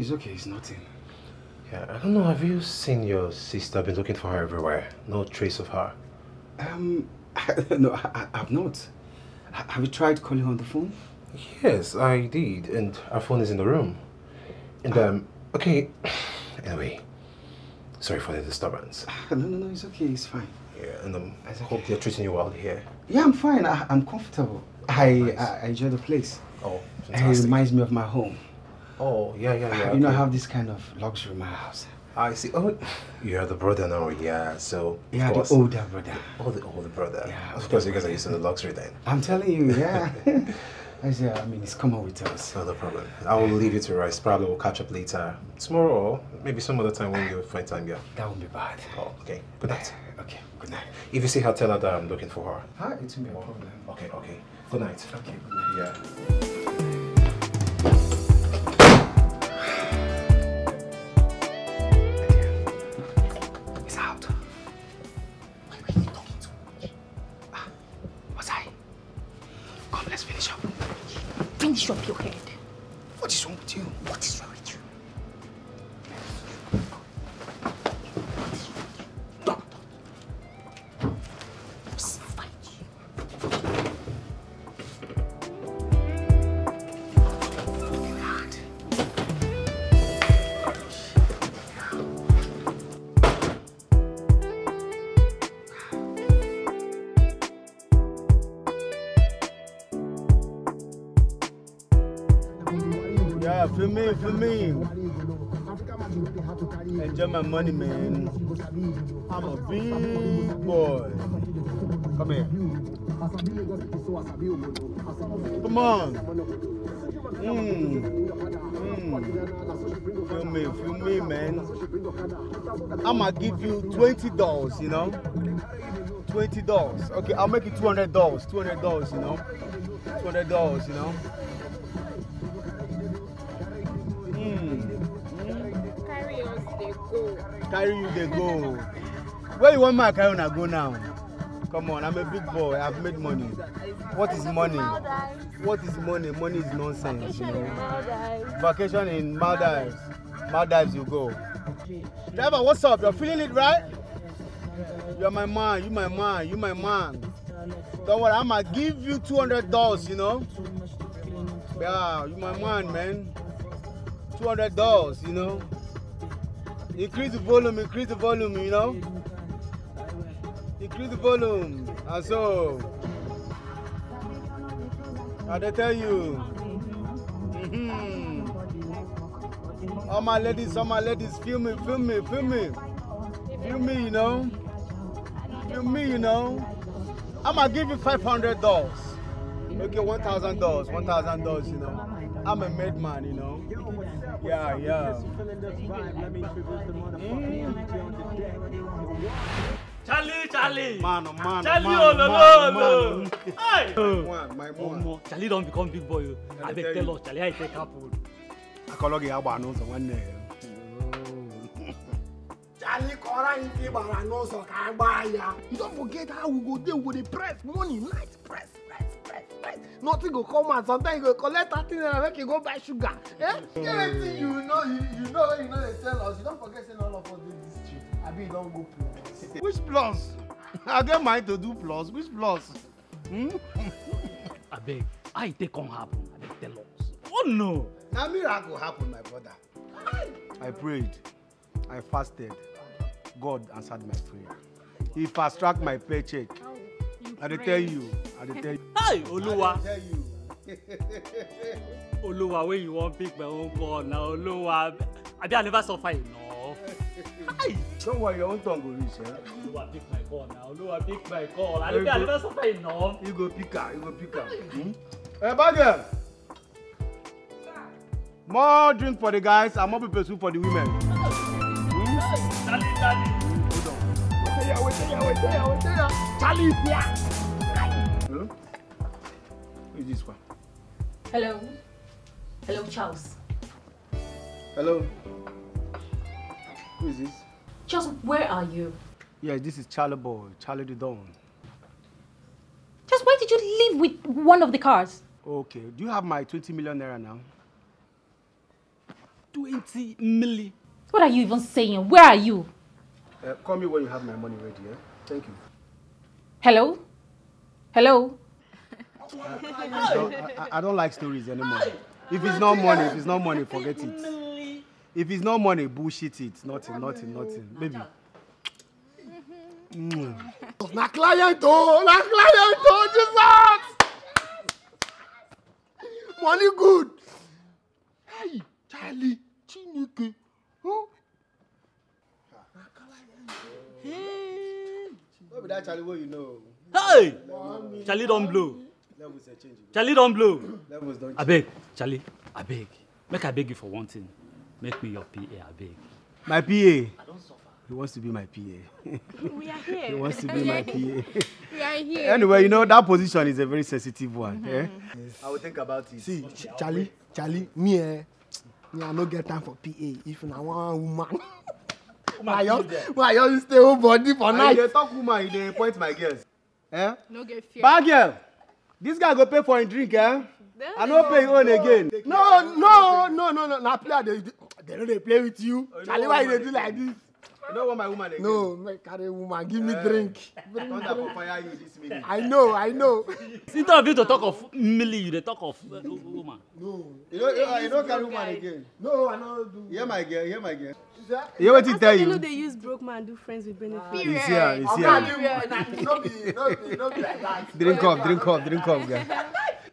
it's okay, it's nothing. Yeah, I don't know. Have you seen your sister? I've been looking for her everywhere. No trace of her. Um, [laughs] no, I, I, have not. H- Have you tried calling her on the phone? Yes, I did, and her phone is in the room. And um, okay. [sighs] Anyway, sorry for the disturbance. No, no, no, it's okay, it's fine. Yeah, and um, I hope they're treating you well here. Yeah, I'm fine. I, I'm comfortable. I, I, I enjoy the place. Oh, fantastic. It reminds me of my home. Oh, yeah, yeah, yeah. You know, I have this kind of luxury in my house. I see. Oh, you're the brother now, yeah. So Yeah, the older brother. Oh, the older brother. Yeah, of course, you guys are used to the luxury then. I'm telling you, yeah. [laughs] [laughs] I say, I mean, it's common with us. No, no problem. I will leave you to rest. Probably we'll catch up later tomorrow or maybe some other time when you find time. Yeah. That won't be bad. Oh, okay. Good night. [sighs] Okay. Good night. If you see her, tell her that I'm looking for her. Hi, it won't be a problem. Okay. Okay. Good night. Okay. Good night. Yeah. Enjoy my money, man. I'm a big boy. Come here. Come on. Mm. Mm. Feel me, feel me, man. I'ma give you twenty dollars, you know. Twenty dollars. Okay, I'll make it two hundred dollars. Two hundred dollars, you know. Two hundred dollars, you know. Mm. Carry you, they go. Where you want my carry una go now? Come on, I'm a big boy. I've made money. What is money? What is money? Money is nonsense, you know. Vacation in Maldives. Maldives, you go. Driver, what's up? You're feeling it, right? You're my man. You my man. You my man. Don't worry, I'ma give you two hundred dollars. You know. Yeah, you my man, man. Two hundred dollars. You know. Increase the volume. Increase the volume. You know. Increase the volume. And so. I dey tell you. Mhm. All my ladies, all my ladies, feel me, feel me, feel me. Feel me, you know. Feel me, you know. I'ma give you five hundred dollars. Okay, one thousand dollars, one thousand dollars, you know. I'm a made man, you know. Yeah, yeah. Charlie, Charlie. Man, oh, man, Charlie, man, oh, no, man, no, man. no. Hey. One, my one. Omo, Charlie don become big boy. oh. I Abeg tell us, Charlie, you take happen? Akọlọgị agba n'ụzọ nwanne ya. Charlie kọrọ anyị nke ị gbara n'ụzọ ka a gbaa ya. Don't forget how we go dey we go dey press money night press press. Nothing go come out sometimes you go collect thirty naira make you go buy sugar. Eh? Get wetin you know you you know wey you no dey tell us you don forget say all of us dey dis trip abi you don go plus. Which plus? I get mind to do plus. Which plus? Hmm? [laughs] Abeg, how you take come happen? Abeg tell us. Oh no. Na miracle happen, my brother. I prayed. I fasted. God answered my prayer. He fast tracked my paycheck. I dey tell you. I dey tell you. Hey, Oluwa. I dey tell you. Oluwa, when you wan pick my own call na Oluwa. Abi I never suffer enough. Don't worry, your own tongue go reach. Eh? Oluwa pick my call na. Oluwa pick my call. I Very never I never suffer enough. You go pick her. You go pick her. Hmm? Hey, bad girl. More drink for the guys and more people soup for the women. Charlie, Charlie. Wait Charlie is here. Hello? Who is this one? Hello. Hello, Charles. Hello? Who is this? Charles, where are you? Yeah, this is Charlie Boy, Charlie the Don. Charles, why did you leave with one of the cars? Okay, do you have my 20 million naira now? 20 milli. What are you even saying? Where are you? Uh, call me when you have my money ready, yeah? Thank you. Hello? Hello? I don't, I, I don't like stories anymore. If it's not money, if it's not money, forget it. If it's not money, bullshit it. Nothing, nothing, nothing. Baby. Mm. Na client o, na client o, Jesus! Money good. Hey, Charlie, Chineke. Huh? What be that Charlie what you know? Hey! Charlie don blow. Charlie don blow. Abeg, Charlie, abeg. Make I beg you for one thing. Make me your PA, abeg. My PA. He wants to be my PA. We are [laughs] here. he wants to be my PA. We are here. Anyway, you know that position is a very sensitive one. Eh? I will think about it. See, Ch- Charlie, Charlie, me eh, [tsk] me I no get time for PA. If na one woman, [laughs] I just, I just stay home body for night. you dey talk woman, you dey point my girls. Eh? No get fear. Bad girl, this guy go pay for him drink, eh? I no pay him own again. No, no, no, no, no. Na player dey they no dey play with you. Oh, you know why you dey woman do like this? You know what my woman again? No, make carry woman, give me Eh, drink. Bring Thunder drink. fire you this minute. I know, I know. Instead of you to talk of milli, you dey talk of uh, woman. No. You know, you, you know carry woman again. No, I no do. Hear my girl, hear my girl. Hear wetin tell You know you? they use broke man do friends with benefits. He's here, he's Oga, here. you- na- no be, no be, no be like that. Drink up, drink up, drink up, girl. [laughs]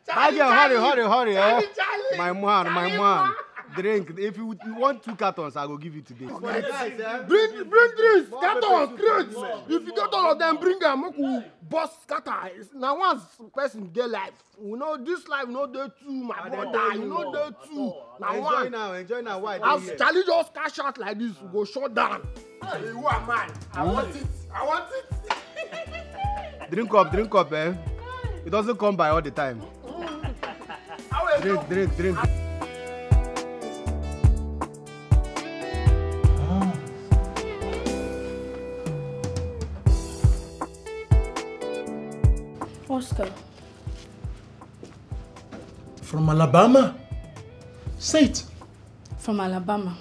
Hurry, hurry, hurry, eh? Charlie, My man, my man. Drink. If you, you want two cartons, I will give you today. Bring, bring drinks, cartons, crates. If you get all of them, bring them. Make we bust scatter. Now once person get life, you know this life no dey two, my brother. You know dey two. Now Enjoy one. now, enjoy now. Why? dey As here? Just cash out like this, we go shut down. Hey, who am I? I want it. I want it. [laughs] [laughs] Drink up, drink up, eh? It doesn't come by all the time. Drink, drink, drink. Oscar, From Alabama? Say it. From Alabama.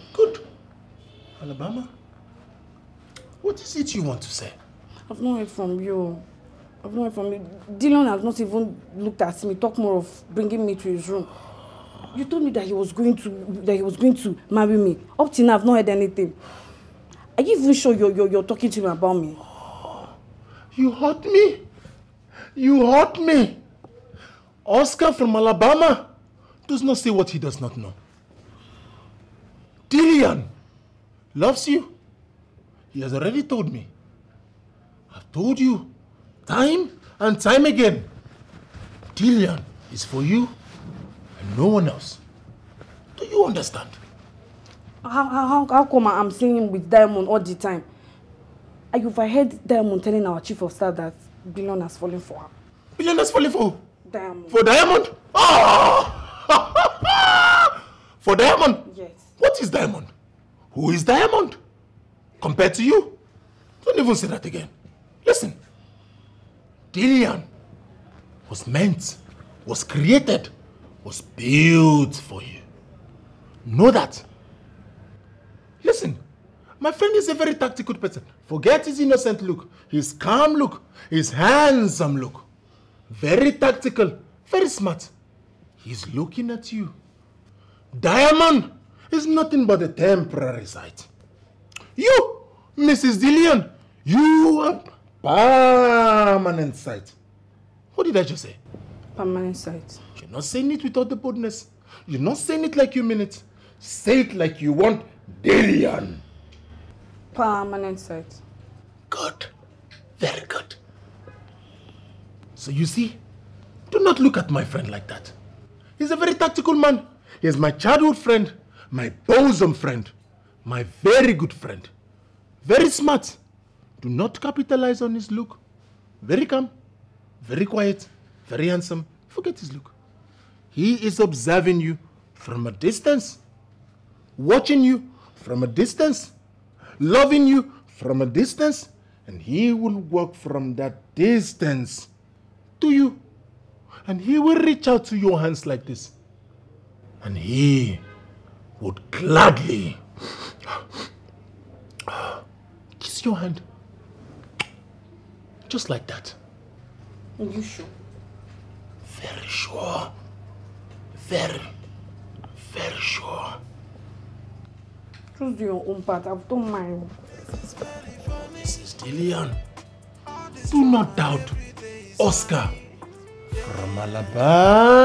Alabama? What is it you want to say? I've not heard from you. I've not heard from you. Dylan has not even looked at me, talk more of bringing me to his room. You told me that he was going to that he was going to marry me. Up till now, I've not heard anything. Are you even sure you're, you're, you're talking to him about me? You hurt me? You hurt me? Oscar from Alabama does not say what he does not know. Dillian loves you. He has already told me. I've told you time and time again. Dillian is for you and no one else. Do you understand? How, how, how, come I'm seeing him with Diamond all the time? I overheard Diamond telling our chief of staff that Dillion has fallen for her. Dillion has fallen for? Diamond. For Diamond? Oh! [laughs] for Diamond? Yes. What is Diamond? Who is Diamond? Compared to you? Don't even say that again. Listen. Dillion was meant, was created, was built for you. Know that. Listen, my friend is a very tactical person. Forget his innocent look, his calm look, his handsome look. Very tactical, very smart. He's looking at you. Diamond is nothing but a temporary sight. You, Mrs. Dillion, you are permanent sight. What did I just say? Permanent sight. You're not saying it without the boldness. You're not saying it like you mean it. Say it like you want Dillion. Permanent sight. Good. Very good. So you see, do not look at my friend like that. He's a very tactical man. He is my childhood friend, my bosom friend, my very good friend. Very smart. Do not capitalize on his look. Very calm, very quiet, very handsome. Forget his look. He is observing you from a distance, watching you from a distance, loving you from a distance, and he will walk from that distance to you. And he will reach out to your hands like this. And he would gladly [gasps] kiss your hand. Just like that. Are you sure? Very sure. Very, very sure. Just do your own part. I've done mine. Mrs. Dillion, do not doubt Oscar from Alabama.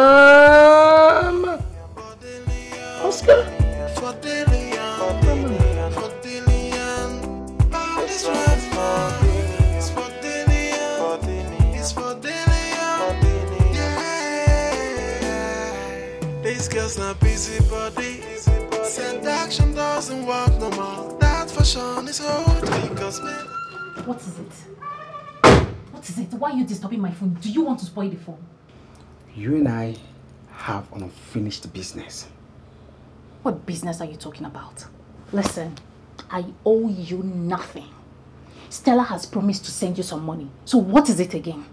Oscar? This girls not busy body, said action doesn't work no more. What is it? What is it? Why are you disturbing my phone? Do you want to spoil the phone? You and I have an unfinished business. What business are you talking about? Listen, I owe you nothing. Stella has promised to send you some money. So what is it again?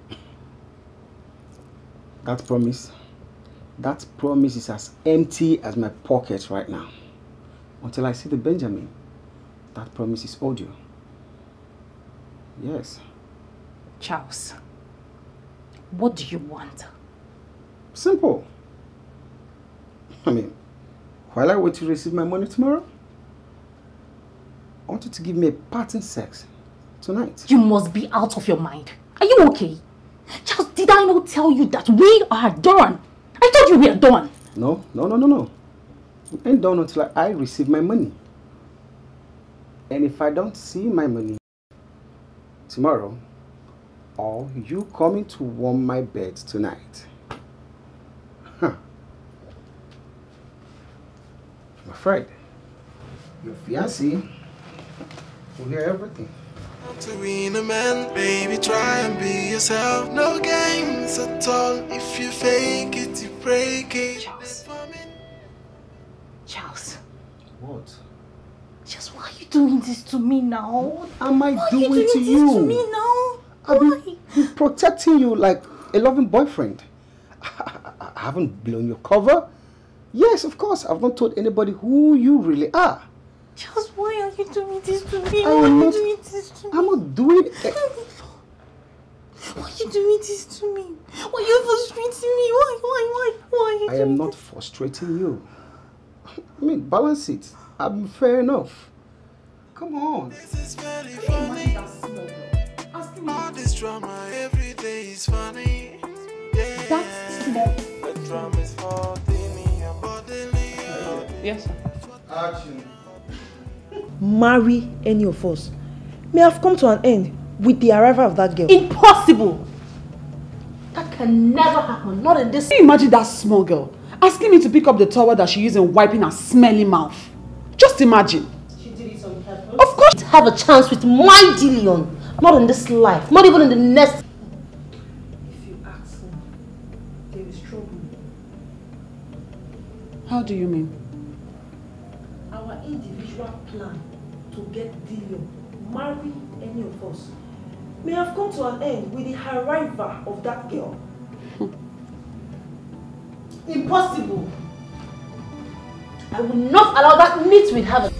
That promise, that promise is as empty as my pocket right now. Until I see the Benjamin, that promise is audio. Yes. Charles, what do you want? Simple. I mean, while I wait to receive my money tomorrow, I want you to give me a parting sex tonight. You must be out of your mind. Are you okay? Charles, did I not tell you that we are done? I told you we are done. No, no, no, no, no. We ain't done until I receive my money. And if I don't see my money tomorrow, or you coming to warm my bed tonight, huh, I'm afraid your fiancé will hear everything. To win a man, baby, try and be yourself. No games at all. If you fake it, you break it. Charles. Charles. What? Charles, why are you doing this to me now? What am I why doing are you to doing you? This to me now? I've been, been protecting you like a loving boyfriend. [laughs] I, haven't blown your cover. Yes, of course. I've not told anybody who you really are. Charles, why are you doing this to me? I why am are you not- doing this to me? I'm not doing it. Why are you doing this to me? Why are you frustrating me? Why, why, why, why are you I am not frustrating you. [laughs] I mean, balance it. I'm fair enough. Come on. All this drama every day is funny. Yeah. That's small. The drama is for Dini and Bodily. Yes, sir. Action. Marry any of us may have come to an end with the arrival of that girl. Impossible! That can never happen. Not in this. Can you imagine that small girl asking me to pick up the towel that she used in wiping her smelly mouth? Just imagine. Of course, have a chance with my Dillion. Not in this life. Not even in the next. If you ask him, there is trouble. How do you mean? Our individual plan to get Dillion, marry any of us, may have come to an end with the arrival of that girl. Hmm. Impossible. I will not allow that meet with heaven.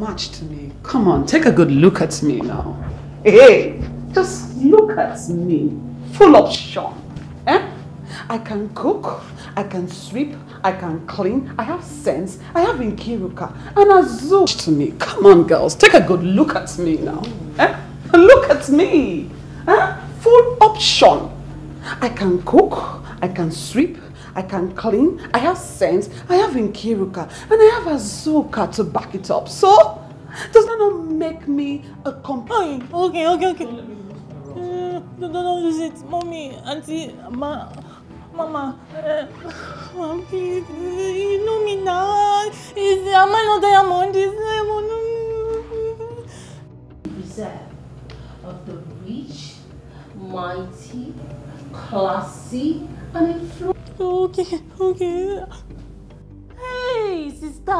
Match to me. Come on, take a good look at me now. Hey, just look at me. Full option. Eh? I can cook, I can sweep, I can clean, I have sense, I have Inkiruka, and Azu to me. Come on, girls, take a good look at me now. Eh? Look at me. Eh? Full option. I can cook, I can sweep, I can clean, I have sense, I have Inkiruka, and I have Azuka to back it up. So, does that not make me a complete? Okay, okay, okay. Uh, don't, don't lose it. Mommy, auntie, ma, mama. Uh, mom, please. You know me now. Is, am I not diamond? Is diamond? Preserve of the rich, mighty, classy, and influential. Okay, okay. Hey, sister.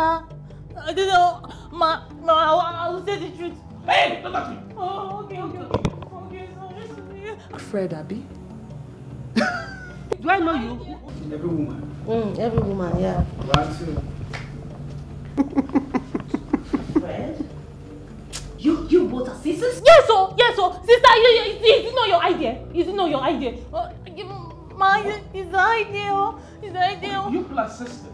I don't know. Ma, ma, I, I will say the truth. Hey, don't touch me. Oh, okay, okay, okay. Okay, sorry. Fred Abby? Do I know you? Every woman. Mm, every woman, yeah. One, two. Fred? You, you both are sisters? Yes, oh, yes, oh. Sister, you, you, is, is it not your idea? Is it not your idea? Uh, you- Ma, you- it's the idea. It's the idea. You plus sisters.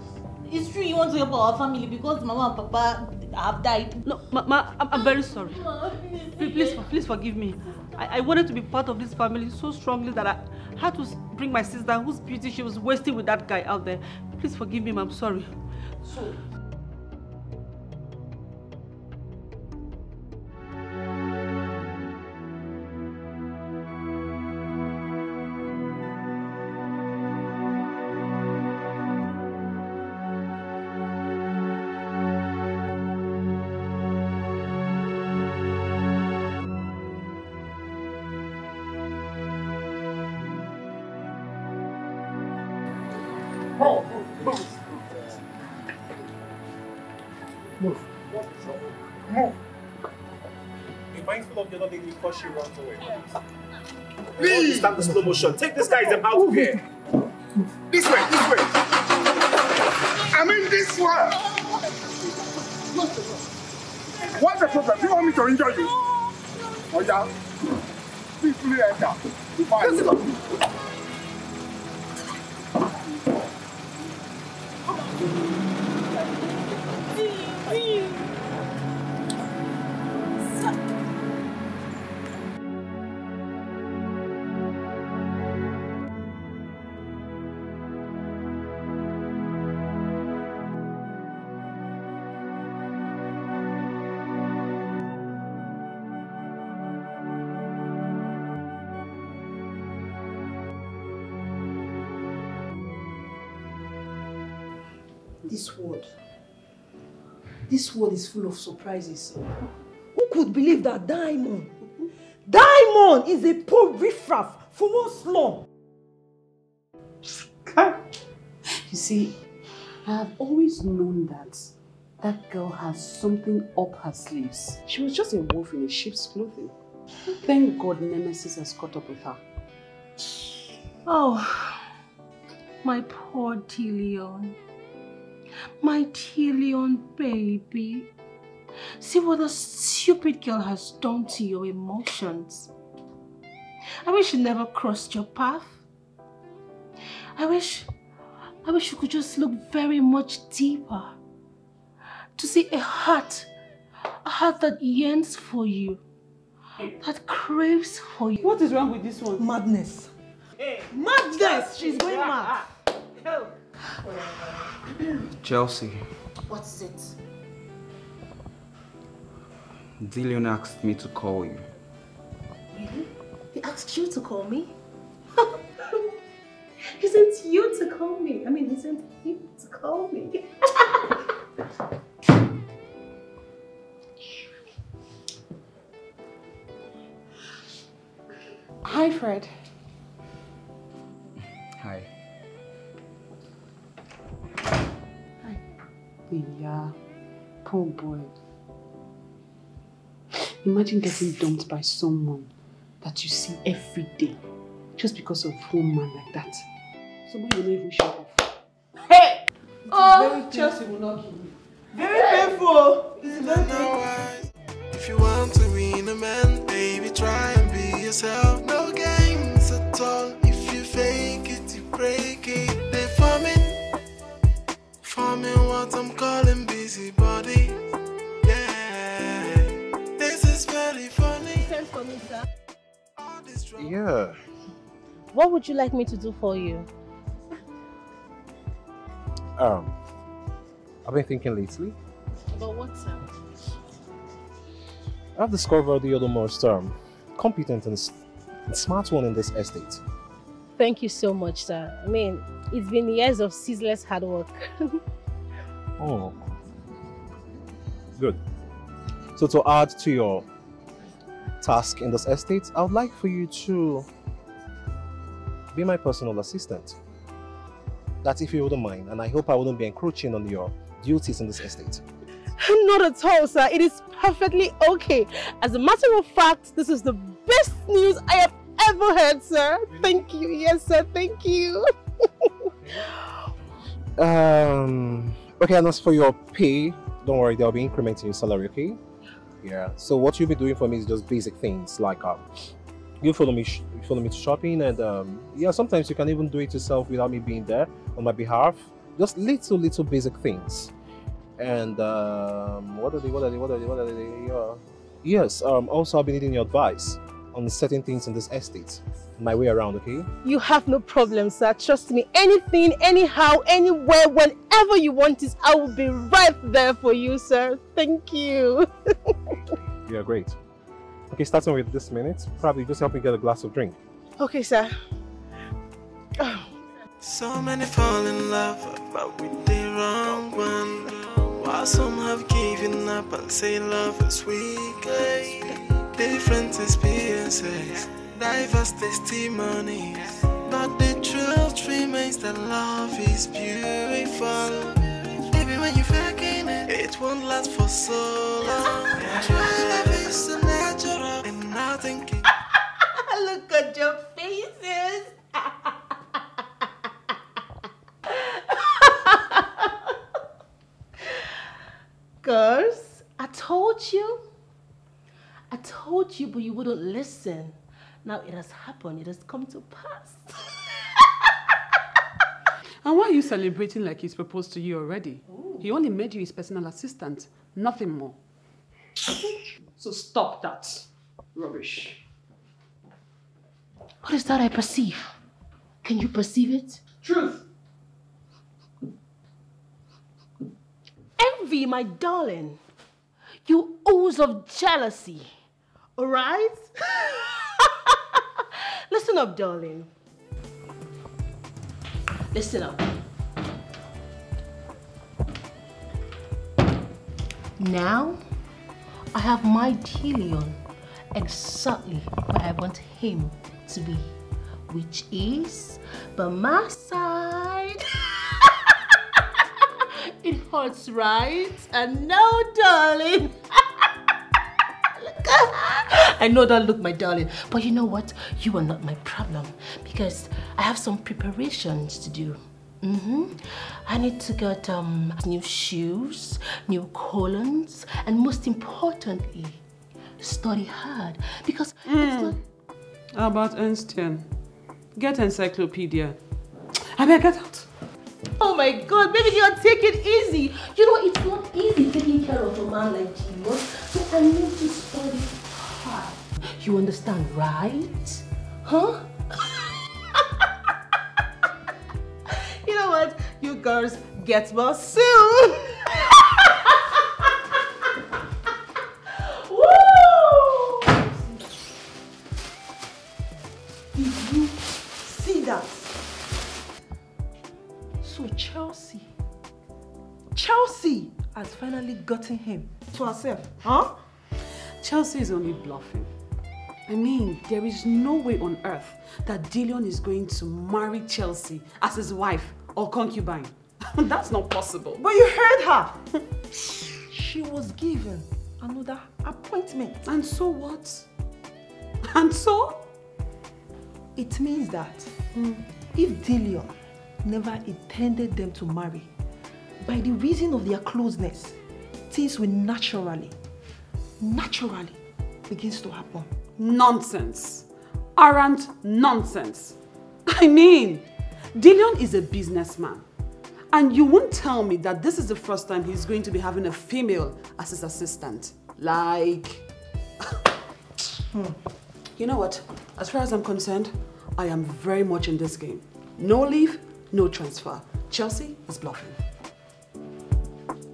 It's true you want to help our family because mama and papa have died. No, ma, ma I'm, I'm very sorry. Please, please, please forgive me. I, I wanted to be part of this family so strongly that I had to bring my sister, whose beauty she was wasting with that guy out there. Please forgive me, ma. I'm sorry. So, she runs away. Please. Stand the slow motion. Take this guy's out of here. This way, this way. I mean this way. What's the problem? Do you want me to injure you? Oh yeah. Please, please enter. Fine. This This world is full of surprises. Who could believe that Diamond? Diamond is a poor riffraff for one slum. [laughs] You see, I have always known that that girl has something up her sleeves. She was just a wolf in a sheep's clothing. Thank God Nemesis has caught up with her. Oh, my poor Dillion. My Dillion baby. See what a stupid girl has done to your emotions. I wish you never crossed your path. I wish, I wish you could just look very much deeper to see a heart, a heart that yearns for you, that craves for you. What is wrong with this one? Madness. Madness! She's going mad. Ah. Chelsea, What is it? Dillion asked me to call you. Really? He asked you to call me? [laughs] he sent you to call me. I mean, he sent him to call me. [laughs] Hi, Fred. Yeah, poor boy. Imagine getting dumped by someone that you see every day just because of one man like that. Someone you don't even show off. Hey! Oh, very Chelsea will not kill you. Very painful. It's very painful. If you want to win a man, baby, try and be yourself. No games forming what I'm calling busybody. Yeah, this is very funny. Send for me, sir. Yeah. What would you like me to do for you? Um, I've been thinking lately. About what, sir? I've discovered you're the most um, competent and s- smart one in this estate. Thank you so much, sir. I mean, it's been years of ceaseless hard work. [laughs] Oh. Good. So to add to your task in this estate, I would like for you to be my personal assistant. That's if you wouldn't mind, and I hope I wouldn't be encroaching on your duties in this estate. [laughs] Not at all, sir. It is perfectly okay. As a matter of fact, this is the best news I have ever heard, sir. Thank you. Yes, sir. Thank you. [laughs] Um. Okay, and as for your pay, don't worry, there'll be increment in your salary. Okay. Yeah. So what you'll be doing for me is just basic things like um, you follow me, sh- you follow me to shopping, and um, yeah, sometimes you can even do it yourself without me being there on my behalf. Just little, little basic things. And um, what are they? What are they? What are they? What are they? Uh, yes. Um, also, I'll be needing your advice on certain things in this estate. My way around, okay? You have no problem, sir. Trust me. Anything, anyhow, anywhere, whenever you want it, I will be right there for you, sir. Thank you. [laughs] Yeah, great. Okay, starting with this minute, probably just help me get a glass of drink. okay, sir. Oh. So many fall in love, but with the wrong one. While some have given up and say love is weak. Eh? Different experiences, diverse testimonies. But the truth remains that love is beautiful. Even when you're faking it, it won't last for so long. Love is natural, and nothing can. [laughs] Look at your faces. [laughs] Girls, I told you. I told you, but you wouldn't listen. Now it has happened. It has come to pass. [laughs] And why are you celebrating like he's proposed to you already? He only made you his personal assistant, nothing more. [laughs] So stop that rubbish. What is that I perceive? Can you perceive it? Truth. Envy, my darling. You ooze of jealousy. All right? [laughs] Listen up, darling. Listen up. Now, I have my Dillion exactly where I want him to be, which is by my side. [laughs] it hurts, right? And no, darling. [laughs] [laughs] I know that look, my darling, but you know what? You are not my problem because I have some preparations to do. Mm -hmm. I need to get um, new shoes, new colons, and most importantly, study hard because it's not How about Einstein? Get encyclopedia. I better get out. Oh my god, baby girl, take it easy. You know, it's not easy taking care of a man like Genius, so I need to study hard. You understand, right? Huh? [laughs] you know what? You girls get well soon. [laughs] Chelsea, Chelsea has finally gotten him to herself, huh? Chelsea is only bluffing. I mean, there is no way on earth that Dillion is going to marry Chelsea as his wife or concubine. [laughs] That's not possible. But you heard her. she was given another appointment. And so what? And so? It means that hmm. if Dillion never intended them to marry, by the reason of their closeness, things will naturally, naturally begins to happen. Nonsense. Arrant nonsense. I mean, Dillion is a businessman. And you won't tell me that this is the first time he's going to be having a female as his assistant. Like... [laughs] You know what? As far as I'm concerned, I am very much in this game. No leave, no transfer. Chelsea is bluffing.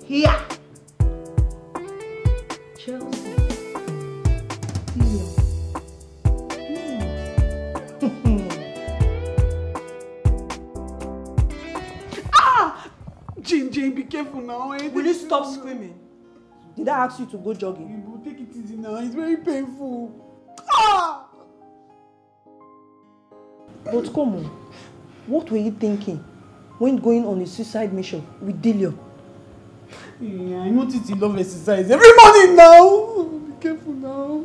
Here. Chelsea. Dillion. [laughs] Ah! Jane, Jane, be careful now. eh? Will you stop screaming? Did I ask you to go jogging? You will take it easy now. It's very painful. Ah! But come on, what were you thinking when going on a suicide mission with Dillion? Yeah, I noticed you love exercise every morning now. Be careful now.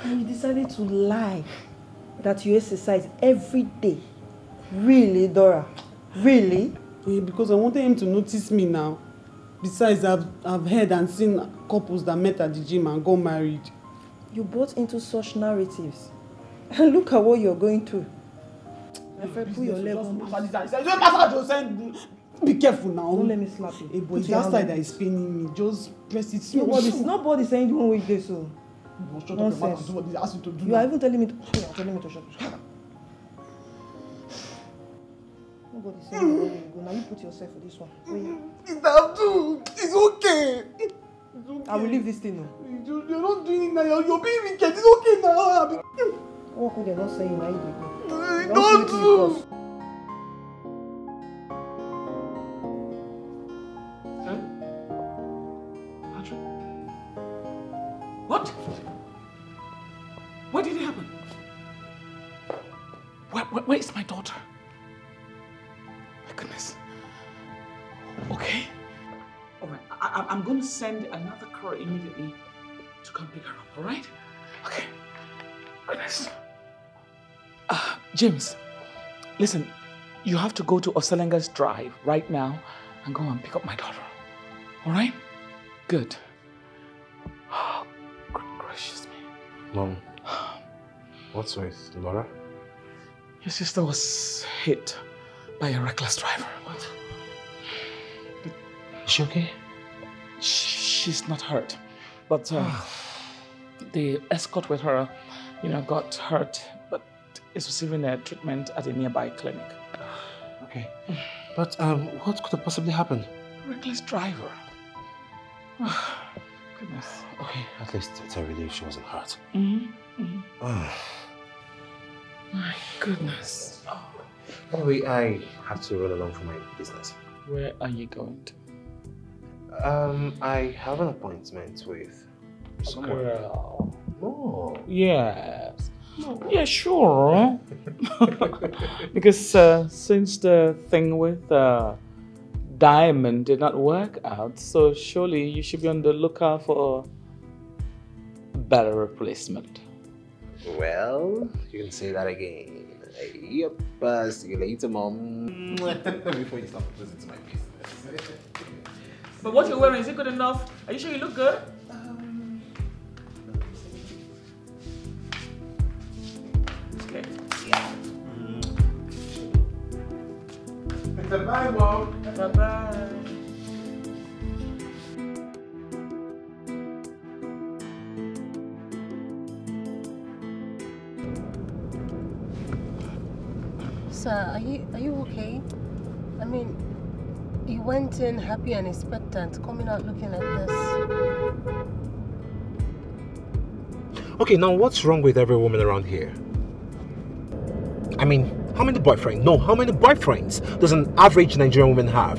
And you decided to lie that you exercise every day. Really, Dora? Really? Yeah, because I wanted him to notice me now. Besides, I've, I've heard and seen couples that met at the gym and got married. You bought into such narratives. And [laughs] look at what you're going through. Put your leg on. Be careful now. Don't let me slap you. Hey boy, Put it's your that side that is paining me. Just press it small. Nobody, nobody saying so. You up your mouth and Nonsense. do what they ask you to do. You now. are even telling me to. You are telling me to shut up. Nobody saying the way you go. Now you put yourself for this one. Oh, yeah. It's Abdul. It's okay. It's okay. I will leave this thing now. You- You're not doing it now. You're, you're being wicked. It's okay now. Abi. What could they not saying now? You dey go. Don't sleep do. with us. What? Did it happen? Where, where, where is my daughter? My goodness. Okay. All right. I, I, I'm going to send another car immediately to come pick her up. All right? Okay. Goodness. Uh, James, listen. You have to go to Oselenga's drive right now and go and pick up my daughter. All right? Good. Oh, [sighs] good gracious me. Mom, what's with Laura? Your sister was hit by a reckless driver. What? Is she okay? She's not hurt, but uh, the escort with her, you know, got hurt, but is receiving a treatment at a nearby clinic. [sighs] Okay. But um, what could have possibly happened? Reckless driver. [sighs] Goodness. Okay, at least it's a relief she wasn't hurt. Mm-hmm. mm-hmm. Oh. [sighs] My goodness. Anyway, I have to run along for my business. Where are you going to? Um, I have an appointment with someone. Girl. Oh. Yes. Yeah, sure. [laughs] because uh, since the thing with uh, Diamond did not work out, so surely you should be on the lookout for a better replacement. Well, you can say that again. Yep. Uh, see you later, mom. [laughs] Before you start listening to my business. [laughs] But what you're wearing, is it good enough? Are you sure you look good? Bye, mom. Bye bye. Sir, are you are you okay? I mean, you went in happy and expectant, coming out looking like this. Okay, now what's wrong with every woman around here? I mean, how many boyfriends? No, how many boyfriends does an average Nigerian woman have?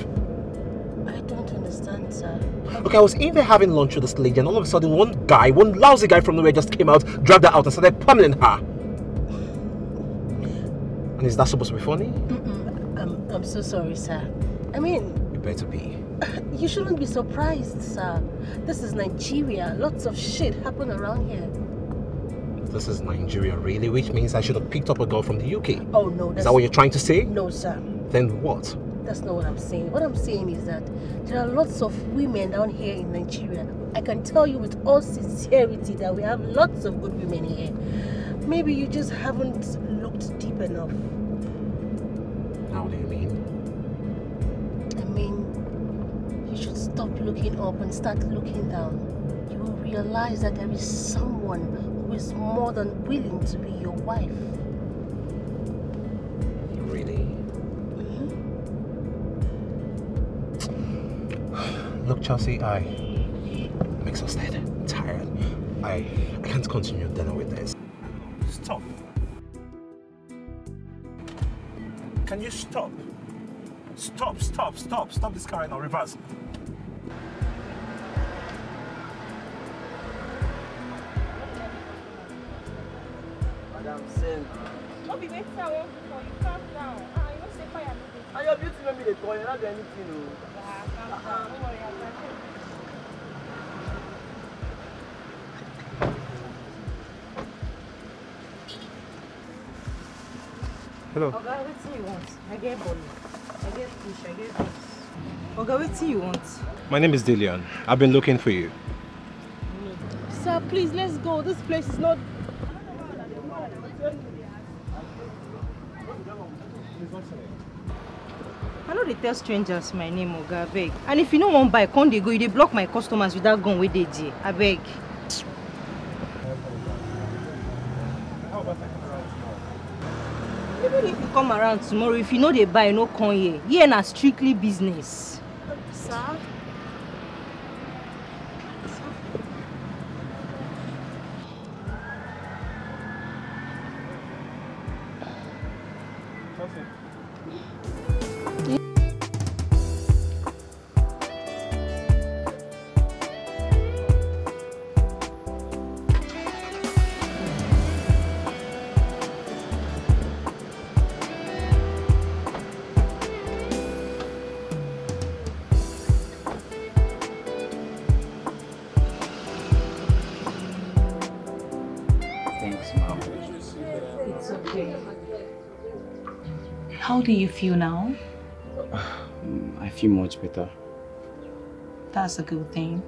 I don't understand, sir. Okay, I was in there having lunch with this lady, and all of a sudden, one guy, one lousy guy from nowhere just came out, dragged her out, and started pummeling her. And is that supposed to be funny? Mm-mm. I'm I'm so sorry, sir. I mean, You better be. [laughs] you shouldn't be surprised, sir. This is Nigeria. Lots of shit happen around here. This is Nigeria, really, which means I should have picked up a girl from the UK. Oh no, Is that what you're trying to say? No, sir. Then what? That's not what I'm saying. What I'm saying is that there are lots of women down here in Nigeria. I can tell you with all sincerity that we have lots of good women here. Maybe you just haven't looked deep enough. How do you mean? I mean, you should stop looking up and start looking down. You will realize that there is someone who is more than willing to be your wife. Really? Mm-hmm. Look, Chelsea, I, I'm exhausted, tired. I, I can't continue dinner with this. Stop. Can you stop? Stop, stop, stop, stop this car right now, reverse. No be wetin I wan do for you, calm down. Ah, you know say fire no dey. And your beauty no be dey call you, not do anything o. Ah, calm down, no worry, I got you. Hello. Oga, wetin you want? I get body. I get fish, I get this. Oga, wetin you want? My name is Dillion. I've been looking for you. Sir, please, let's go. This place is not... I know they tell strangers my name, Oga, abeg. And if you no wan buy, come dey go, you dey block my customers with that gun wey dey there. Abeg. Even if you come around tomorrow, if you no dey buy, no come here. Here na strictly business. Sir? Do you feel now? [sighs] I feel much better. That's a good thing.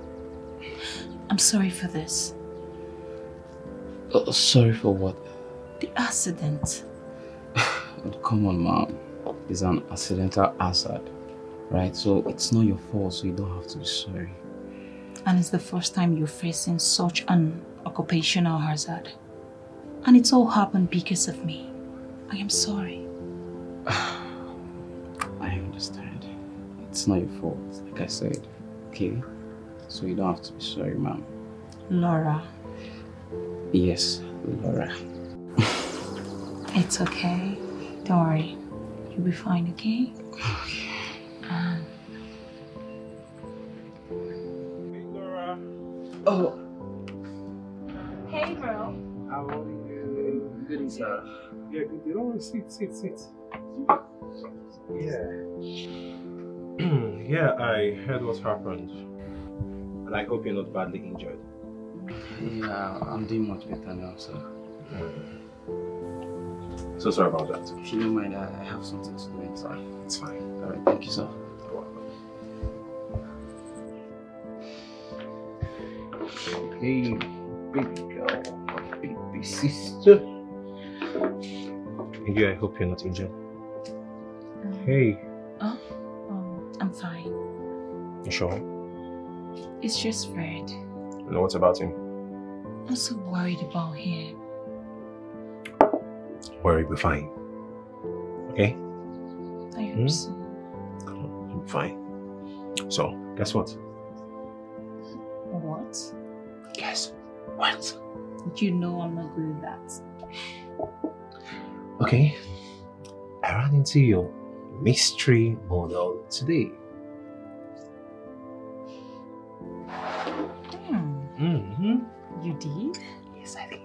I'm sorry for this. Uh, sorry for what? The accident. [sighs] Come on, mom. It's an accidental hazard, right? So it's not your fault, so you don't have to be sorry. And it's the first time you're facing such an occupational hazard. And it's all happened because of me. I am sorry. [sighs] I understand. It's not your fault, like I said. Okay? So you don't have to be sorry, ma'am. Laura, Yes, Laura. [laughs] it's okay. Don't worry. You'll be fine, okay? Um, Oh. Hey, bro. How are you? Good, sir. Yeah, good. You know, sit, sit, sit. Yeah. [clears throat] yeah, I heard what happened. And I hope you're not badly injured. Yeah, I'm doing much better now, sir. Mm. So sorry about that. If you don't mind, I I have something to do inside. It's fine. Alright, thank you, sir. Hey, baby girl, baby sister. Yeah, I hope you're not injured. Hey, oh, um, I'm fine. you sure? It's just Fred. You know what about him? I'm so worried about him. Worry, be fine. Okay? I hope Hmm? so. I'm fine. So, guess what? What? Guess what? You know I'm not good at that. Okay. I ran into your mystery model today. Hmm. Mm-hmm. You did? Yes, I did.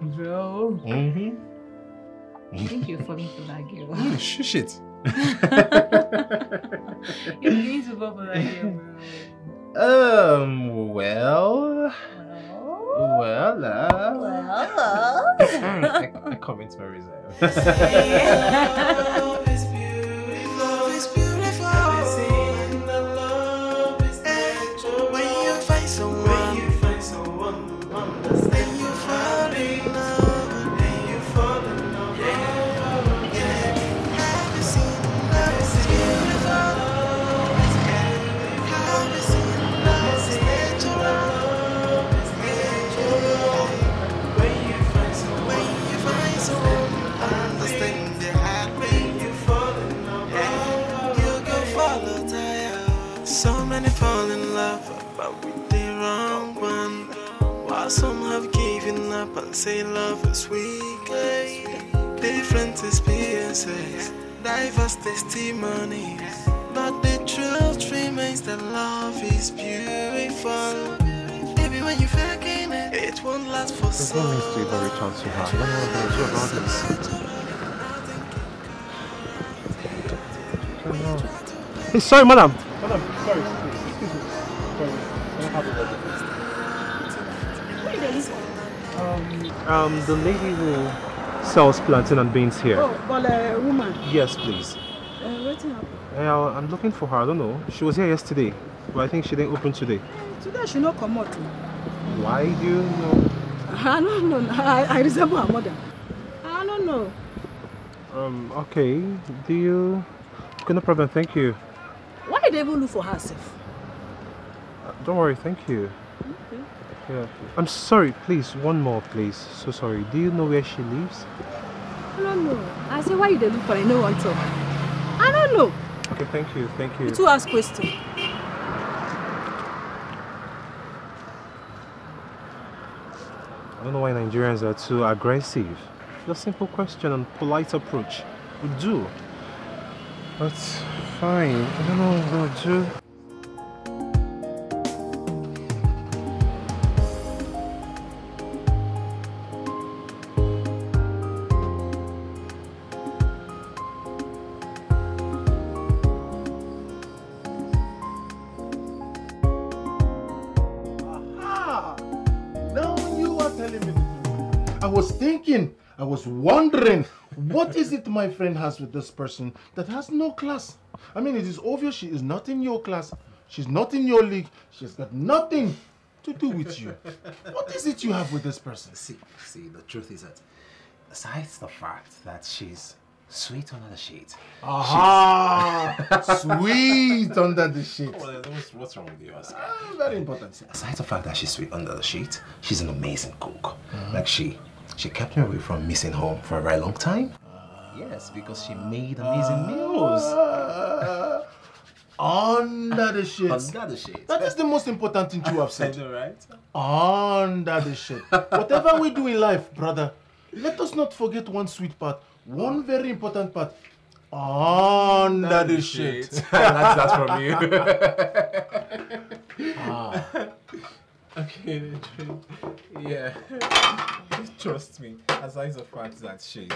[laughs] Bro. Mm-hmm. I think you're falling for that girl. [laughs] Mm, shush it. [laughs] you're going to fall for that girl, bro. Um, well. Well, uh, [laughs] I, I come into my reserve. Some have given up and say love is weak. Eh? Different experiences, diverse testimonies. But the truth remains that love is beautiful. Baby, when you faking it, eh, it won't last for so no need to even reach out to her. I don't know what to do about this. Hey, sorry, madam. Madam, sorry, excuse me. Sorry, can I have a Um, the lady who sells plantain and beans here. Oh, but a woman. Yes, please. Uh, what happened? Yeah, I'm looking for her. I don't know. She was here yesterday, but I think she didn't open today. Today she no come out. Why do you know? [laughs] I don't know. I, I resemble her mother. I don't know. Um, okay. Do you... Okay, no problem, thank you. Why did they even look for herself? Uh, Don't worry, thank you. Yeah. I'm sorry, please, one more, please. So sorry. Do you know where she lives? I don't know. I say, why you look for I no one talk? I don't know. Okay, thank you, thank you. You two ask question. I don't know why Nigerians are too aggressive. Just simple question and polite approach would do. But fine, I don't know what to do. Was wondering, what is it my friend has with this person that has no class? I mean, it is obvious she is not in your class. She's not in your league. She's got nothing to do with you. What is it you have with this person? See, see, the truth is that, besides the fact that she's sweet under the sheet. Aha! [laughs] Sweet under the sheet. What's, wrong with you, Oscar? Ah, very important. Aside the fact that she's sweet under the sheet, she's an amazing cook. Like she, she kept me away from missing home for a very long time. yes, because she made amazing meals. Ah, under the shit. Under the shit. That is the most important thing you have said. [laughs] I know, right? Under the shit. Whatever we do in life, brother, let us not forget one sweet part, one very important part. Under the shit. that's, [laughs] that's from you. [laughs] Ah. Okay, [laughs] yeah. [laughs] Trust me, aside the fact that she's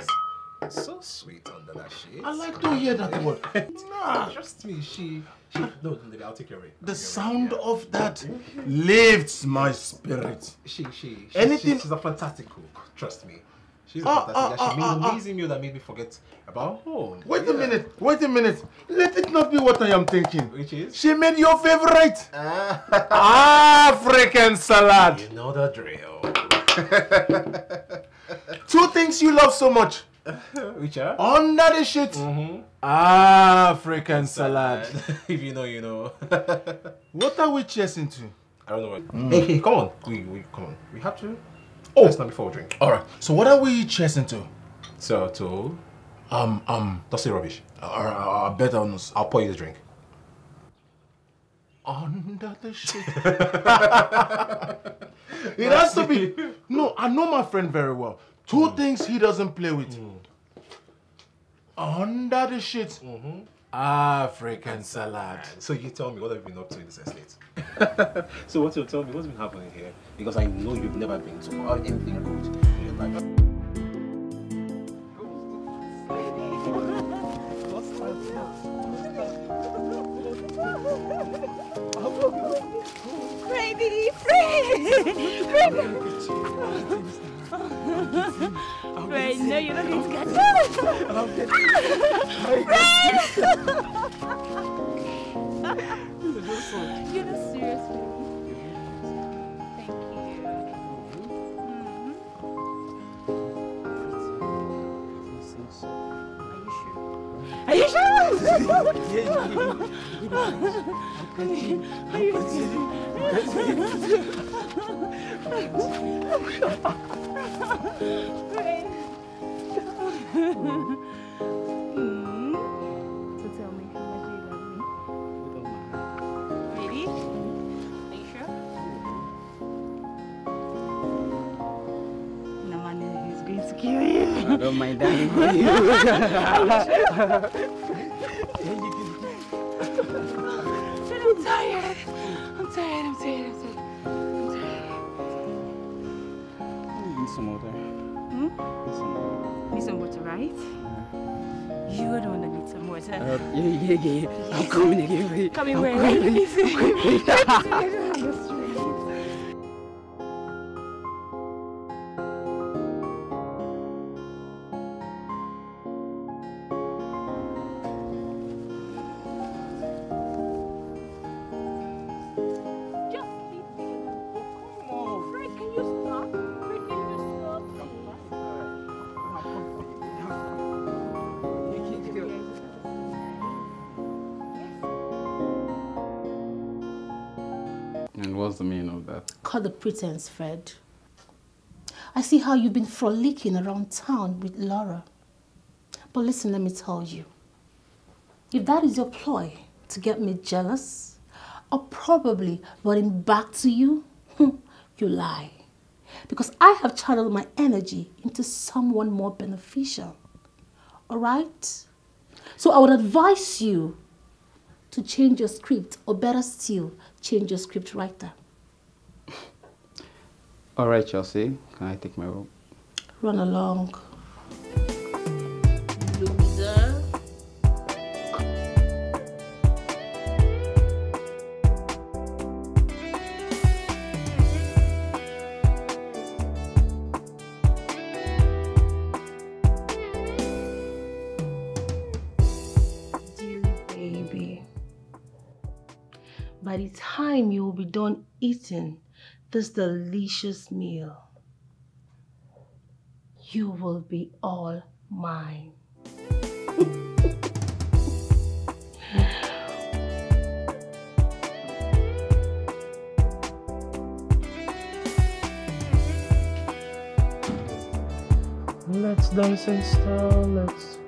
so sweet under that shade. I like to hear that word. [laughs] Nah. Trust me, she, she. No, no, I'll take care of it. The sound of that mm-hmm. lifts my spirit. She, she, she Anything- She's, she's a fantastic cook. Trust me. She's Ah, fantastic. ah, yeah, she made ah, an ah. amazing meal that made me forget about home. Wait a minute, wait a minute. Let it not be what I am thinking. Which is? She made your favorite. [laughs] African salad. You know the drill. [laughs] Two things you love so much. [laughs] Which are? Under the shit. African salad. if you know, you know. What are we chasing to? I don't know what. Hey, hey, come on. We, we, come on. We have to. Oh. Let's not before we drink. All right. So what are we chasing to? So, to. Um, um. Don't say rubbish. Uh, uh, better on us. I'll pour you the drink. Under the [laughs] shit. [laughs] it has to be. No, I know my friend very well. Two things he doesn't play with. Under the shit. African salad. So you tell me what have you been up to in this estate? [laughs] so what you tell me what's been happening here? Because I know you've never been to uh, anything good in your life. Freddy, Freddy, Freddy. Fred, no, you're not going to get Fred! [laughs] [laughs] You're not serious, I don't mind. But I'm tired. I'm tired. I'm tired. I'm tired. I'm. Need some water. Hmm? Need some water. Right? You're the one that needs some water. Uh, yeah, yeah, yeah. I'm coming again. wait. Coming I'm where? coming. I'm coming. Just Cut the pretense, Fred. I see how you've been frolicking around town with Laura. But listen, let me tell you. If that is your ploy to get me jealous, or probably running back to you, hmm, you lie. Because I have channeled my energy into someone more beneficial. Alright? So I would advise you to change your script, or better still, change your script writer. All right, Chelsea. Can I take my robe? Run along. Loser. Baby, by the time you will be done eating this delicious meal, you will be all mine. [laughs] Let's dance in style, let's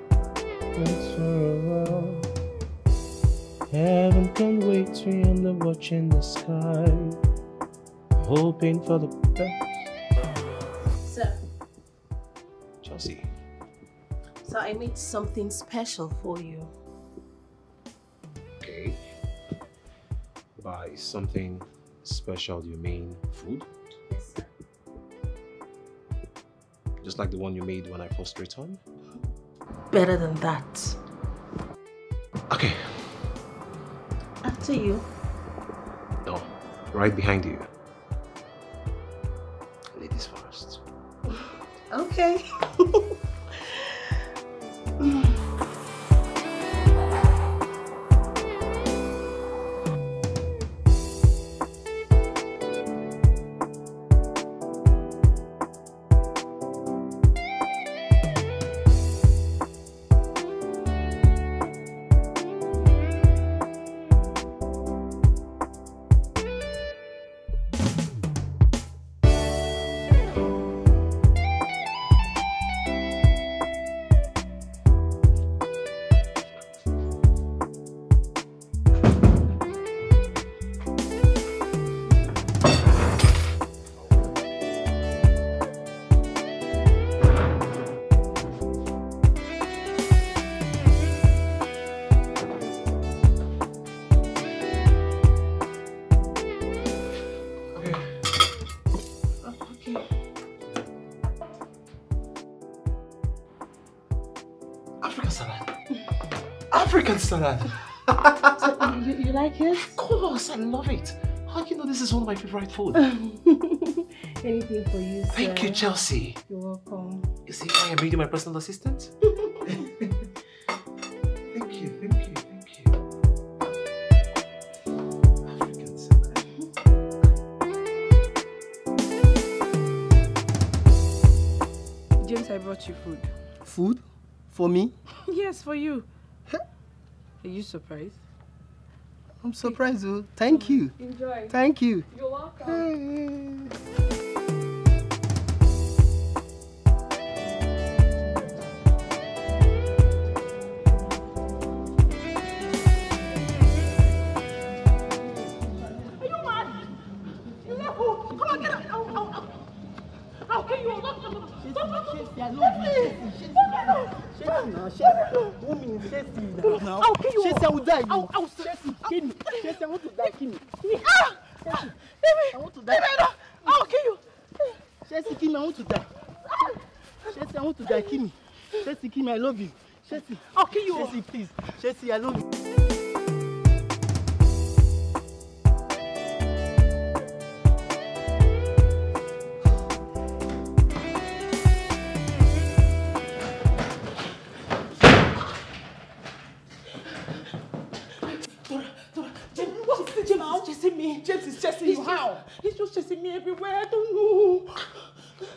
for a. Heaven can't wait end up watching the sky, hoping for the best. Sir, Chelsea, so I made something special for you. okay. By something special, you mean food? Yes, sir. Just like the one you made when I first returned? Better than that. Okay, After you. no, right behind you. Okay. [laughs] African salad. [laughs] you, you like it? Of course, I love it. How do you know this is one of my favorite food? [laughs] Anything for you, sir. Thank you, Chelsea. You're welcome. You see why I made you my personal assistant? [laughs] thank you, thank you, thank you. African salad. James, I brought you food. Food? For me? yes, for you. Are you surprised? I'm surprised, oh. Thank you. Enjoy. Thank you. You're welcome. Come on, get up. Ow, ow, ow. I'll now. Woman, Chelsea, now. I'll kill you. Chelsea, I will die. I'll, I'll, Chelsea, kill me. Chelsea, I want to die. Kill me. Ah! Baby, I want to die. baby, no. I'll kill you. Chelsea, kill me. I want to die. Chelsea, I want to die. Kill me. Chelsea, kill me. I love you. Chelsea. I'll kill you. Chelsea, please. Chelsea, I love you. How? He's just chasing me everywhere. I don't know.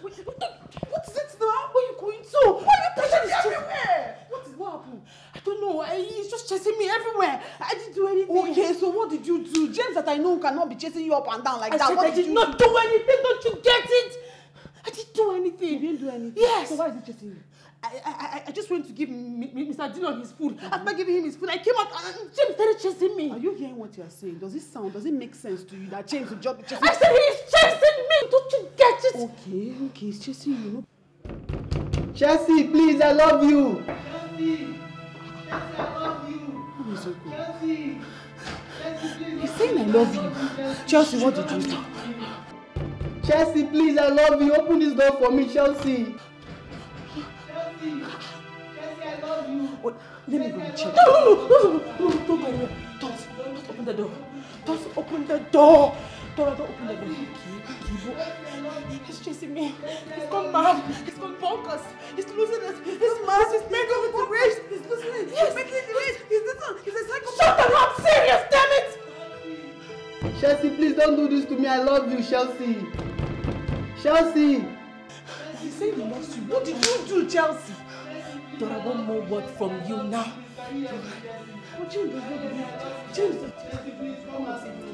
Wait, what, the- what is it now? Where are you going to? Why are you pushing me everywhere? What is what happened? I don't know. He's just chasing me everywhere. I didn't do anything. Okay, so what did you do? James that I know cannot be chasing you up and down like I that. said what I did you not do anything. Don't you get it? I didn't do anything. You didn't do anything? Yes. So why is he chasing you? I, I, I- I just went to give Mr. Dillon his food. After giving him his food, I came out and James started chasing me. Are you hearing what you are saying? Does it sound, does it make sense to you that James be chasing I said he's chasing me. Don't you get it? Okay, okay, he's chasing you. No Chelsea, please, I love you. He's saying I love you. Chelsea, what did you do? Chelsea, please, I love you. Open this door for me, Chelsea. What? Let me go and check. No, no, no, no, no, don't go anywhere. Don't, don't open the door. Don't open the door. Dora, don't open the door. He's chasing me. He's gone mad. He's gone bonkers. He's losing it. He's mad. He's making with the rage. He's losing it. Yes. He's making it the rage. He's this one. He's a psychopath. Shut up. I'm serious. Damn it. Chelsea, please don't do this to me. I love you, Chelsea. Chelsea. Said he loves you. What did you do, Chelsea? Dora, one more word from you now. James, did you James, see me.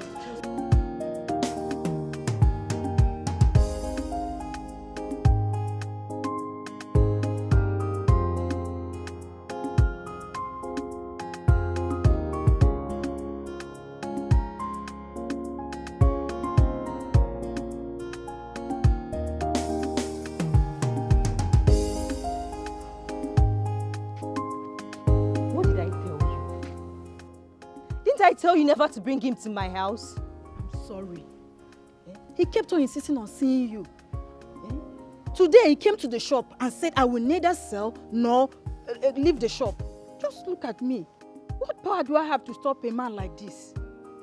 Tell you never to bring him to my house? I'm sorry. Eh? He kept on insisting on seeing you. Eh? Today he came to the shop and said, I will neither sell nor uh, uh, leave the shop. Just look at me. What power do I have to stop a man like this?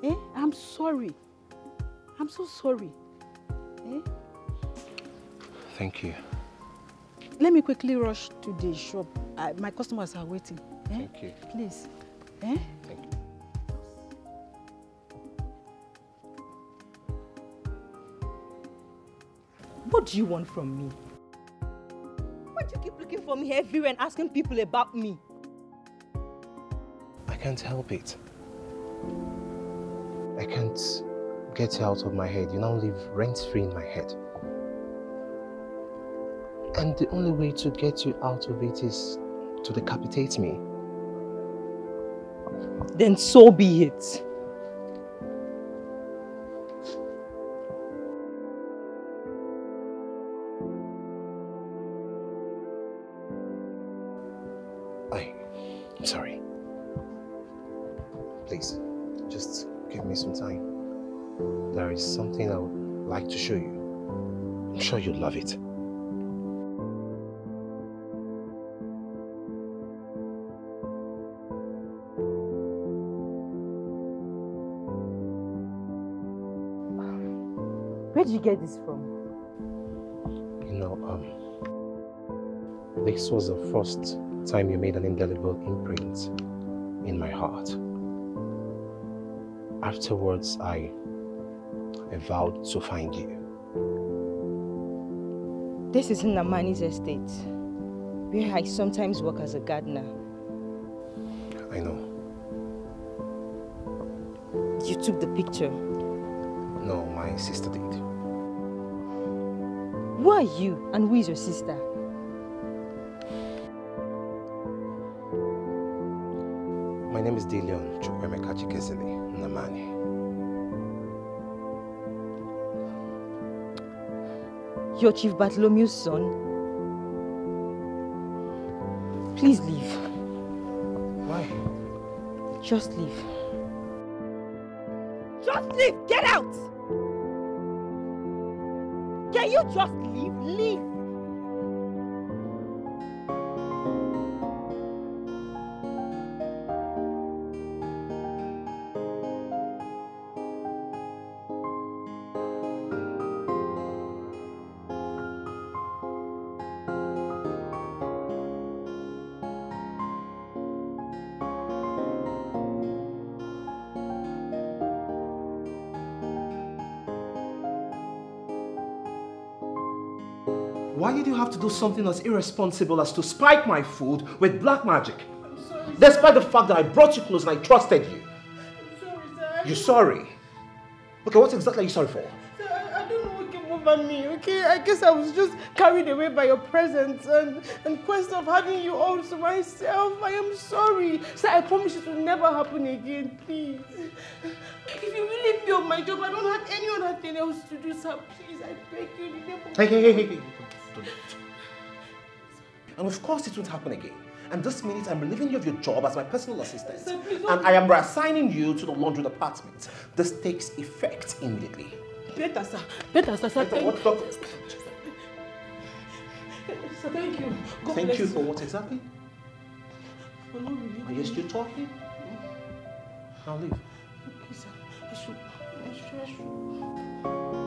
Eh? I'm sorry. I'm so sorry. Eh? Thank you. Let me quickly rush to the shop. Uh, my customers are waiting. Eh? Thank you. Please. Eh? Thank What do you want from me? Why do you keep looking for me everywhere and asking people about me? I can't help it. I can't get you out of my head. You now live rent free in my head. And the only way to get you out of it is to decapitate me. Then so be it. Me some time. There is something I would like to show you. I'm sure you'll love it. Where did you get this from? You know, um, this was the first time you made an indelible imprint in my heart. Afterwards, I, I vowed to find you. This is in Nnamani's estate, where I sometimes work as a gardener. I know. You took the picture. No, my sister did. Who are you and who is your sister? My name is Dillion Chukwuemeka Chikezile Nnamani. You're Chief Bartholomew's son? Please leave. Why? Just leave. Just leave! Get out! Can you just leave? Leave! Do something as irresponsible as to spike my food with black magic? Despite the fact that I brought you close and I trusted you. I'm Sorry, sir. You're sorry. Okay, what exactly are you sorry for? Sir, I, I don't know what came over me, okay? I guess I was just carried away by your presence and, and quest of having you all to myself. I am sorry. Sir, I promise it will never happen again, please. If you really feel my job, I don't have any other thing else to do, sir. Please, I beg you. in Hey, hey, hey, hey, hey. Don't- And of course it won't happen again. And this minute I'm relieving you of your job as my personal assistant. Sir, And I am reassigning you to the laundry department. This takes effect immediately. Better, sir. Better, sir. sir. Thank, What, what, sir, thank you. God thank bless you for what exactly? For not really- Are you still talking? Mm. I'll leave. Okay, sir. I should. I should. I should.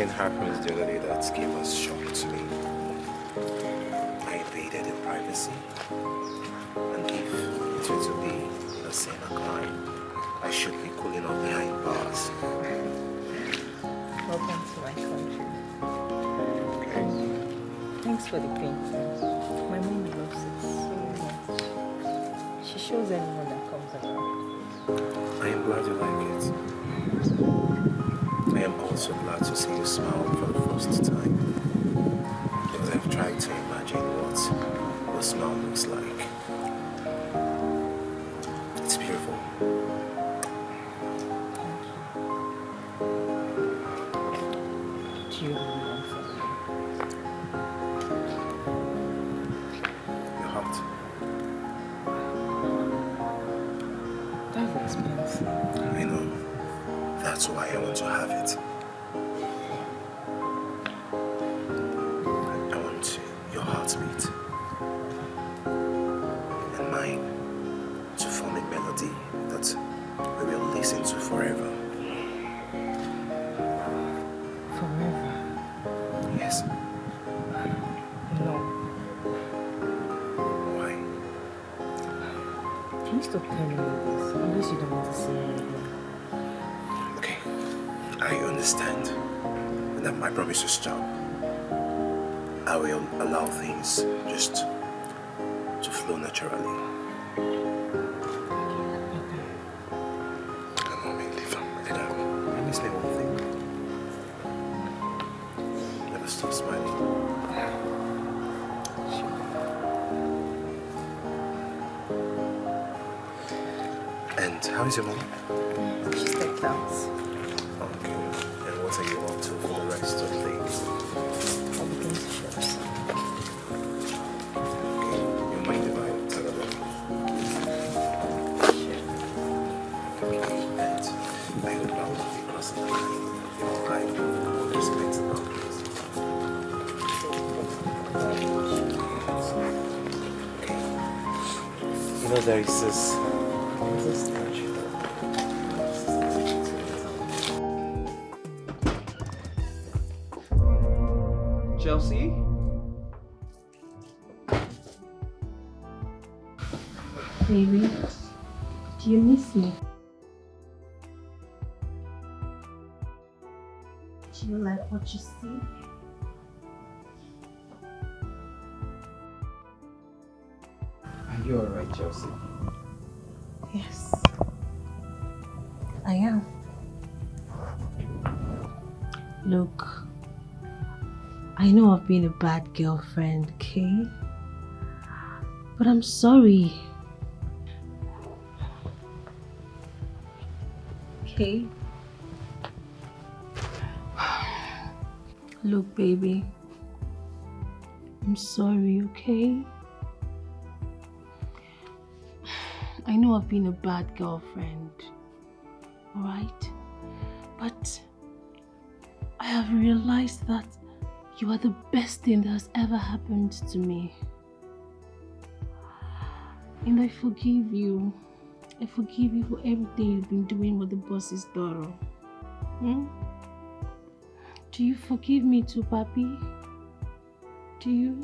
Nothing happened the other day that came us shock to me. I invaded in privacy. And if it were to be a sin, a crime, I should be cooling off behind bars. Welcome to my country. Thanks for the painting. My mom loves it so much. She shows anyone that comes around. I am glad you like it. Am glad to see you smile for the first time. My promise to stop. I will allow things just to flow naturally. Come on. Let her go. Let me say one thing. Never stop smiling. And how is your mom? She stepped out. Okay. You know, there is this. this statue. Chelsea? Baby, do you miss me? Do you like what you see? Are you alright, Chelsea? Yes. I am. Look, I know I've been a bad girlfriend, okay? But I'm sorry. Okay? [sighs] Look, baby. I'm sorry, okay? I know I've been a bad girlfriend, alright? But I have realized that You are the best thing that has ever happened to me. And I forgive you. I forgive you for everything you've been doing with the boss's daughter. Hmm? Do you forgive me too, Papi? Do you?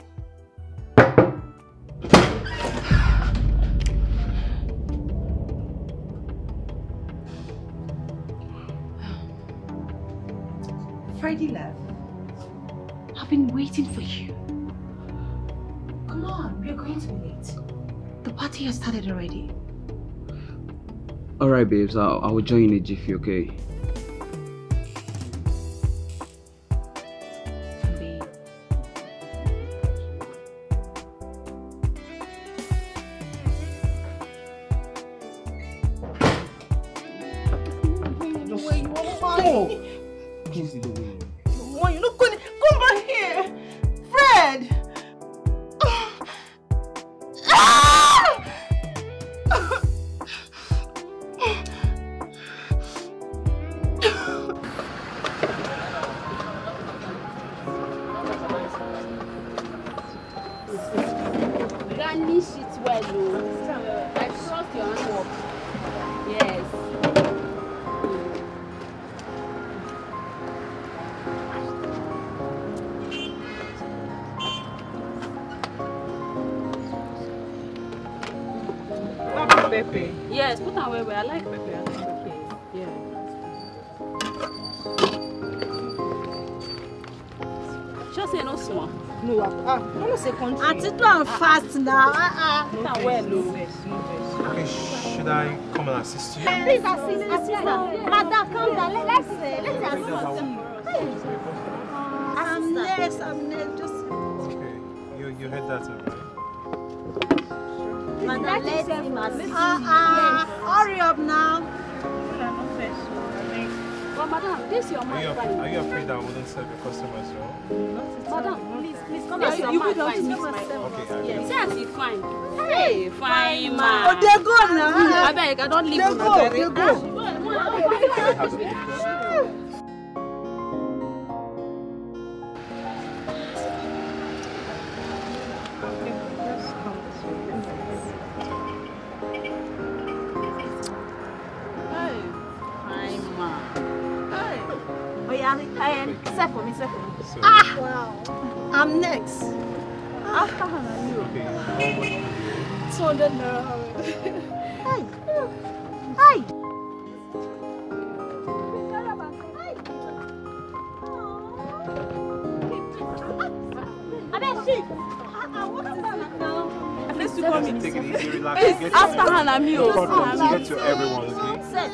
Freddie left. I've been waiting for you. Come on, we're going to be late. The party has started already. Alright, babes, I'll, I will join in a jiffy, okay? Granny shit well, oh. I trust your handwork. Yes. Pepe. Yes, put am well well. I like pepper. I like pepper. No, ah, no no say country. Auntie, do am fast now. Ah, Put am well. Okay, should I come and assist you? Please assist, assist her. Madam, calm down. Let- Let's uh, let's assist her. I'm next. I'm next. Just Okay, you, you heard that, alright? Madam, let's see. Ah, ah, hurry up now. But madam, this your Are man you, are you afraid I wouldn't serve your customers well? Madam, please, come Yes, and you will not fine. mix my Okay, Yes. as he fine. Hey, fine man. Oh, they go now. I beg, I don't leave They una go, they go. 200 naira. Hi. Hi. After Hannah, me oh. Get to everyone, okay?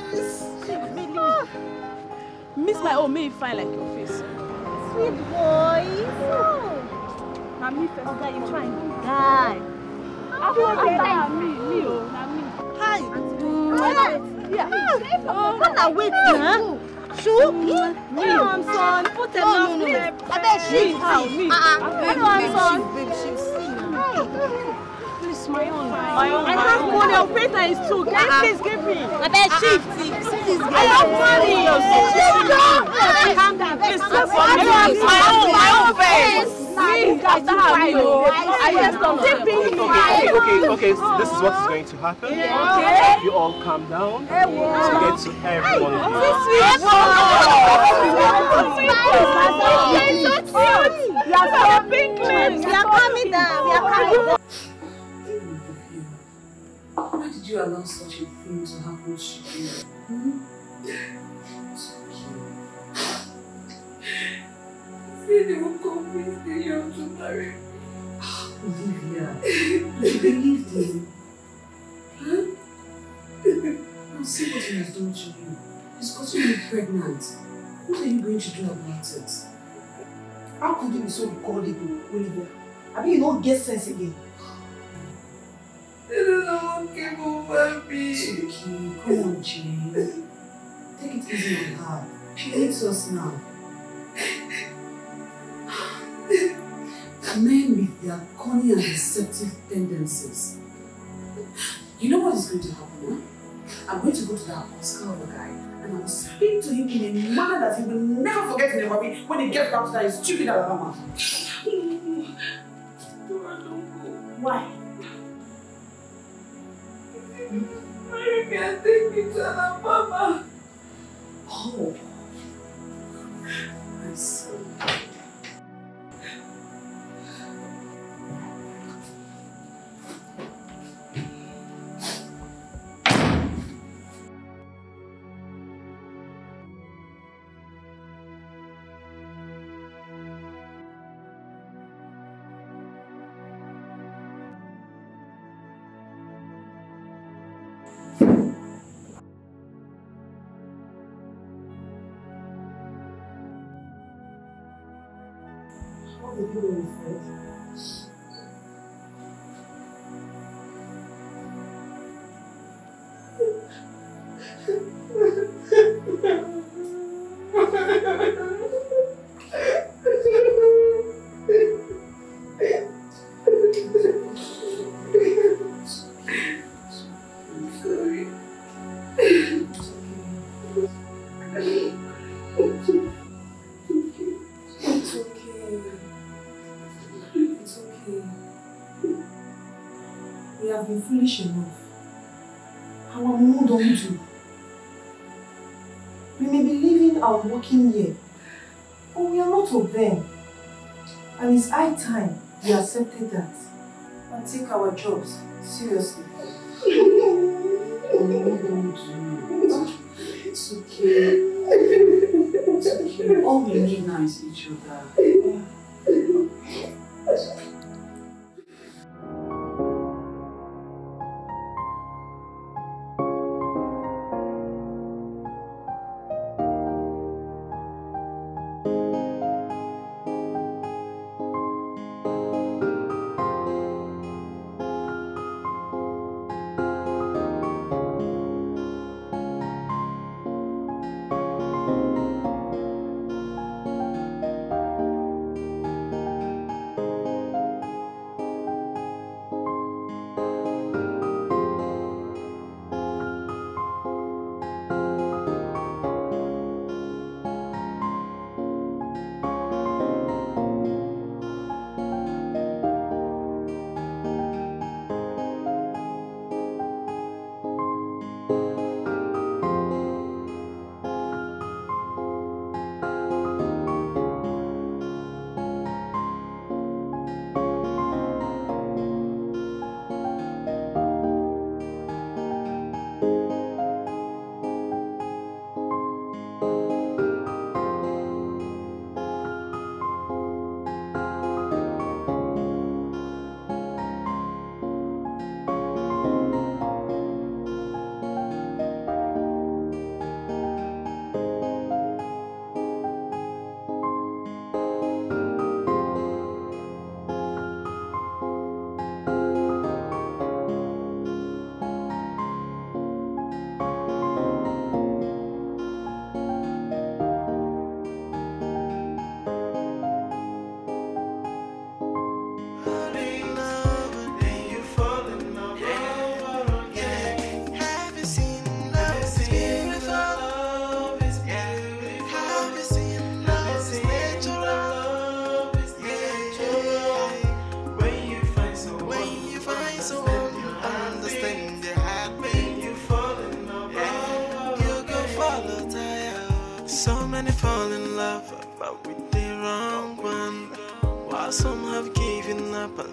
Miss my own, may fine like your face. Sweet boy. Mommy, first, oh, you trying. God. Hi. Hi. Yeah. Oh, Hannah, wait now. Shoe? Me. I'm son. Put them on me. I bet she. How? Me? Ah, ah. Babe, Hello, I'm babe, son. babe, she see Hi. My own. My own. I have money. I'll pay times two. Can you please give me? I bet shift. I have money. Calm down. Please, Calm for me. down. My own, my own face. Me, after her, me, oh. I just don't Okay, okay, okay, okay. So this is what is going to happen. Okay. You all calm down. Hey, To get to every one of you. Sweet You are so pink lips. We are coming down. We are coming down. Why did you allow such a thing to happen to you? Hmm? Say they will convince the young to marry me. Olivia, [laughs] you believed him. Huh? Now see what he has done to you. He's gotten you pregnant. What are you going to do about it? How could you be so gullible, Olivia? I mean, you don't get sense again. No one came over me. It's okay. Come on, Jane. Take it easy on her. She hates us now. Men with their cunning and deceptive tendencies. You know what is going to happen, huh? I'm going to go to that Oscar guy and I will speak to him in a manner that he will never forget in Nairobi when he gets back to that stupid Alabama. Why? You can't take me to Alabama. Oh. I see.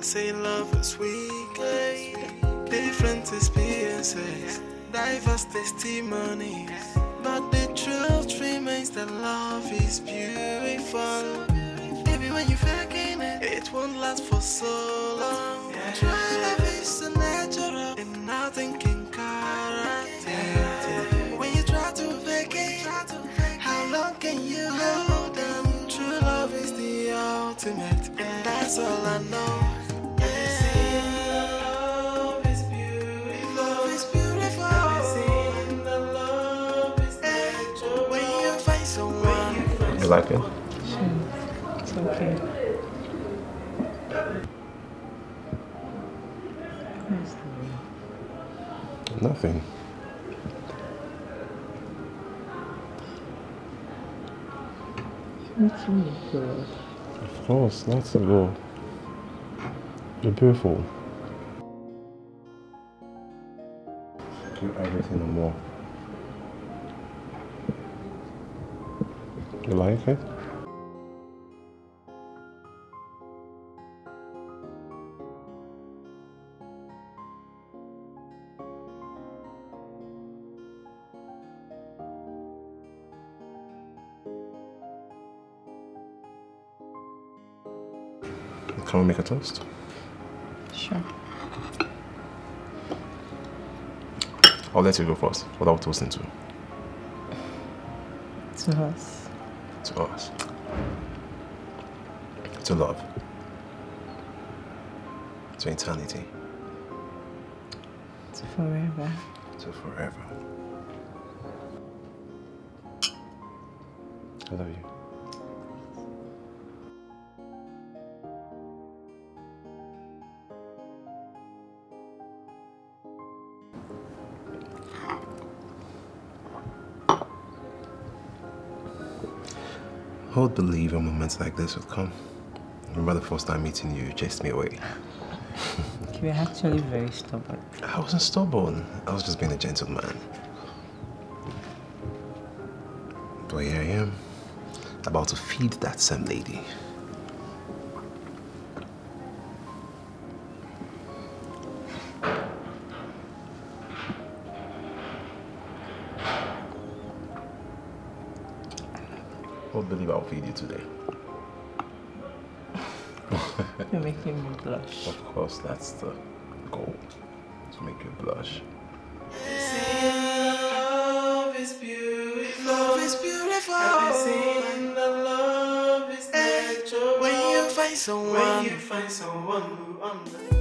Say love is weak. Eh? Different experiences, diverse testimonies. But the truth remains that love is beautiful. Baby, when you're faking it, eh, it won't last for so long. Love is natural, and nothing can character. When you try to fake it, how long can you hold on? True love is the ultimate, and that's all I know. like it. Sure. It's okay. Nothing. Really good. Of course, lots of gold. You're beautiful. Do everything and more. You like it? Can we make a toast? Sure. I'll let you go first. We toasting to? To us. To us. To love. To eternity. To forever. To forever. I love you. Who would believe a moment like this would come? I remember the first time meeting you, you chased me away. [laughs] You're actually very stubborn. I wasn't stubborn. I was just being a gentleman. But here I am, about to feed that same lady. Feed you today? [laughs] You're making me blush. Of course, that's the goal. To make you blush. Love is beautiful. Love is beautiful. I've been saying that love is eh, natural. When you find someone, when you find someone who understands.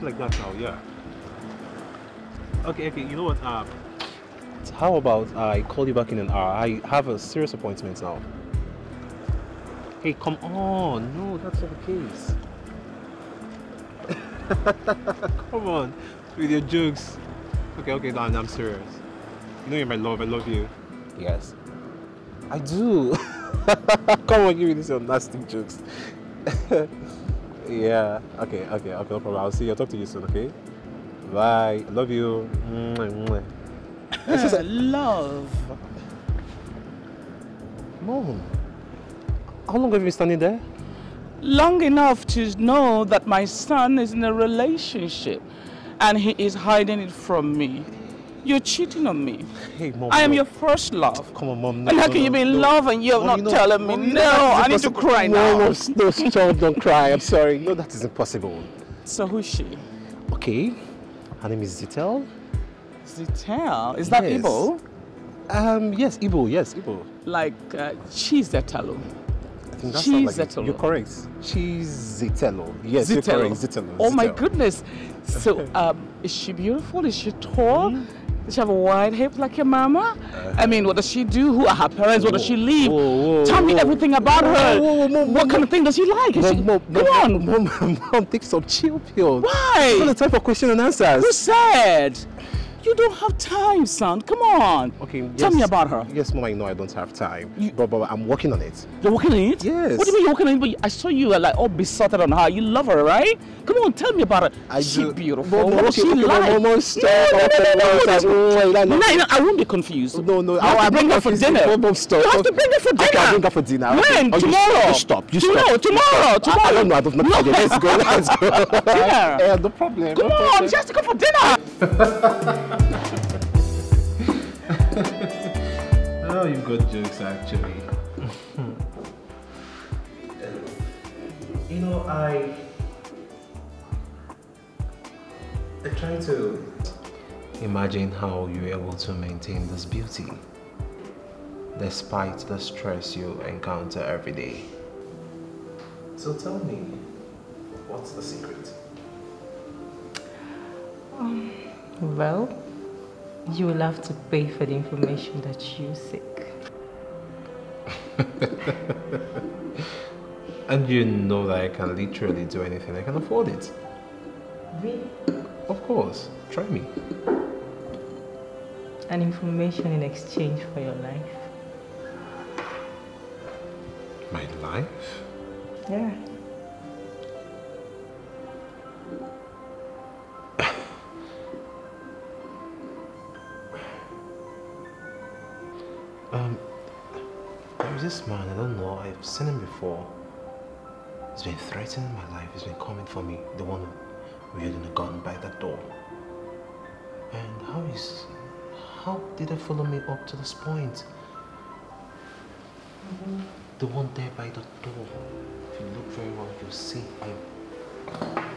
Don't have to say something like that now. Yeah. Okay, okay. You know what? Uh, How about I call you back in an hour? I have a serious appointment now. hey, come on. No, that's not the case. [laughs] come on, with your jokes. Okay, okay, Dan, I'm serious. You know you're my love. I love you. Yes. I do. [laughs] Come on, give me this your nasty jokes. [laughs] yeah. Okay, okay, okay, no problem. I'll see you. I'll talk to you soon, okay? Bye. Love you. [laughs] This is a- love. Mom, how long have you been standing there? Long enough to know that my son is in a relationship and he is hiding it from me. You're cheating on me. Hey, mom. I am no. your first love. Come on, mom. No, and how no, can you be in no. love and you're Mom, not telling me? Mom, no, know that is I need to cry no, now. No, no, child, don't cry. I'm sorry. No, that is impossible. So who's she? Okay. Her name is Zitel. Zitel? Is that Yes. Igbo? Um, yes, Igbo. Yes, Igbo. Like uh, think that sounds like You're correct. Chizitelo. Yes, you're correct. Zitelo. Oh my goodness. So, [laughs] um, is she beautiful? Is she tall? Does she have a wide hip like your mama? I mean, what does she do? Who are her parents? What does she live? Tell me everything about her. what kind of thing does she like? Is she, Mom, come on. Mom, mom, take some chill pills. Why? It's not the time for question and answers. Who said? You don't have time, son. Come on. Okay, Tell me about her. Yes, Mom, I know I don't have time. But, but I'm working on it. You're working on it? Yes. What do you mean you're working on it? But I saw you uh, like all besotted on her. You love her, right? Come on, tell me about her. I she do- beautiful. Mom, what okay, she okay, like? Mom, Mom, stop. No, no, no, no, no, no, no, no, I won't be confused. No, no, You have to bring her for dinner. Stop. You have to bring her for dinner. Okay, I'll bring her for dinner. When? Okay. You tomorrow. stop, You stop. You tomorrow, stop. Tomorrow, I- tomorrow. I don't know. I don't know. Let's go. Let's go. Dinner. [laughs] Yeah, no problem. Come on, she has to come for dinner. [laughs] [laughs] Oh, you've got jokes actually. you know, I. I try to imagine how you're able to maintain this beauty despite the stress you encounter every day. So tell me, what's the secret? Um, well, you will have to pay for the information that you seek. [laughs] and you know that I can literally do anything, I can afford it. Really? Of course, try me. And information in exchange for your life. My life? Yeah. [laughs] Um, there's this man, I don't know, I've seen him before. He's been threatening my life, he's been coming for me, the one wielding a gun by that door. And how is, how did they follow me up to this point? The one there by the door. If you look very well, you'll see him.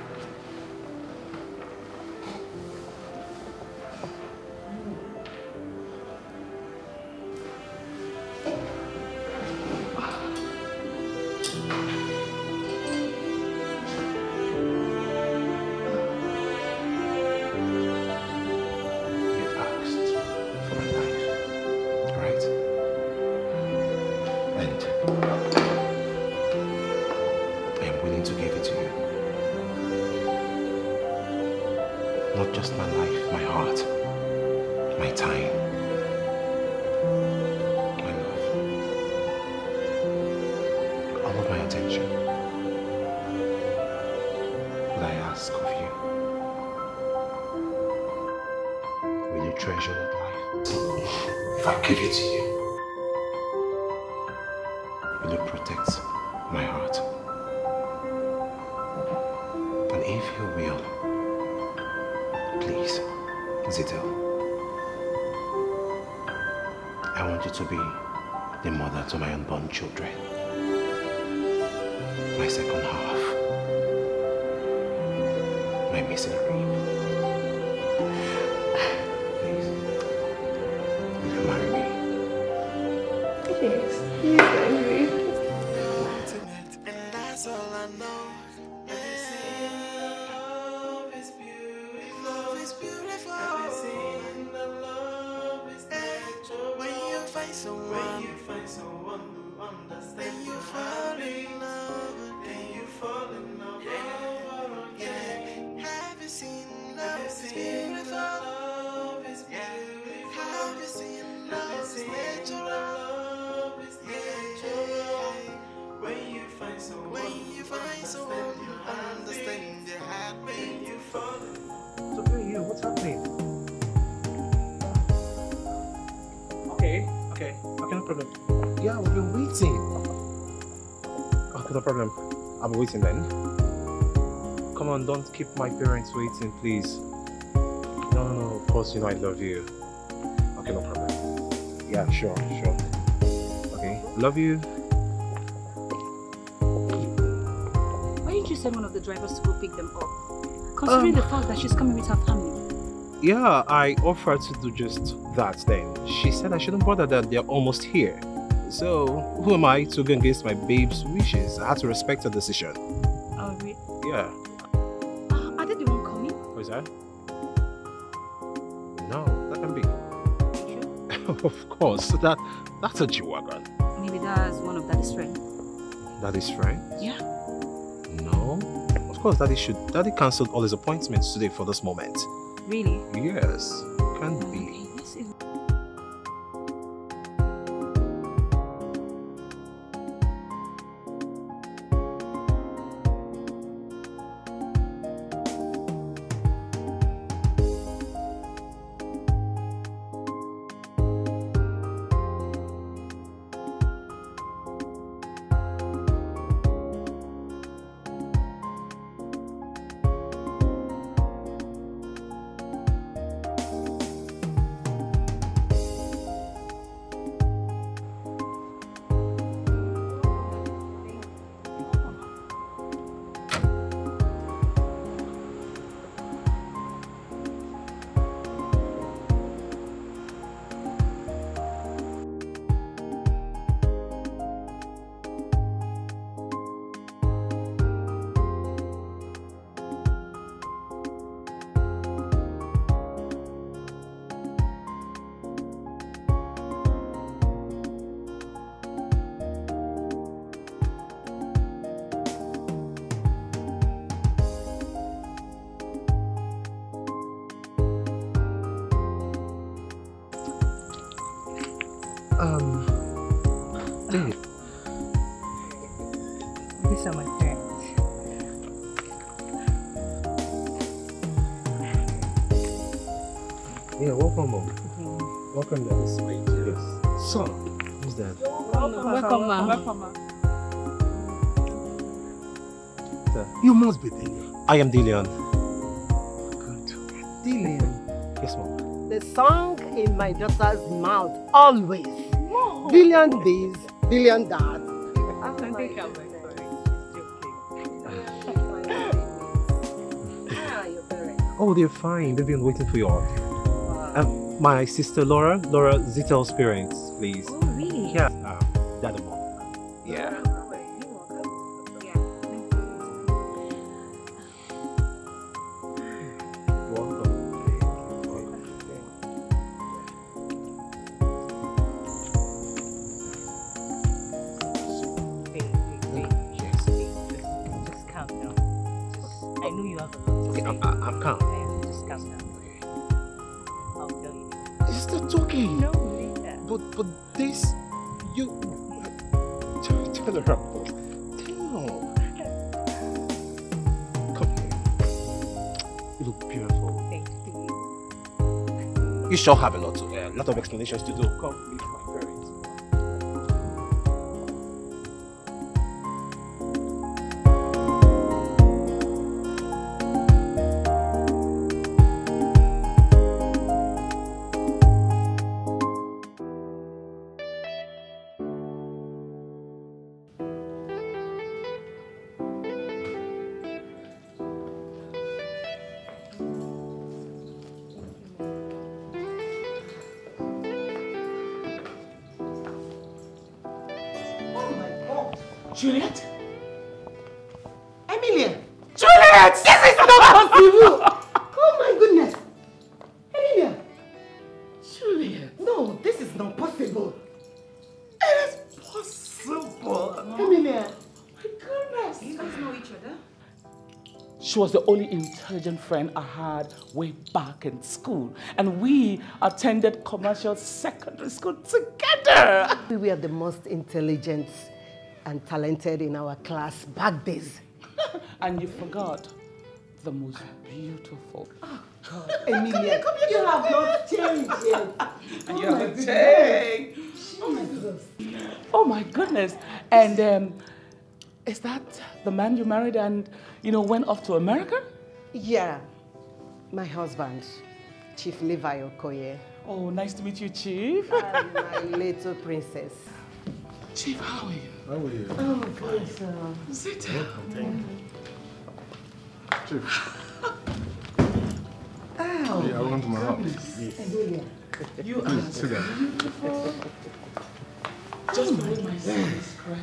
Be waiting then. Come on, don't keep my parents waiting, please. No, no, no, of course, you know I love you. Okay, no problem. Yeah, sure, sure. Okay, love you. Why didn't you send one of the drivers to go pick them up? Considering the um, fact that she's coming with her family. Yeah, I offered to do just that then. She said I shouldn't bother that they're almost here. So, who am I to go against my babe's wishes? I had to respect her decision. Oh, wait. Yeah. Ah, are they the one coming? What is that? No, that can be. [laughs] of course, that that's a G-Wagon. Maybe that's one of Daddy's friends. Daddy's friend? Yeah. No. Of course, Daddy should. Daddy cancelled all his appointments today for this moment. Really? Yes. I am Dillion. Dillion. Yes, mom. The song in my daughter's mouth always. Dillion this, Dillion that. I think I'm Oh, they're fine. They've been waiting for you all. Um, my sister Laura, Laura Zitel's parents, please. Of to do. Was the only intelligent friend I had way back in school. And we attended commercial secondary school together. [laughs] We were the most intelligent and talented in our class back days. [laughs] and you forgot the most beautiful. [laughs] Emilia, you have not changed yet. And you Oh my haven't goodness. changed. Jesus. Oh my goodness. And um, is that the man you married and, you know, went off to America? Yeah, my husband, Chief Levi Okoye. Oh, nice to meet you, Chief. And my [laughs] little princess. Chief, how are you? How are you? Oh, good, sir. Sit Welcome, thank you. Chief, [laughs] Ow. Oh, yeah, welcome to my house. Emilia. You are Please, sit down. beautiful. Just the way my son is correct.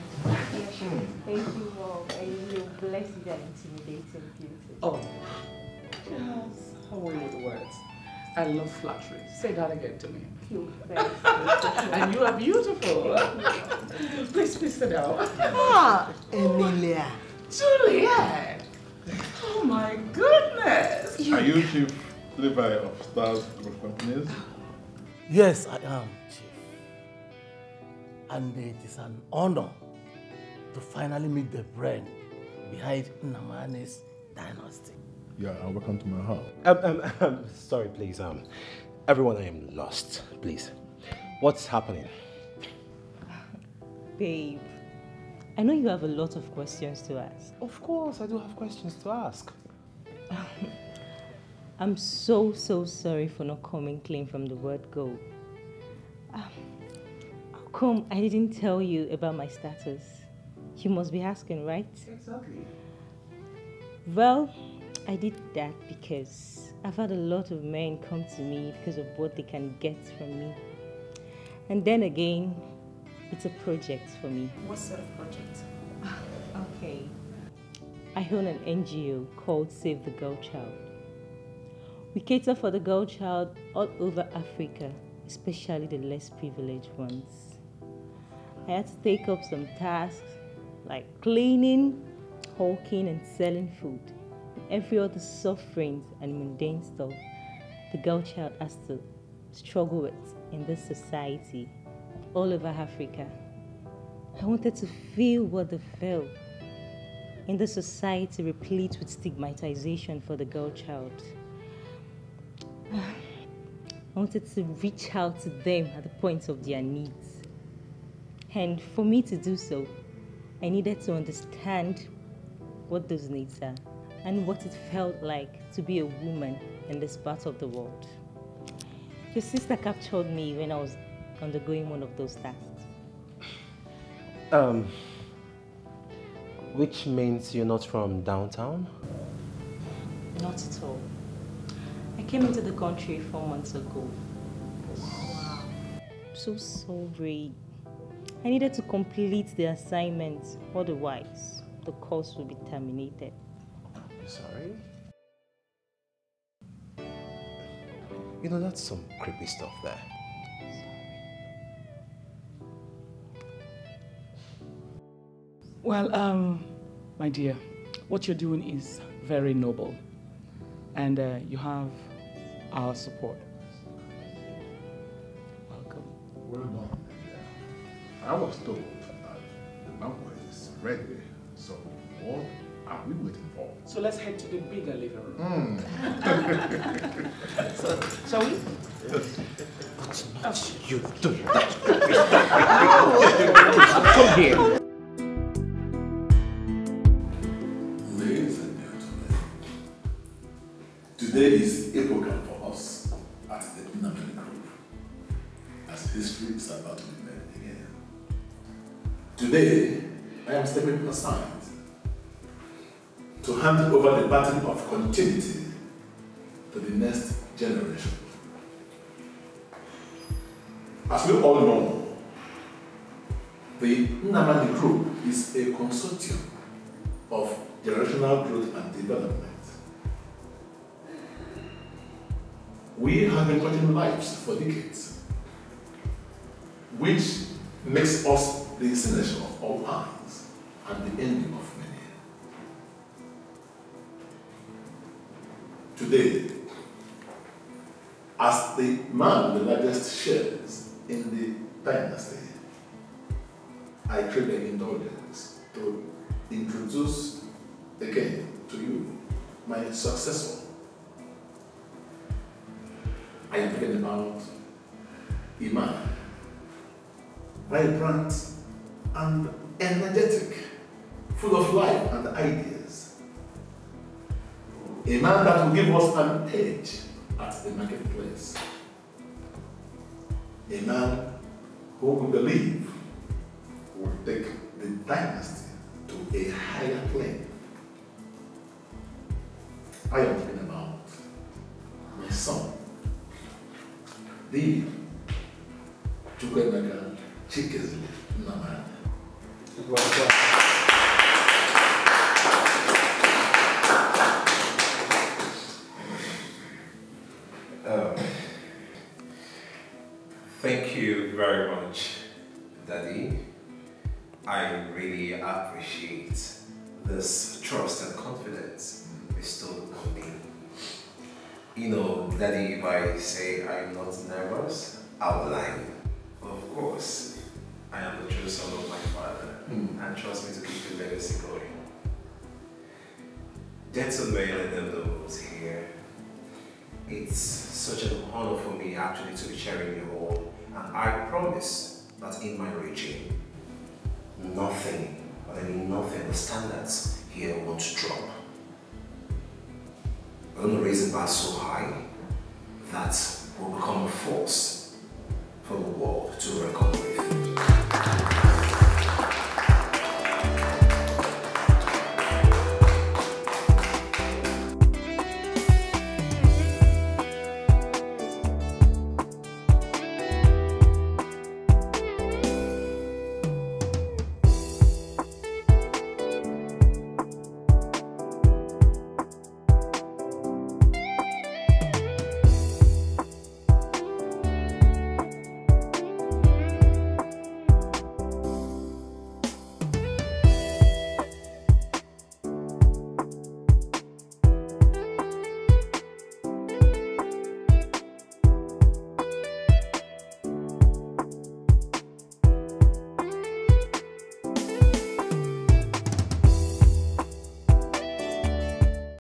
Thank you, Mom. And you blessed and intimidating beauty. Oh, yes. How are you with the words? I love flattery. Say that again to me. You very sweet. [laughs] And you are beautiful. [laughs] please, please sit down. Ah, Emilia. Juliet! Oh my goodness! Are you Chief Levi of Stars Group of Companies. Yes, I am, Chief. And it is an honor to finally meet the brain behind Nnamani's dynasty. Yeah, and welcome to my house. Um, um, um, sorry, please. Um, everyone, I am lost. Please, what's happening? Babe, I know you have a lot of questions to ask. Of course, I do have questions to ask. [laughs] I'm so, so sorry for not coming clean from the word go. Um, how come I didn't tell you about my status? You must be asking, right? Exactly. Well, I did that because I've had a lot of men come to me because of what they can get from me. And then again, it's a project for me. What sort of project? [laughs] Okay. I own an NGO called Save the Girl Child. We cater for the girl child all over Africa, especially the less privileged ones. I had to take up some tasks like cleaning, hawking, and selling food, every other sufferings and mundane stuff the girl child has to struggle with in this society all over Africa. I wanted to feel what they felt in the society replete with stigmatization for the girl child. [sighs] I wanted to reach out to them at the point of their needs. And for me to do so, I needed to understand what those needs are and what it felt like to be a woman in this part of the world. Your sister captured me when I was undergoing one of those tasks. Um, which means you're not from downtown? Not at all. I came into the country four months ago. Wow. I'm So sorry. I needed to complete the assignment, otherwise, the course will be terminated. Sorry? You know, that's some creepy stuff there. Well, um, my dear, what you're doing is very noble, and uh, you have our support. Welcome. Well done. I was told that the banquet is ready, so what are we waiting for? So let's head to the bigger living room. Mm. [laughs] so, shall we? You do Come here. Ladies and gentlemen, today is a epochal for us at the Nnamani Group, as history is about to be made again. Today, I am stepping aside to hand over the baton of continuity to the next generation. As we all know, the Nnamani Group is a consortium of generational growth and development. We have been touching lives for decades, which makes us the signature of all eyes and the ending of many. Today, as the man with the largest shares in the dynasty, I crave the indulgence to introduce again to you my successor. I am talking about Iman, vibrant and energetic, full of life and ideas. A man that will give us an edge at the marketplace. A man who we believe will take the dynasty to a higher plane. I am talking about my son, the Chukwuemeka Chikezile Nnamani. Um, thank you very much, Daddy. I really appreciate this trust and confidence bestowed on me. You know, Daddy, if I say I'm not nervous, I'll lie. Of course, I am the true son of my father, Mm, and trust me to keep the legacy going. Gentlemen and gentlemen here, it's such an honor for me actually to be sharing you all, and I promise that in my regime, nothing, but I mean nothing, the standards here won't drop. We're going to raise the bar so high that will become a force for the world to reckon with.